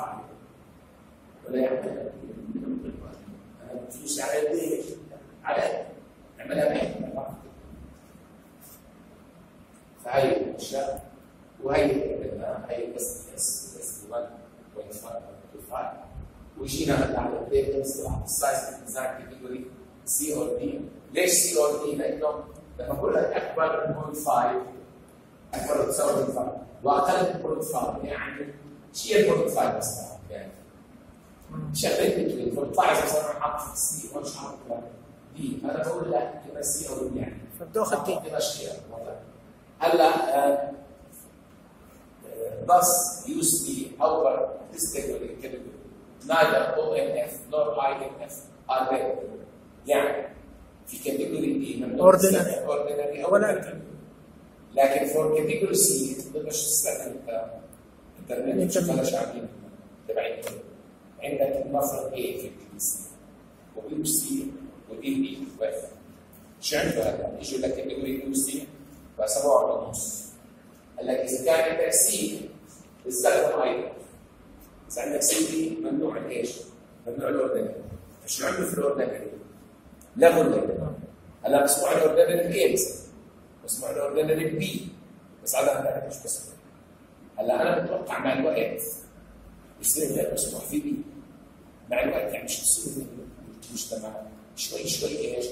ولا يعمل أنا فلوسي على قد على قد اعملها بحكمه فهي الأشياء وهي هي بس بس بس 1.5 وجينا هلا على الديتنس على السايز اكزاكت كاتيجوري سي اور دي ليش سي اور دي؟ لأنه لما بقول لك أكبر من 0.5 أكبر تساوي 0.5 وأقل من 0.5 يعني شيء 0.5 بس. يعني شغلت بين 0.5 مثلا حاط C ومش حاط D أنا بقول لك كده C or D يعني فبده اخذ D كده شيء هلا thus used to be however this category category neither OMF nor IMF are valid. يعني في كاتيجوري دي ممنوع Ordinary. تستخدم ordinary أو ولا ordinary. لكن فور كاتيجوري سي ما تقدرش تستخدم انت انترنت مش. بلاش عاملين تبعين عندك المفرد A في البي سي وبي سي ودي بي شو عنده هذا؟ يجوا لك كاتيجوري بي سي فسبعة ونص قال لك اذا كان عندك سي استخدم أيضا اذا عندك C ممنوع الايش؟ ممنوع ال ordinary فشو عنده في ال ordinary؟ level هلا مسموع ال ordinary A مثلا مسموع ال ordinary B بس هذا مش مسموع هلا أنا بتوقع مع الوقت يصير غير مسموح في B مع الوقت يعني شو بصير بالمجتمع شوي شوي إيش؟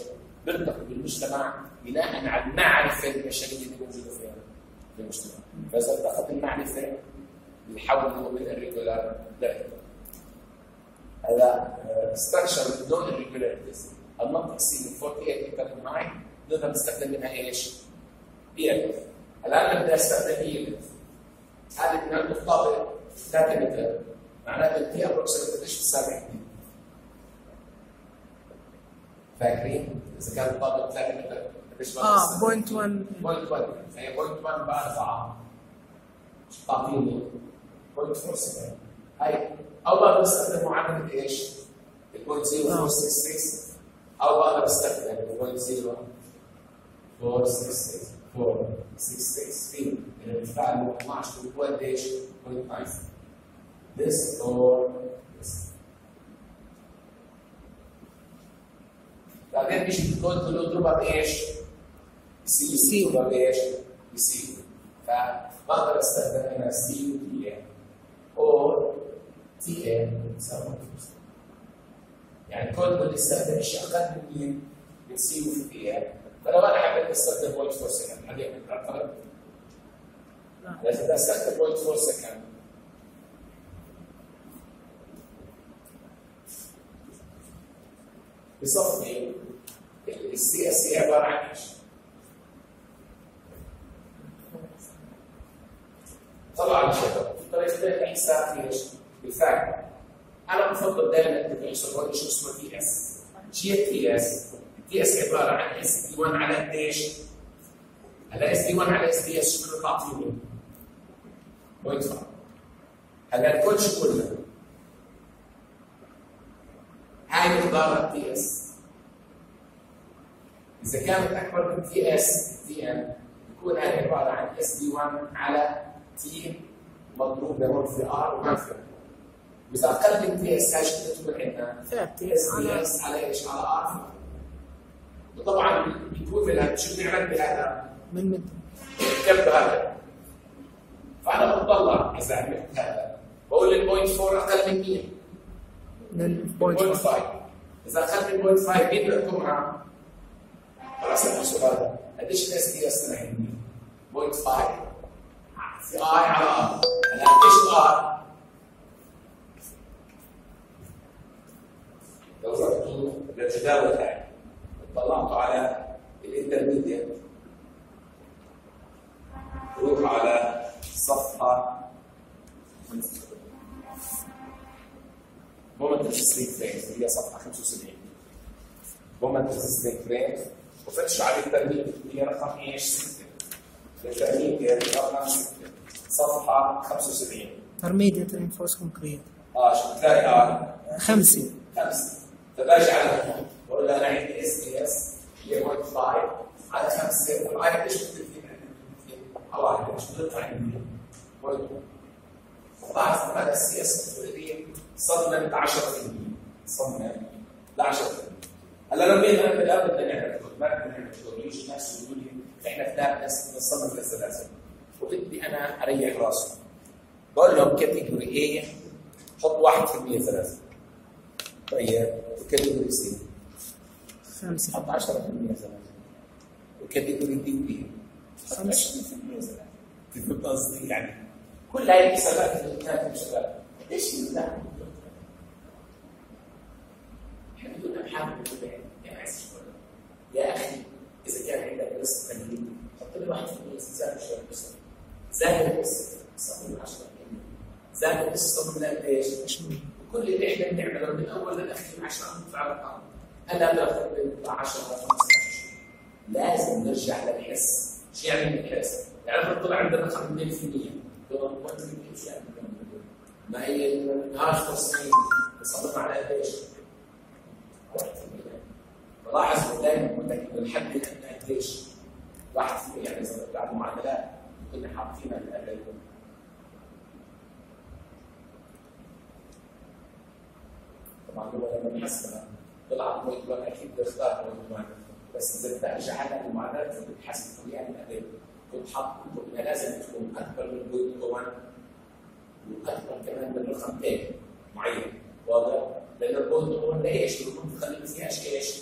بيرتقي بالمجتمع بناء على المعرفة البشريه اللي موجودة فيها في المجتمع. فإذا ارتقت المعرفة بيحولوا من الريجولار للريجولار هذا ستراكشر نون irregularities المنطق سي من 48 كتبوا معي نقدر نستخدم منها إيش؟ اي الآن بدي أستخدم اي هذه من المخططه 3 متر معناته في ابروكسيمت قديش بتساوي؟ فاكرين؟ اذا كان الطابق 3 متر قديش آه point 1 point 1 فهي point 1 بأربعة تعطيني point 47 هاي أو بقدر بستخدم معادلة إيش؟ ال point 0466 أو بقدر بستخدم ال point 0466 466 في الارتفاع اللي هو 12 point 9 this or بعدين بيجي الكود كله اضربها بايش؟ سي سي. اضربها بايش؟ بسي فبقدر استخدم هنا سي وتي ان أو تي ان تساوي. يعني الكود اللي استخدم شيء أقل من مين؟ من سي وتي ان فلو أنا حبيت استخدم بوينت فور سكند هل يكون تعترض؟ لا. لازم استخدم بوينت فور سكند بصفي ال TS هي عبارة عن إيش؟ طبعا شباب في طريقتين لحساب إيش؟ بالفعل أنا بفضل دائما انك تحسب شو اسمه TS هي TS؟ TS عبارة عن SD 1 على إيش؟ هلا SD 1 على SDS شو بنطلع فيه؟ point 5 هلا الكود شو قلنا؟ هاي مقدار التي اس إذا كانت أكبر من تي اس تي ام بتكون هاي عبارة عن اس دي 1 على تي مضروب بهون في ار وهون في ار إذا أقل من تي اس هاي شو بدها تكون عندنا؟ ثلاثة اس على اس على إيش؟ على ار وطبعا الايكوفلنت شو بنعمل بهذا؟ من مد الكب هذا فأنا بطلع إذا عملت هذا بقول ال point 4 أقل من مين؟ من point 0.5 إذا أخذت من 0.5 مين معه؟ خلاص نحسب هذا قديش ال SDS عندي؟ 0.5 في I على R هلا قديش ال R؟ لو رحتوا للجداول هاي طلعتوا على ال intermediate روح على صفحة. moment frames اللي هي صفحة 75 moment resisting frames وفتشوا على الترميم اللي هي رقم إيش؟ 6 الترميم هي رقم 6 صفحه 75 intermediate reinforced concrete آه شو بتلاقي؟ آه. خمسة. خمسة. فباجي على هون بقول له أنا عندي SDS هي 0.5 على خمسة. والاي قديش بتدي أو واحد مش بتطلع عندي 0.2 لاحظ هذا السي إس صدمه ل 10% صدمه ل 10% هلا لو مين أنا بالأول بدنا نعمل كود ما بدنا نعمل كود يجي ناس يقولوا لي إحنا فلان ناس نصمم للزلازل وبدي أنا أريح راسه بقول لهم كاتيجوري إيه حط 1% زلازل طيب وكاتيجوري سي خمسة. حط 10% زلازل وكاتيجوري دي 20% خمسة. زلازل فهمت قصدي يعني؟ كل هاي الحسابات اللي كانت شغاله ليش لا؟ إحنا بدنا نحاول نتبع يا عزيزي يا أخي إذا كان عندك رزق قليل حط لي 1% زائد شوي بس زائد بس صمم 10% زائد بس صمم قديش؟ كل اللي إحنا بنعمله من الأول للاخير عشان ندفع رقم أنا باخذ من 10 ل 15 لازم نرجع للحس شو يعني الحس؟ يعني طلع عندنا رقم 2% دول ما تدري إيش يعني ما هي النهار تصميم بصمم على قديش؟ فلاحظ قلت لك إنه الحد عندنا قديش؟ 1% يعني إذا بعد المعادلات كنا حاطين الأقل طبعا هو لما بنحسبها طلع بوينت 1 أكيد بختار بوينت 1 بس إذا ارجع على المعادلات بتحسب طبيعي الاداء كنت حاط انها لازم تكون أكبر من بوينت 1 وأكبر كمان من رقم ثاني معين واضح؟ لأن البوينت 1 ليش؟ بيكون بخلي ما فيهاش إيش؟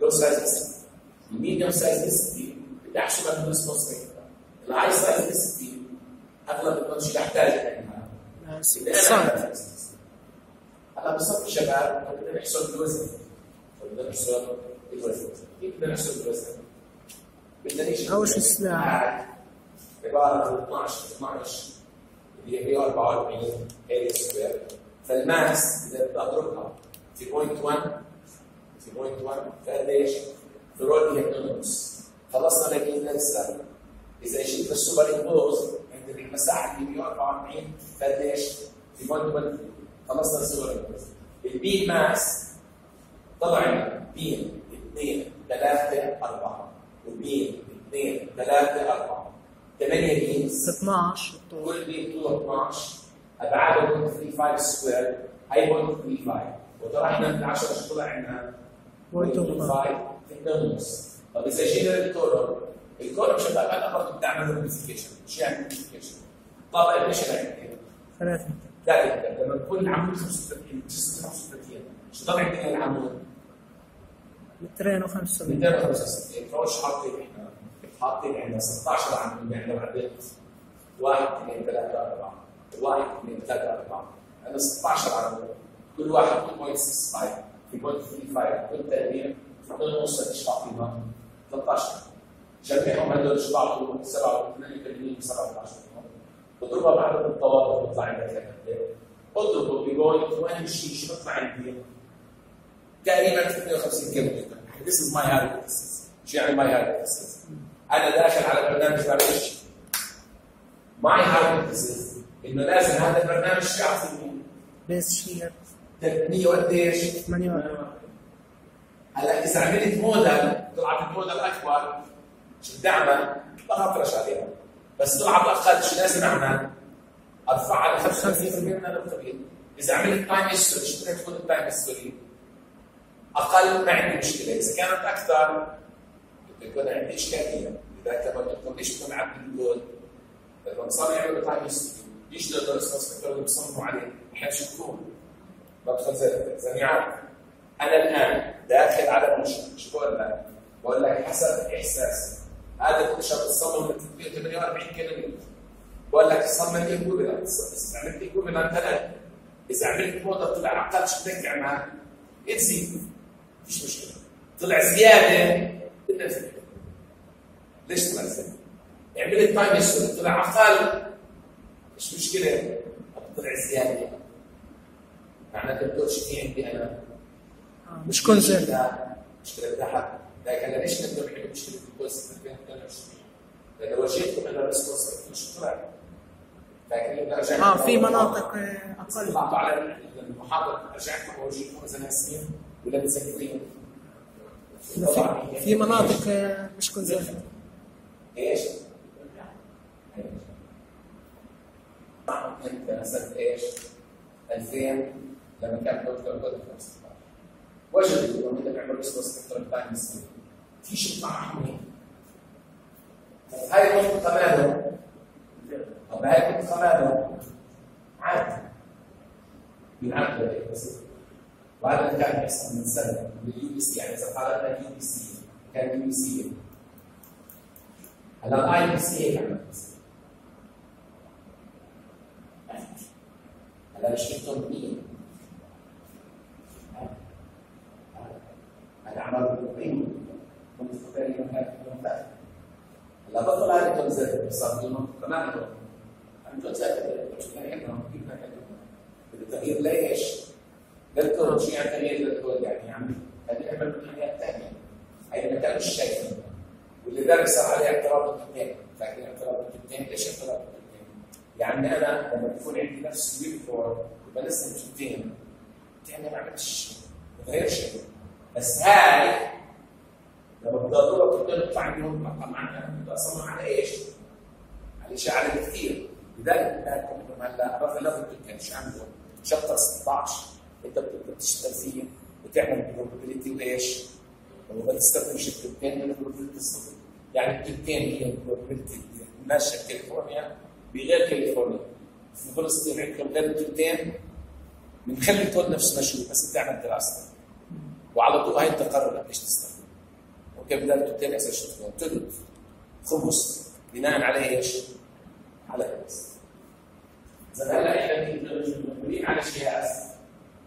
لو سايز الميديوم سايز بدي احسبها بالريسبونس ريت الهاي سايز ديسيتي أغلب منها سايد هلا بصف الشباب بدنا نحسب الوزن بدنا نحسب الوزن كيف بدنا نحسب الوزن؟ بدنا نيجي أول شيء السلاح. عبارة عن 12 12 اللي هي 44 اريا سكوير فالماس اذا بدي اضربها في بوينت 1 في بوينت 1 فقديش؟ في رول هي 2 ونص خلصنا لقينا السالب إذا شلت السوبر امبوز عند المساحة اللي 144 فقديش؟ في بوينت 1 خلصنا السوبر امبوز البي ماس طلع بي 2 3 4 وبي 2 3 4 8 بينز 12 طول كل بي طوله 12 ابعاده 0.35 سكوير هي 0.35 وطرحنا من 10 شو طلع عندنا 0.25 في النص طب إذا جينا للكولوم الكولوم شباب هلا برضه بتعمل موديفيكيشن شو يعني موديفيكيشن؟ طابع قديش أنا عندي؟ ثلاثة ثالث لما تكون العمود 35 الجسم 35 شو طلع عندنا العمود؟ مترين وخمسة 265 فوش حاطين إحنا؟ حاطين عندنا 16 عمود عندنا بعدين 1 2 3 4 1 2 3 4 عندنا 16 عمود كل واحد 2.65 في 0.35 كل تقريبا. كل نص إيش تعطينا 13 جمعهم هدول إيش بعطوا 7 82 17 اضربها بعدد الطوابق بيطلع عندك كم اضربه ببوينت وين شيء شو بيطلع عندي؟ تقريبا 58 كيلو متر This is my hypothesis. شو يعني my hypothesis؟ أنا داخل على برنامج معلش my hypothesis إنه لازم هذا البرنامج يعطيني base shear 300 وقديش؟ 48 هلا إذا عملت موديل طلعت الموديل أكبر شو بدي اعمل؟ بخاطرش عليها بس طلعت أقل شو لازم أعمل؟ ارفعها على 35% من الطبيعي إذا عملت time history شو بدك تكون ال time history؟ أقل ما عندي مشكلة إذا كانت أكثر بتكون عندي إشكالية لذلك بدكم ليش بدكم نعدل الكود؟ لما صار يعملوا time history يجي لدرس ناس اللي بيصمموا عليه؟ إحنا شكون بدخل عارف أنا الآن داخل على منشأ شو بقول لك؟ بقول لك حسب احساسي هذا المنشأ بتصمم ب 48 كيلو متر بقول لك صمم ايكوفلنت إذا عملت ايكوفلنت ثلاث إذا عملت موتر طلع أقل شو بدك تعمل؟ تزيد. مفيش مشكلة. طلع زيادة. بنزل ليش طلع زيادة؟ عملت هيستوري طلع أقل. مش مشكلة. طلع زيادة. معناته بدور شيء عندي أنا مش كونسيرت مشكلة تحت لكن أنا ليش نقدر نحل مشكلة الكويس 2022 لأن وجدتكم ان الريسبونس مش طلع لكن رجعت آه في مناطق آه، أقل. طلعتوا على المحاضرة رجعتكم وجدتكم اذا ناسيين ولا متذكرين في, في مناطق آه، مش كونسيرت إيش؟ انت سنه إيش؟ 2000 لما كان دكتور 15 وجدوا انه بيعمل ريسبونس أكثر من تايم سكيل في شيء طعمه هاي النقطه ماله؟ طب هاي النقطه ماله؟ عادي بالعقل هيك بس وهذا اللي كان يحصل من سنه باليو بي سي يعني اذا قارنا يو بي سي كان يو بي سي هلا الاي بي سي هيك عملت عمل بالقيمه كنت تقريبا هذا المنتخب هلا بطل ما عندهم عندهم زاد مش عندهم كيف التغيير ليش؟ شو يعني تغيير للكود يعني يعني هذه نعمل من حاجات ثانية هي مكان مش شايفين ولذلك صار عليه اعتراض الكتين فاكرين اعتراض الكتين ليش اعتراض الكتين؟ يعني أنا لما يكون عندي نفس الويب فور بنزل كتين يعني ما عملتش شيء ما غير شيء بس هاي لما بدي اضربها كتين يطلع عندي هم طبعا بدي أصمم على إيش؟ على اشياء على كثير لذلك لكم هلا رغم لازم شو عندهم شابتر 16 أنت بتقدر تشتغل فيه وتعمل بروبابيلتي وإيش؟ وما تستخدمش التلتين من البروبابيلتي الصفر يعني التلتين هي البروبابيلتي ماشية كاليفورنيا بغير كاليفورنيا. في فلسطين عندكم غير التلتين بنخلي الكود نفس مشهور بس بتعمل دراستك وعلى طول هاي انت قرر ليش تستخدم. أوكي بدل التلتين هسه شو ثلث خمس بناء على إيش؟ على خمس إذا هلا إحنا مقبلين على هسه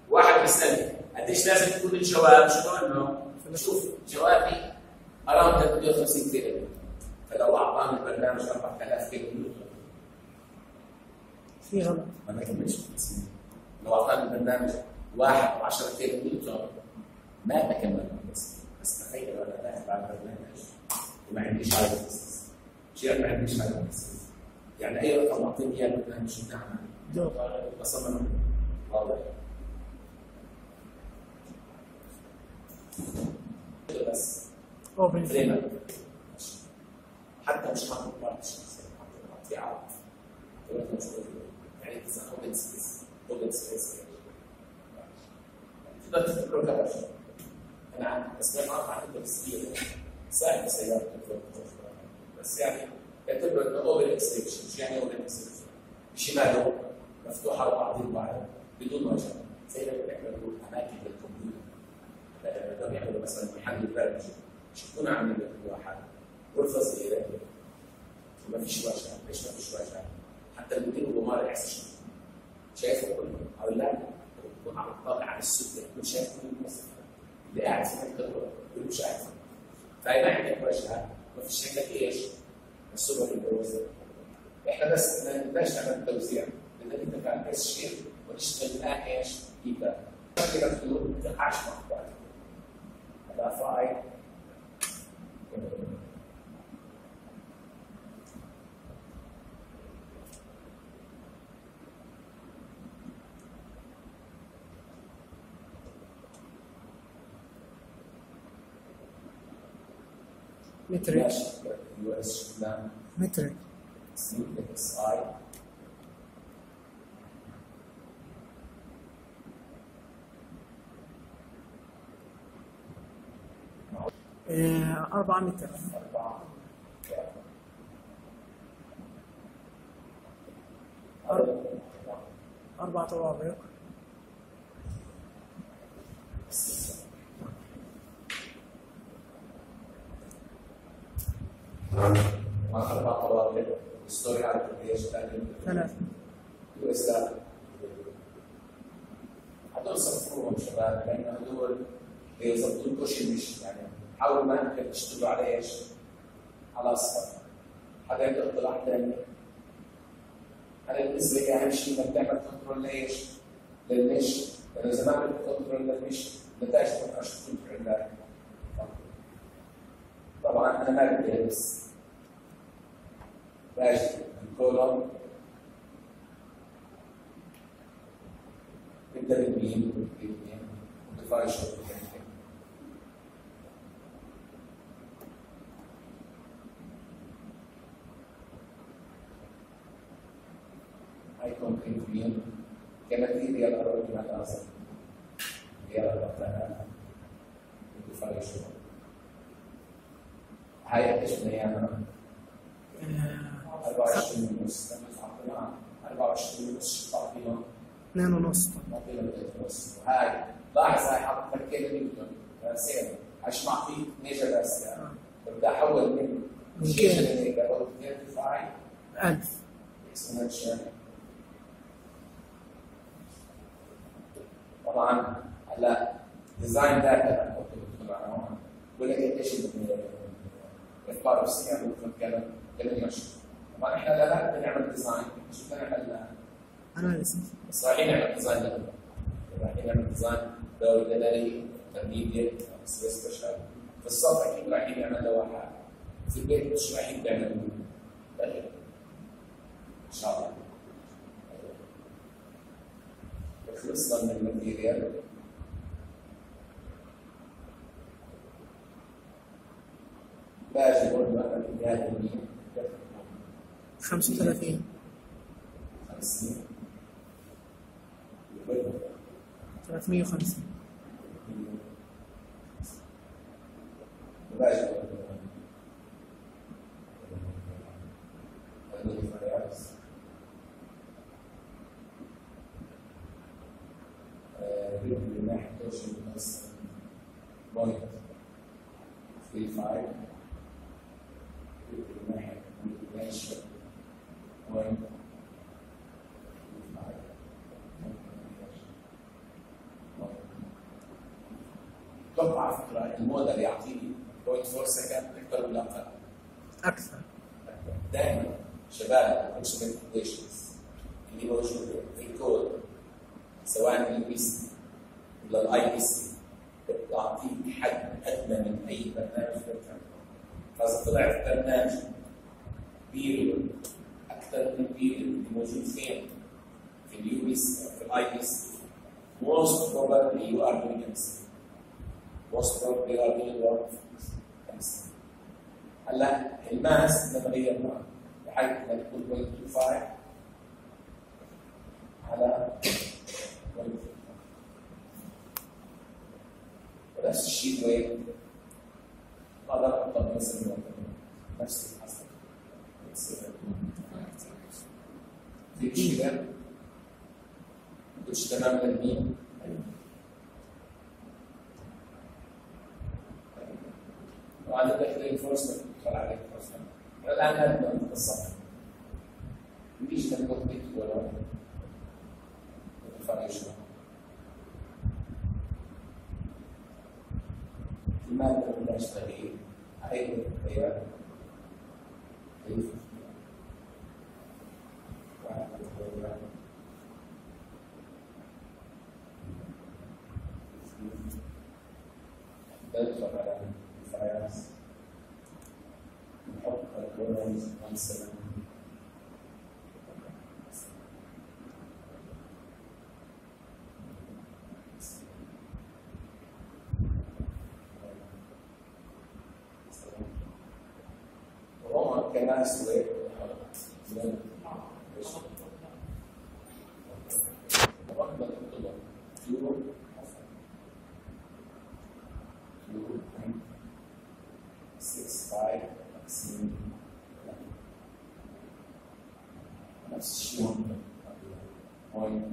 واحد بيسألني قديش لازم تكون الجواب؟ شو بقول له؟ شوف جوابي around 350 كيلو. فلو أعطاني البرنامج 4000 كيلو. في غلط. ما بكملش لو اعطاني البرنامج 1 10 كيلو نيوتن ما بكمل بس بس تخيل أنا داخل على البرنامج وما عنديش هذا شيء ما عنديش هذا يعني أي رقم أعطيني إياه البرنامج شو بتعمل؟ بصمم. واضح. بس. فريمر حتى مش حاطط بارتيشن حاطط قطيعات يعني it's اوبن سبيس اوبن سبيس space. تقدر تكتب بروجرام أنا عندي اسماء أربع تقدر تسجل ساعد السيارة تكتب بس يعني اعتبر انه اوبن اكستنشن شو يعني اوبن اكستنشن؟ شماله مفتوحه لبعضهم بعض بدون وجه زي ما بنعمل اماكن للكمبيوتر لما بيعملوا مثلا محل برمجي شوفونا عامل لوحات غرفه صغيره ما فيش وجه ليش ما فيش وجه؟ حتى المدير الجمهوري يحس. شايفه كله. أو لا على الطابع على السفلى يكون شايف كل المصر اللي قاعد في مكتبه كله مش قاعد ما عندك وجهه ما فيش عندك إيش؟ في البروزر إحنا بس ما نبداش نعمل توزيع بدنا نتفق بس شيء ونشتغل معاه إيش؟ كيبا كده الحلول ما تقعش مع بعض. هذا فاي مترك يو اس سي إكس اي أربعة متر. أربعة أربعة طوابق. مع أربع طوابق الستوري على قديش ثلاثة لا هدول صفروهم شباب لأن هدول بيظبطوا الكوشن مش يعني حاولوا ما انك تشتغلوا على إيش؟ على اصفر حدا يقدر طلع ثاني أنا بالنسبة لي اهم شيء انك تعمل كنترول لايش؟ للمش لأنه اذا ما عملت كنترول للمش النتائج ما تكون عندك طبعا أنا ما بدي البس باجي الكولوم نبدا بالمين وديفاين شوت هيكون كمية كماتيريال أروجنا لازم هي البطانة وديفاين شوت هاي قديش بدنا اياها؟ آه، 24 ونص لما 24 ونص تعطينا اثنين ونص تعطينا ونص هاي لاحظ هاي حاطط كيلو نيوتن رأسين. عشان معطيك ميجر رأس. آه. بدي احول من من شيء كيلو. هيك أو 35 ألف. اكسبوننشال طبعا هلا ديزاين داتا بقول لك إيش الافكار الصيانه ممكن كلام كلام يمشي طبعا إحنا لا لا بدنا نعمل ديزاين شو بدنا نعمل أناليسيس بس رايحين نعمل ديزاين لنا رايحين نعمل ديزاين دوري جدلي تمهيدي سبيشال في الصف أكيد رايحين نعمل لوحات في البيت مش رايحين نعمل ان شاء الله خلصنا من الماتيريال باجي برضه أنا بدي هذا المين خمسة وثلاثين. 50 ثلاثمية وخمسين. باجي من ناحية توصل بس point 35 من ناحية على فكره الموديل يعطيني 0.4 second أكثر. ولا أقل أكثر دائما شباب conditions اللي موجوده في الكود سواء ال UBC ولا ال IBC بتعطيك حد ادنى من اي برنامج بتعمله فاذا طلع في برنامج period أكثر من period اللي موجود فين؟ في ال UBC في ال IBC most probably you are doing mistake most probably you are doing wrong mistake هلا الماس بدنا نغير معه بحيث انها تكون 0.25 على 0.25 تشيل وين؟ أقدر احطها مثلا نفس الحسب في مشكله مش تمام للمين وعلى تدخل عليك فرصه الان هذا انت الصف مفيش تنبض بيت ولا أشتغل هي هي بدخل على الفيروس نحط الكورونز مثلا روما كان اسود رقم الخطوة يورو يورو 6 5 50 نفس الشيء بوينت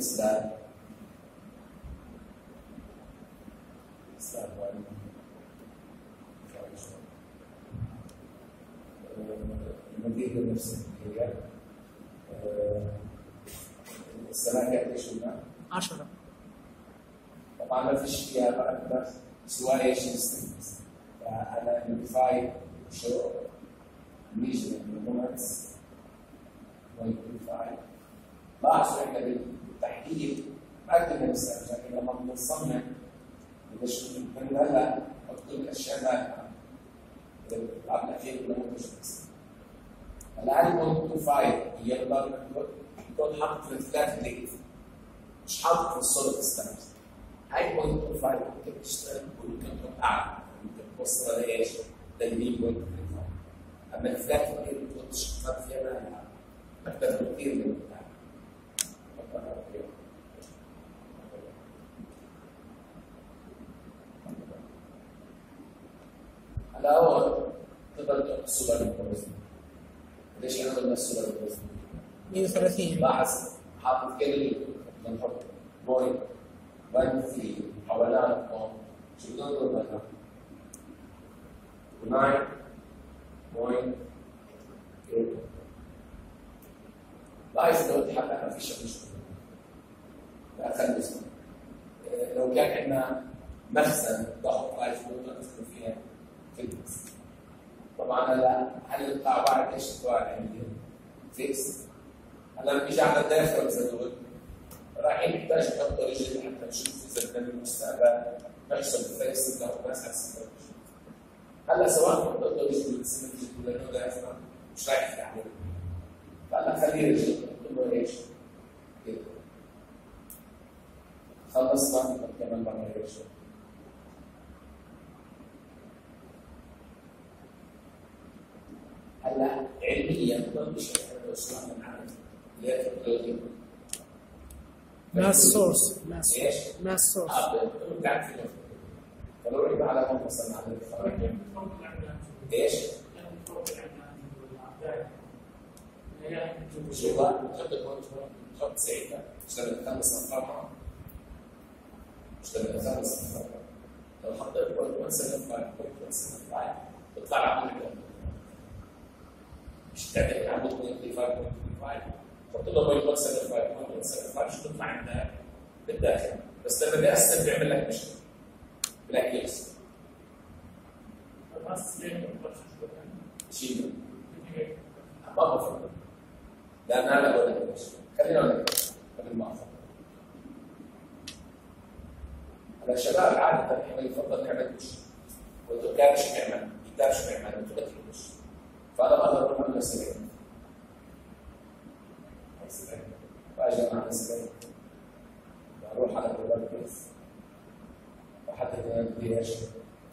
slab slab one. المدينة نفس هي السنة كانت إيش قلنا؟ 10 طبعا ما فيش فيها بقى سواء سترينجز فانا امبليفاي شو ريجن مومنتس وامبليفاي لاحظوا إحنا بالتحديد ما كنا بنستخدم لكن لما بنصمم مش من هلا نحط الاشياء ما العقل الاخير كله مش بس 1.25 يقدر يكون حاطط في الفلات بليت مش حاطط في السوليد ستانس هاي 1.25 ممكن تشتغل ممكن توقع ممكن توصل لايش؟ لل 1.25 أما الفلات بليت بتحط شفاف فيها ما أكثر بكثير من البتاع هلا هون تقدر تحط السولار البروزن ليش قلنا السولار البروزن؟ 130 لاحظ حاطط كلمه بنحط بوينت 1 3 حوالين هون شو بدنا نقول مثلا؟ 9 بوينت لاحظ لو تحقق ما فيش مشكله لا اسمه. لو كان عندنا مخزن ضغط لايف نقدر ندخل فيها فيتنس طبعا هلا هل القطاع بعد إيش القطاع عندي؟ فيكس هلا بيجي على الداخل زدود رايحين نحتاج نحط رجل حتى نشوف إذا كان بالمستقبل نحصل له ناس على هلا سواء نحط رجل بالسنه ولا انه دافع مش رايح يتعلم فهلا خليه رجل نحط له إيش؟ كده خلصنا كمان بعمل إيش؟ هلا علميا ما اللي mass source mass source فلو رحنا على مثلا على الفرق إيش؟ شو سعيدة اشتغل خمس اشتغل خمس نفر لو حطيت point 1 7 5 point 1 7 5 بيطلع لك عندك مش على point 25 point 25 حط له point 1 7 5 point 1 7 5 شو بيطلع عندك بالداخل بس لما بيقسم بيعمل لك مشكله بلاك شيء ما بفضل أنا بقول لك ليش خلينا أقول لك قبل ما افضل هلا الشباب عاده يفضل نعمل مش وأنتم كان شو نعمل كتاب شو نعمل بدكم مش فانا بقدر على سبيل فاجي مع سبيل بروح على الورك بيس بحدد أنا بدي إيش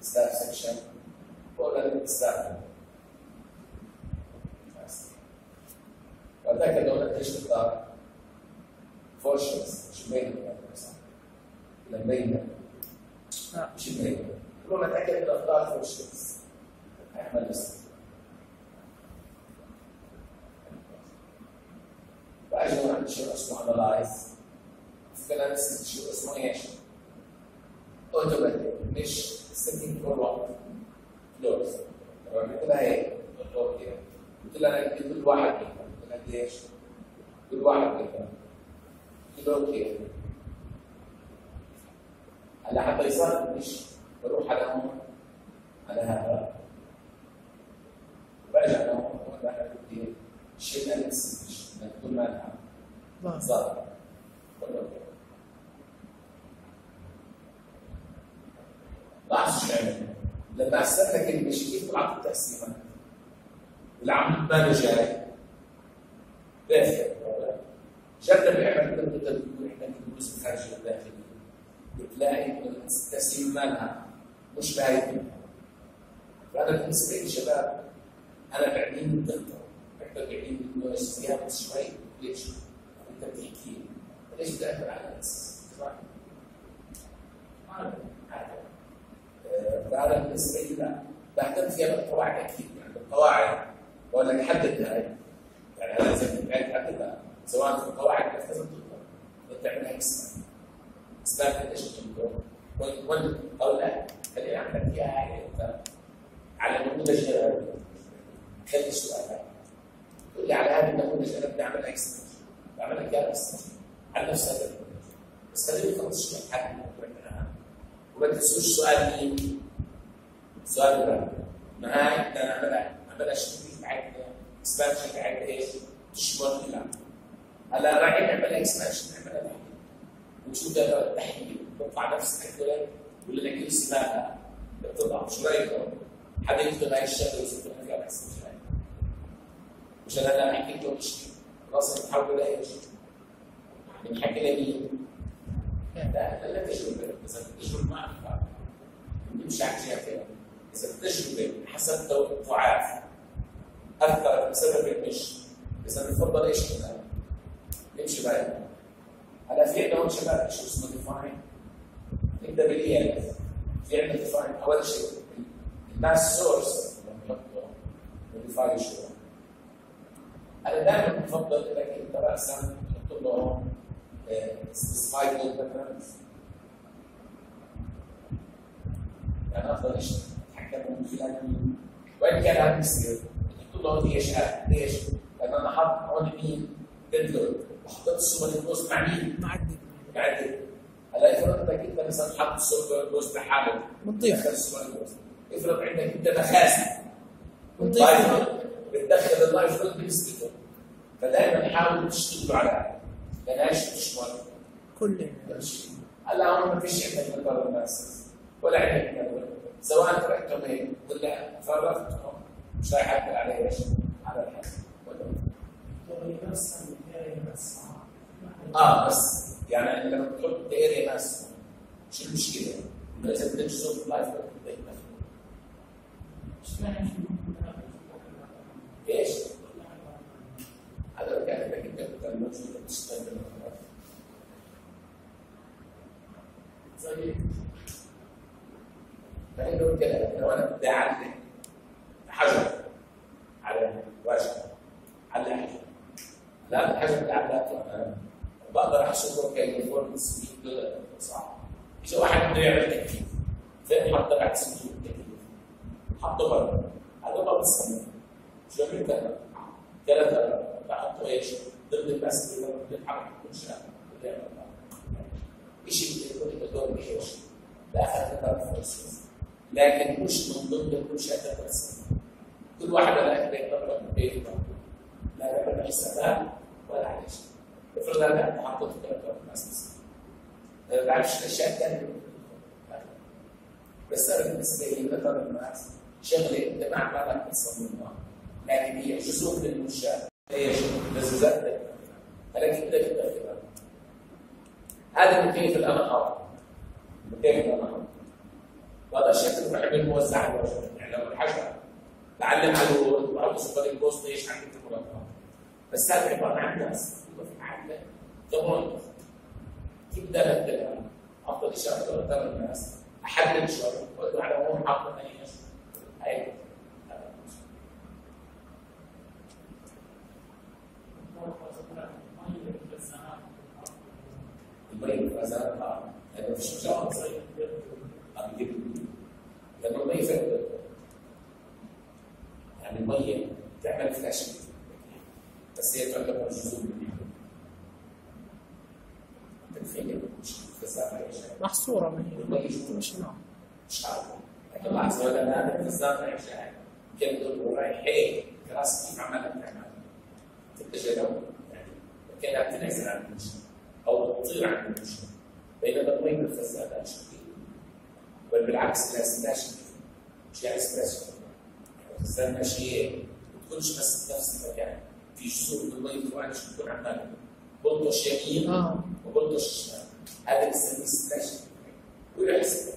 ستاف سكشن ولا الاستاذ فذاك دولة إيش تختار؟ فورشنز شو بينهم ولا بينهم لا. شو بينهم يقولون اتاكد انه أختار فورشنز احمد اسم شيء اسمه انالايز فينانس شو اسمه إيش؟ اوتوماتيك مش سيتنج فور وقت تمام قلت لها هيك قلت لها كل واحد منهم قلت لها قديش؟ كل واحد منهم قلت له أوكي هلا حتى يصير مش بروح على هون على هذا. برجع لهون ولا بدي شيء اناليسيس بدون ما العب ضابط. صار لاحظ عمل لما استنى كلمه شيء كيف طلعت التقسيمات والعمود ما جاي دافع جرب اعمل كل بدك تقول إحنا كندوس الخارجيه والداخليه بتلاقي انه التقسيم مالها مش باين فانا بالنسبة لي شباب أنا بعدين الدكتور أكثر بعدين انه زياده شوي ليش؟ انت بتحكي ليش بتاثر على الناس؟ فانا بالنسبة لي لا. بهتم فيها بالقواعد أكيد. يعني القواعد بقول لك حدد هاي يعني أنا لازم تبعد حددها سواء في القواعد بس لازم تطلع وتعملها اسم اسباب إيش وال أو لا خليني اعمل لك اياها هاي انت على نموذج خلي السؤال تقول لي على هذا النموذج أنا بدي أعمل إكس بعمل لك اياها بس على نفس هذا النموذج بس خليني خلص شوي حد وما تنسوش سؤال مين؟ سؤال ده ما هاي بدنا نعملها نعملها شكل بعد اكسبانشن بعد إيش؟ تشمل إلى هلا رايحين نعملها اكسبانشن نعملها تحليل ونشوف ده التحليل. بيطلع نفس الكلام ولا لك اسمها بتطلع شو رايكم؟ حدا يكتب هاي الشغله ويكتب فيها اكسبانشن مشان أنا احكي لكم شيء. خلاص نتحول لايش؟ بنحكي لمين؟ لا لا تجربه إذا التجربه ما أنفع. نمشي على الجهه كده إذا التجربه حسب توقعات أثرت بسبب المش. إذا نفضل إيش؟ كده نمشي بقى. هلا في عندنا هون شباب. شو اسمه ديفاين نبدا بالاي في عندنا ديفاين اول شيء. الماس سورس بنحطه و define شو أنا دائما بفضل انك انت راسا تحط له specified load patterns يعني أفضل أتحكم من خلال مين وين كان هذا بيصير تحط له ليش ليش؟ لأن أنا حاط هون مين؟ dead load وحطيت ال superimposed مع مين؟ معدي بعدين هلا افرض انك انت مثلا حاط ال superimposed لحاله بتضيف. السوبر إفرض عندك أنت مخازن. بتضيف. بتدخل اللايف لود بالسبيكر فدائما حاولوا تشتغلوا على إيش تشمل كل هلا هون ما فيش عندك مقر الناس ولا عندك مقر سواء تركتهم هيك ولا فرغتهم مش رايح اكل عليه إيش؟ على الحسن ولا آه بس. يعني لما تحط اريا ماس شو إذا بدك تشوف لايف بدك إيش؟ هذا كان انت تستخدم زي فانه لو أنا اعلق حجر على وجه على حجر لا الحجر أنا بقدر احسبه كيونيفورم سبيد صح اذا واحد بده يعمل تكييف فين حط تبع صندوق التكييف حطه برا هذا ما بتصمم عملت أنا؟ ثلاثة بحطه إيش؟ ضمن البس اللي بنتحرك كل شهر شيء يكون يدور بحيش لا اخذ فرص لكن مش من ضمن المنشات بس كل واحد لا يقدر يطبق لا يعمل حسابات ولا على شيء. افرض أنا حطيت ثلاثة ناس ما بعرفش الاشياء الثانية بس أنا بالنسبة لي مثلا الناس شغله انت ما عمالك تصممها لكن هي جزء من المنشأة. إيش؟ لزوزات لكن بدك تدخلها هذا مكيف الانهار مكيف الانهار وهذا الشكل بحب الموزع يعني لو الحجر بعلم على وعاوز أشوف البوست إيش عندك المرتبات بس هذا عبارة عن ناس. في حاله ضمان كيف بدنا نبدا أفضل إشارة الناس. احدد شغل واقول على هون حاطط إيش هاي المي الفازات آه لأنه في شجاعه صغيره عم يجيب لأنه المي فات يعني المي تعمل فلاش بس هي تعتبر جزء من إيش محصورة ما جزء مش نوع مش عارف. لكن لاحظ ولا أنا الفزاعه إيش يعني كان تقول رايح هيك كراسي كيف عمالها بتعمل تتجه له يعني كانها بتنعزل عن المشي أو تطير عن المشي بينما المي لا شديد بل بالعكس لا سلاش مش يعني سلاش الفزاعه ماشيه ما بتكونش بس نفس المكان. في جزء من المي بتكون شو بتكون عمال بلطش يمين آه. وبلطش شمال هذا بنسميه سلاش ولا يحسب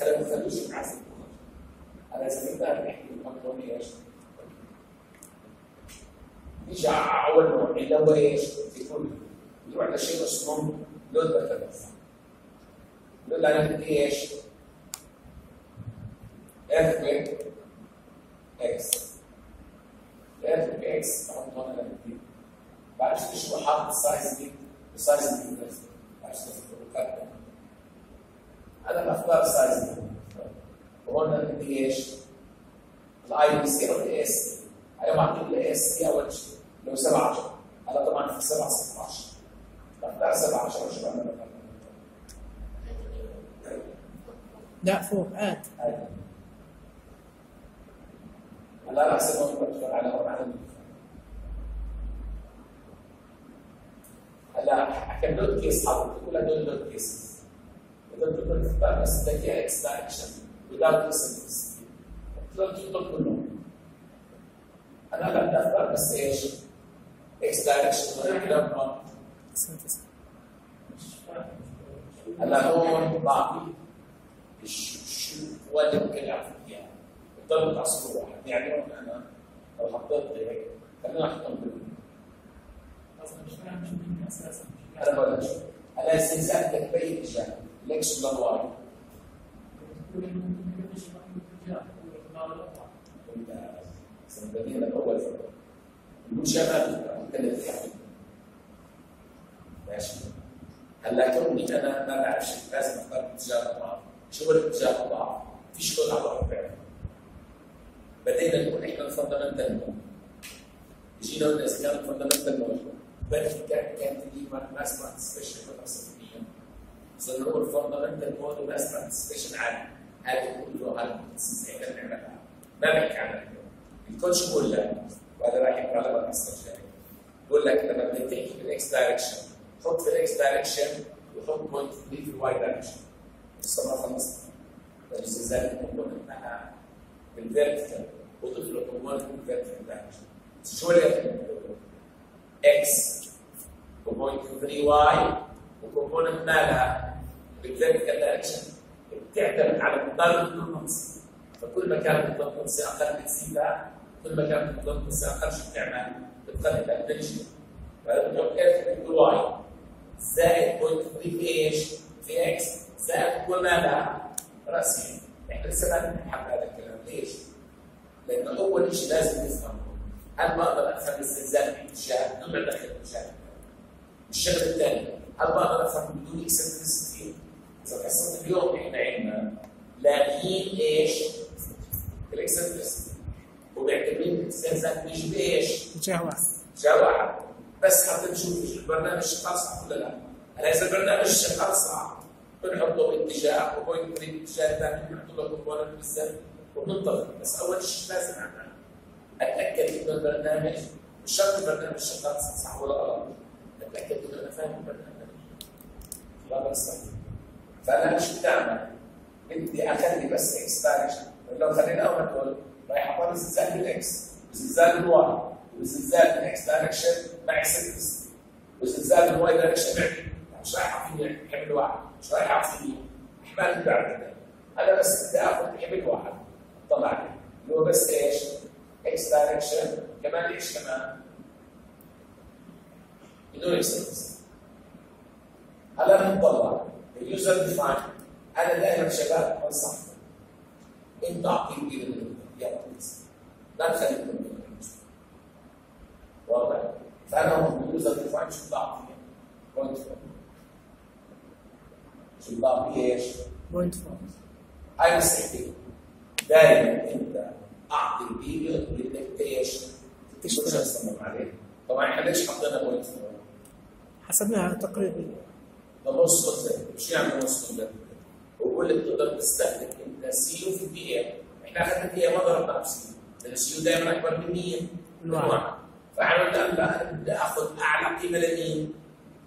خلينا ما نخلوش ينعزل أنا اذا بدنا نحكي المكروني إيش؟ نيجي على أول نوع اللي هو إيش؟ يروح لشيء اسمه load patterns load أنا بدي إيش؟ earthquake X earthquake X بحط هون أنا بدي بعرفش ليش حاطط السايز دي السايز دي بس بعرفش أنا بختار سايز دي وهون أنا بدي إيش؟ ال IBC أو ال ASCE أنا معطيك ال ASCE اول شيء لو 17 أنا طبعا في 7 16 بختار 17 شو بعمل لا فوق عاد أسوي بدخل على. هلا حكم load case حاطط كل هدول load cases بدك تقدر تختار بس بدك اياها X direction without eccentricity تقدر تختار كلهم أنا بدي اختار بس إيش؟ X direction لما هلا هون بعطي. شو اللي ممكن يعطيك اياه بتضل تعصر واحد. يعني أنا لو حطيت هيك خلينا نحطهم كلهم أنا بقول لك شو أنا استنزاف بدك تبين اشياء الاكس ولا الواي سنبدينا الأول المشابهات ممكن تتحكم ماشي هلا كوني أنا ما بعرفش لازم اختار اتجاه الضعف شغل اتجاه الضعف في شغل على الضعف بدينا نقول إحنا الفندمنتال جينا قلنا إذا كان ال fundamental mode بس كانت كانت the mass participation 5% صرنا نقول fundamental mode و mass participation عالي هذا كله هذا إحنا بنعملها. ما بحكي عنها الكود شو بقول لك؟ وهذا راح يقرا الماستر الجاي بقول لك لما بدك تحكي بال X direction حط في ال X direction وحط point 3 في ال Y direction لسه ما خلصت الزلزال ال component معها بال vertical وضيف له component بال vertical direction شو اللي X component 3 Y و component مالها بال vertical direction بتعتمد على مقدار ال components فكل ما كانت ال components أقل بتزيدها كل ما كانت ال components أقل. شو بتعمل؟ بتقلل الاتنشن فلما تحط Fy زائد point 3 في إيش؟ في X زائد كل ماذا؟ راسي إحنا لسه ما بنحب هذا الكلام ليش؟ لأنه أول شيء لازم نفهم هل بقدر أفهم الزلزال باتجاه بدون ما ادخل اتجاه الشغله الثانية هل بقدر أفهم بدون eccentricity؟ إذا حصلت اليوم إحنا عندنا لاقيين إيش؟ ال eccentricity ومعتبرين الزلزال بيجي بايش؟ اتجاه واحد جاء واحد بس حتى نشوف البرنامج شغال صح ولا لا. هلا إذا البرنامج شغال صح بنحطه باتجاه و point باتجاه ثاني بنحط له component بالسلب وبننتظر بس أول شيء لازم اعمل أتأكد إنه البرنامج مش شرط البرنامج شغال صح ولا غلط. أتأكد إنه أنا فاهم البرنامج. لا بس. فأنا بدي أعمل؟ بدي أخلي بس X direction لو خلينا أول رايح اعطيني زلزال بال X وزلزال بال Y وزلزال ال X direction مع eccentricity وزلزال ال Y direction معي مش رايح اعطيني حمل واحد مش رايح اعطيني احمال بعد أنا بس بدي اخذ حمل واحد طلع لي اللي هو بس إيش؟ X direction كمان إيش كمان؟ بدون X هلا بنطلع ال user defined أنا دائما شباب بنصحكم إنت اعطيه كده. يلا. لا تخليكم واضح؟ فأنا هون اليوزر ديفاين شو بعطيه؟ بوينت شو بعطيه إيش؟ بوينت فور هاي السكتين دائما أنت أعطي البيريود اللي بدك إيش؟ تشتغل. عليه طبعا إحنا ليش حطينا بوينت؟ حسبناها تقريبا نص كونسبت مش يعني كونسبت وكل اللي بتقدر تستهلك أنت سي يو في اي إحنا اخذنا اي ما ضربنا بسي لأن السي يو دائما أكبر من مين؟ من الواحد. واحد قلنا لا بدي أخذ أعلى قيمة لمين؟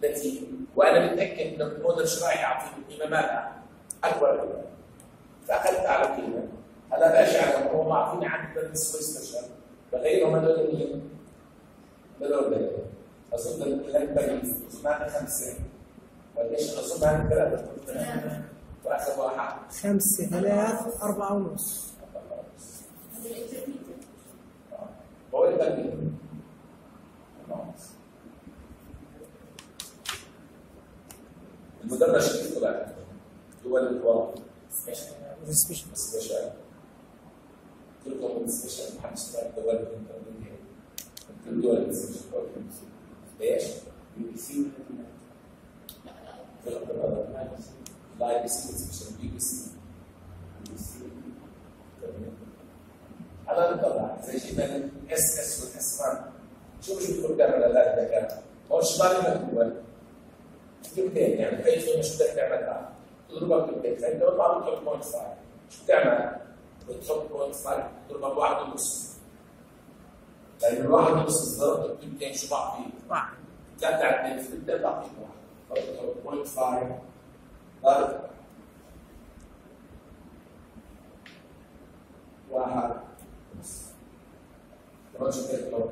لتي وأنا متأكد انه الموديل شراعي يعطي قيمة مالها أكبر قيمة. فأخذت أعلى قيمة. هلا برجع لما هو معطيني عن بالنسبة سبيشال بغيرهم هدول مين؟ هدول دول اظن الاكبر سمعنا خمسة. وليش اظن هذه ثلاثة واخر واحد. خمسة ثلاث أربعة ونص. هذا الانترميديت هو التلميذ المدرج اللي طلع. هو هو سبيشال سبيشال. قلت لكم سبيشال. محمد سؤال دول كل دول سبيشال ليش؟ بي سي لا بي سي سبيشال بي بي سي على نطلع زي جينا الاس اس والاس 1 شوف شو بيقول كان ولا لا إذا كان. هو الشمال مكتوب كلمتين يعني اي كلمه شو بدك تعملها تضربها كلمتين فانت بتطلع بتحط بوينت 5 شو بتعمل؟ بتحط point 5 تضربها بواحد ونص لأن الواحد ونص ضربت بثلثين شو بعطي؟ واحد ثلاثة على اثنين في البداية بعطيك واحد فبتحط point 5 ضرب واحد ونص كمان شو بدك تحط؟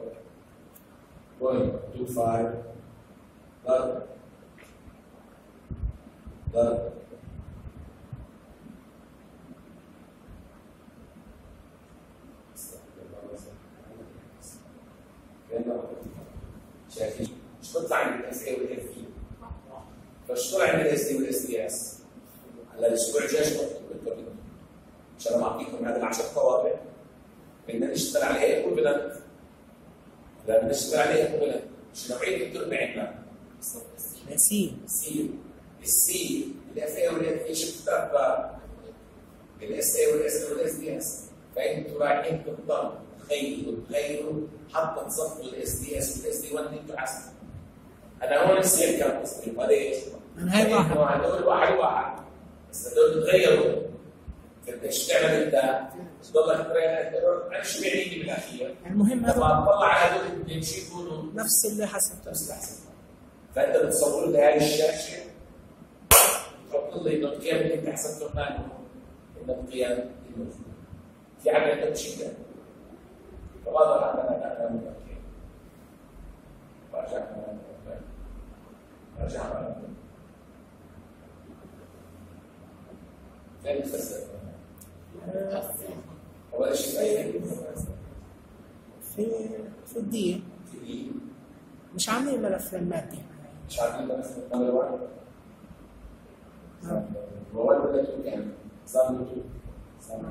point 25 ضرب شايفين؟ مش بيطلع عند الاس اي والاف اي فاش طلع اي والاس دي اس هلا الأسبوع الجاي بدكم عشان أنا اعطيكم هذه العشر طوابع بدنا نشتغل عليها ايكوفلنت هلا بدنا نشتغل عليها ايكوفلنت مش نوعيه التربه عندنا نسيم السي السي الاف اي والاف اي شو بتتربى الاس اي والاس اي والاس دي إس. فانتوا رايحين تضطروا تغيروا تغيروا حتى تصفوا ال SDS وال SD 1 أنتوا حسب أنا هون السير كان هذا إيش؟ من هاي واحد. هدول واحد واحد. بس هدول تغيروا فإنت إيش تعمل أنت؟ تضلك أنا شو بيعنيني بالاخير؟ المهم هذا. لما تطلع على هدول الاثنين شو يكونوا نفس اللي حسبته. نفس الاحسن فإنت بتصور لي هاي الشاشة. لي انه القيم اللي انت حسبتهم مالهم انه القيم الموجوده في حاجة انت مش كده فواضح عندنا كلام متأكد راجع راجع فين الفلسفه؟ اول شيء أي في في الدين. في مش عاملين ملف المادي. مش عارفين بس نمبر 1 هو ولا 2 كام؟ صار 2 صار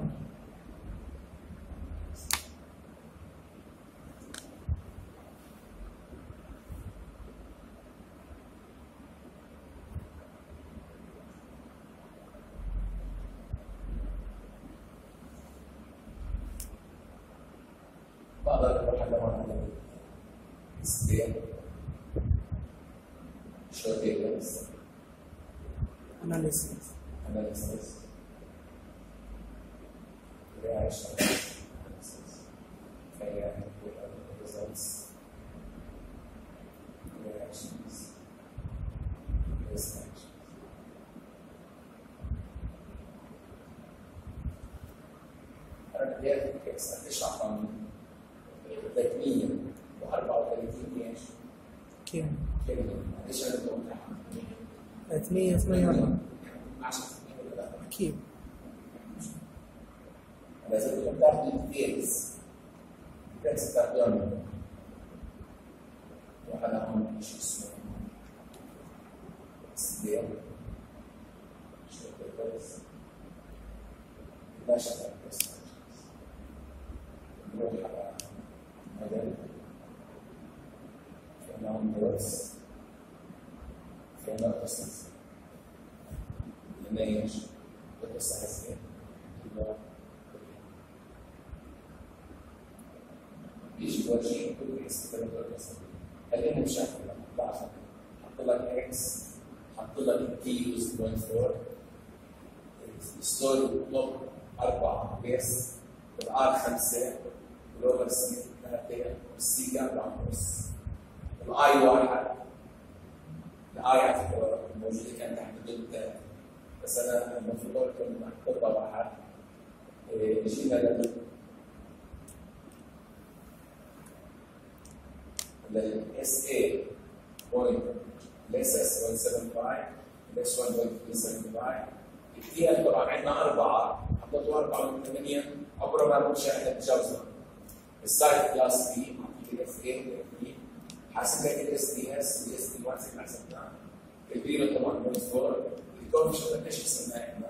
بقدر أروح ادور على استيل surveillance اناليسيس analysis reaction analysis react with other results reactions risk actions أنا بدي أكس قديش أعطاني 334 إيش؟ كم كلمة قديش أنا متوقع؟ 348 10 أكيد لازم تكون تعرف الديتيلز تستخدم وأنا هون شيء اسمه سليم شو كويس لا شغل بس نروح على مدن في نوم درس في نوم قصص لنيش بقصة حسين يجي وجهي كل يستخدم القصة خلينا نشكل بعض حط لك إكس حط لك تي يوز بوينت فور ستوري بلوك أربعة بيس الآر خمسة الأوفر سي ثلاثة والسي أربعة ونص الآي واحد الآي على فكرة موجودة كانت تحت الدول ثلاثة بس أنا المفروض كنت محطوطة واحد إيه، جينا لل للاس اي بوينت الاس اس 175 الاس 1.375 التي طبعا عندنا اربعه حطيتوا اربعه من ثمانيه عبر ما المشاهده تجاوزنا السايت كلاس بي اعطيك الاس اي بي حاسب لك الاس دي اس الاس دي 1 حسبناه البيرو طبعا بوينت 4 الكونفشن قديش حسبناه إحنا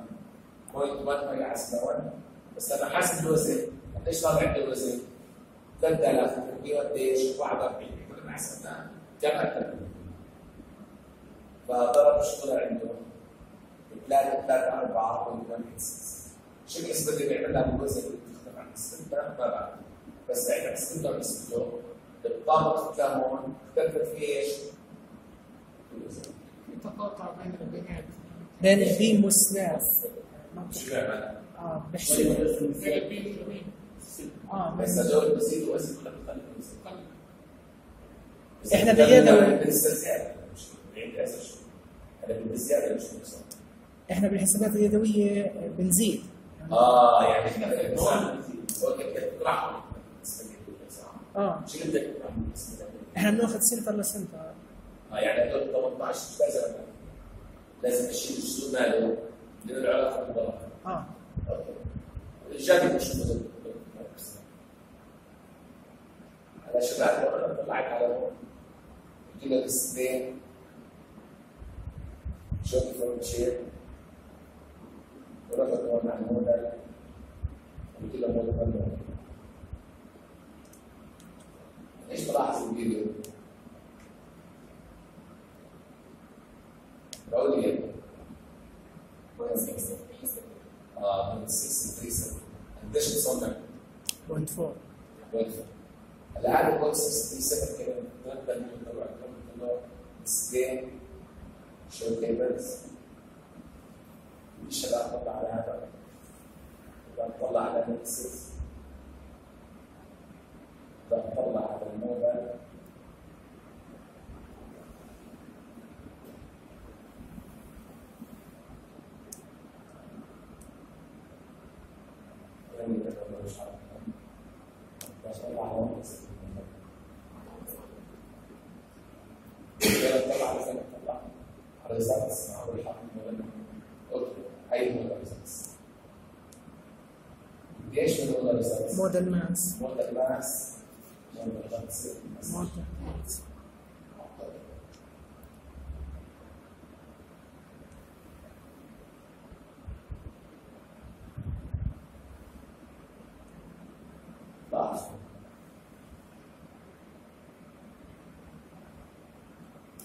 بوينت 1 هي حسبنا 1 بس أنا حاسب الوزن قديش طالع عندي الوزن 3000 قديش 41 كل ما حسبناه كم أكثر. فضرب شو طلع عنده. 3 3 4 شو النسبة اللي بيعملها بالوزن اللي بتختلف عن ال center ما بعرف بس إحنا ال center نسبته بالطابق كهون اختلفت في إيش؟ في الوزن في تقاطع بين البنات. بين ال beam وال slab بيعمل؟ آه بحسب آه مش بنقص إحنا بالحسابات اليدويه بنزيد آه يعني إحنا آه إحنا بناخذ سنتر لسنتر آه يعني هدول 18 مش لازم لازم السوق ماله من العلاقه بالضرر آه الجانب مش لو أنا طلعت على هون السنين شو كيف شيء ورفض هون عن موديل قلت له موديل موديل إيش بلاحظ الفيديو؟ بقول لي 1.637 آه من 637 قديش وصلنا؟ بوينت فور وقفه العدد بوينت 637 كده نقدر نطلع نطلع سكين شو كيبلز مش هبقى اطلع على هذا بطلع على نكسس بطلع على الموبايل يعني ده مش عارف بس طلع على نكسس طلع على فين طلع على رسالة السماء والحق المغنى قلت أي موديل رسالة إيش من موديل رسالة موديل ماس موديل ماس موديل خمسة موديل ماس لاحظ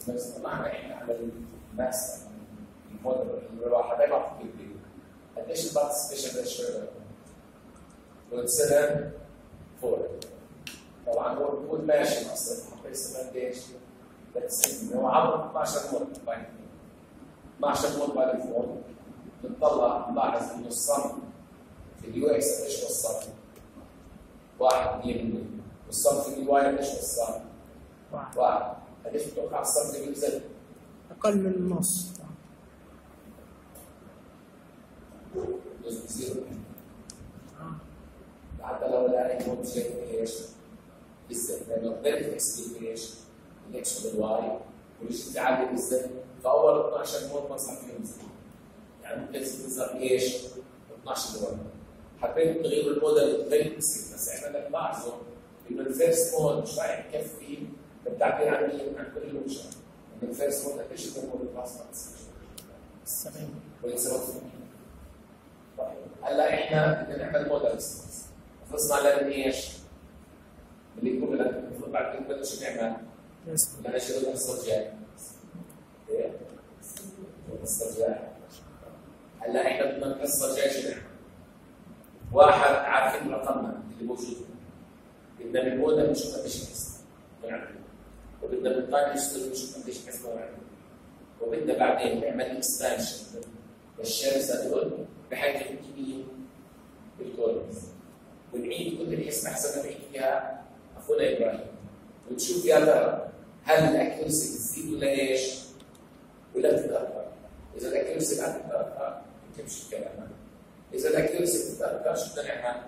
بس طلعنا إحنا على ال mass ال modal الواحد هيبقى في الفيديو قديش ال participation ratio 7 4 طبعا هو بيقول ماشي أصلا 7 قديش؟ بس هو عبر 12 mode by 12 mode by default بنطلع نلاحظ انه ال sum في ال UX قديش وصل؟ واحد 2% وال sum في ال UY قديش؟ واحد واحد قديش بتوقع ال sum في ال UZ؟ أقل من النص جزء zero آه حتى لو لا يكون شيء إيش؟ لسه لأنه قدرت تحسب إيش؟ ال X وال Y والشيء تعدي لسه فاول 12 mode ما صار فيهم زي يعني ممكن تظهر إيش؟ 12 دول حبيت تغير الموديل غير بس بس إحنا بدنا نلاحظه انه الفيرست مود مش راح يكفي بالتعبير عن كل الفيرست مود قديش يكون البلازما السبعين ويساوي 80 طيب هلا إحنا بدنا نعمل ريسبونس خلصنا على إيش؟ اللي يقول لك المفروض بعد كده نبلش نعمل بدنا نشتغل الجايه إيه؟ الجايه هلا إحنا بدنا الجايه شو نعمل؟ واحد عارفين رقمنا اللي موجود. بدنا من الموديل نشوف قديش نحسب ونعمل وبدنا من التايم هيستوري نشوف قديش ونعمل وبدنا بعدين نعمل اكسبانشن للشمس هدول بحيث الكمية بالكولمز ونعيد كل الاسم أحسن نعيد فيها اخونا إبراهيم ونشوف يا ترى هل ال accuracy بتزيد ولا إيش؟ ولا بتتاثر؟ إذا ال accuracy ما بتتاثر بتمشي الكلام إذا ال accuracy بتتاثر شو بدنا نعمل؟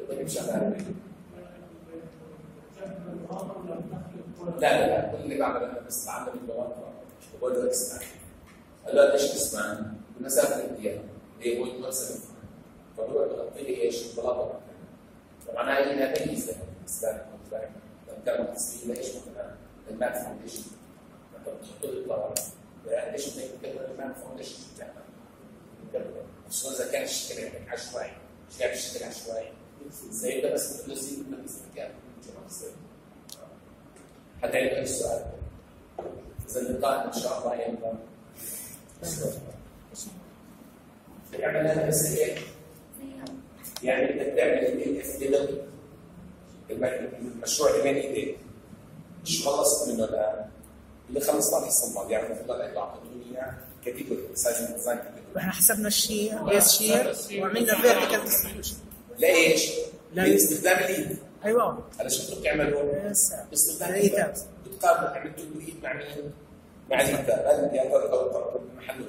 بدنا نمشي على لا لا لا كل اللي بعمله أنا بس بعلم البلاطه وبقول له اسمع قال له ليش تسمع؟ المسافه الامتياز هي point 175 فبروح بغطي لي إيش؟ البلاطه طبعا هاي لها ميزه بالنسبة لك. لما تعمل تصميم لايش مثلا المات فاونديشن انت بتحط لي الطبقه ليش. بدك المات فاونديشن خصوصا إذا كان الشكل عندك عشوائي. مش قاعد الشكل عشوائي. زي ده بس بتلزم بتلزم كان حتى عندك اي سؤال إذا اللقاء إن شاء الله يبقى يعمل بس إيه؟ يعني بدك تعمل الاف ديفلوبمنت المشروع اللي بين ايديك مش خلصت منه الان اللي خلصنا الحصه الماضيه يعني المفروض اعطيتوني اياه كاتيجوري سايز ديزاين إحنا حسبنا الشير. بيس شير. وعملنا فيرتيكال ديستريبيوشن ليش؟ لا. باستخدام الإيد. أيوه هذا شو بدكم تعملوا؟ يس باستخدام الايتاب بتقارنوا عملتوا مع مين؟ مع الكتاب هل يا ترى لو محله.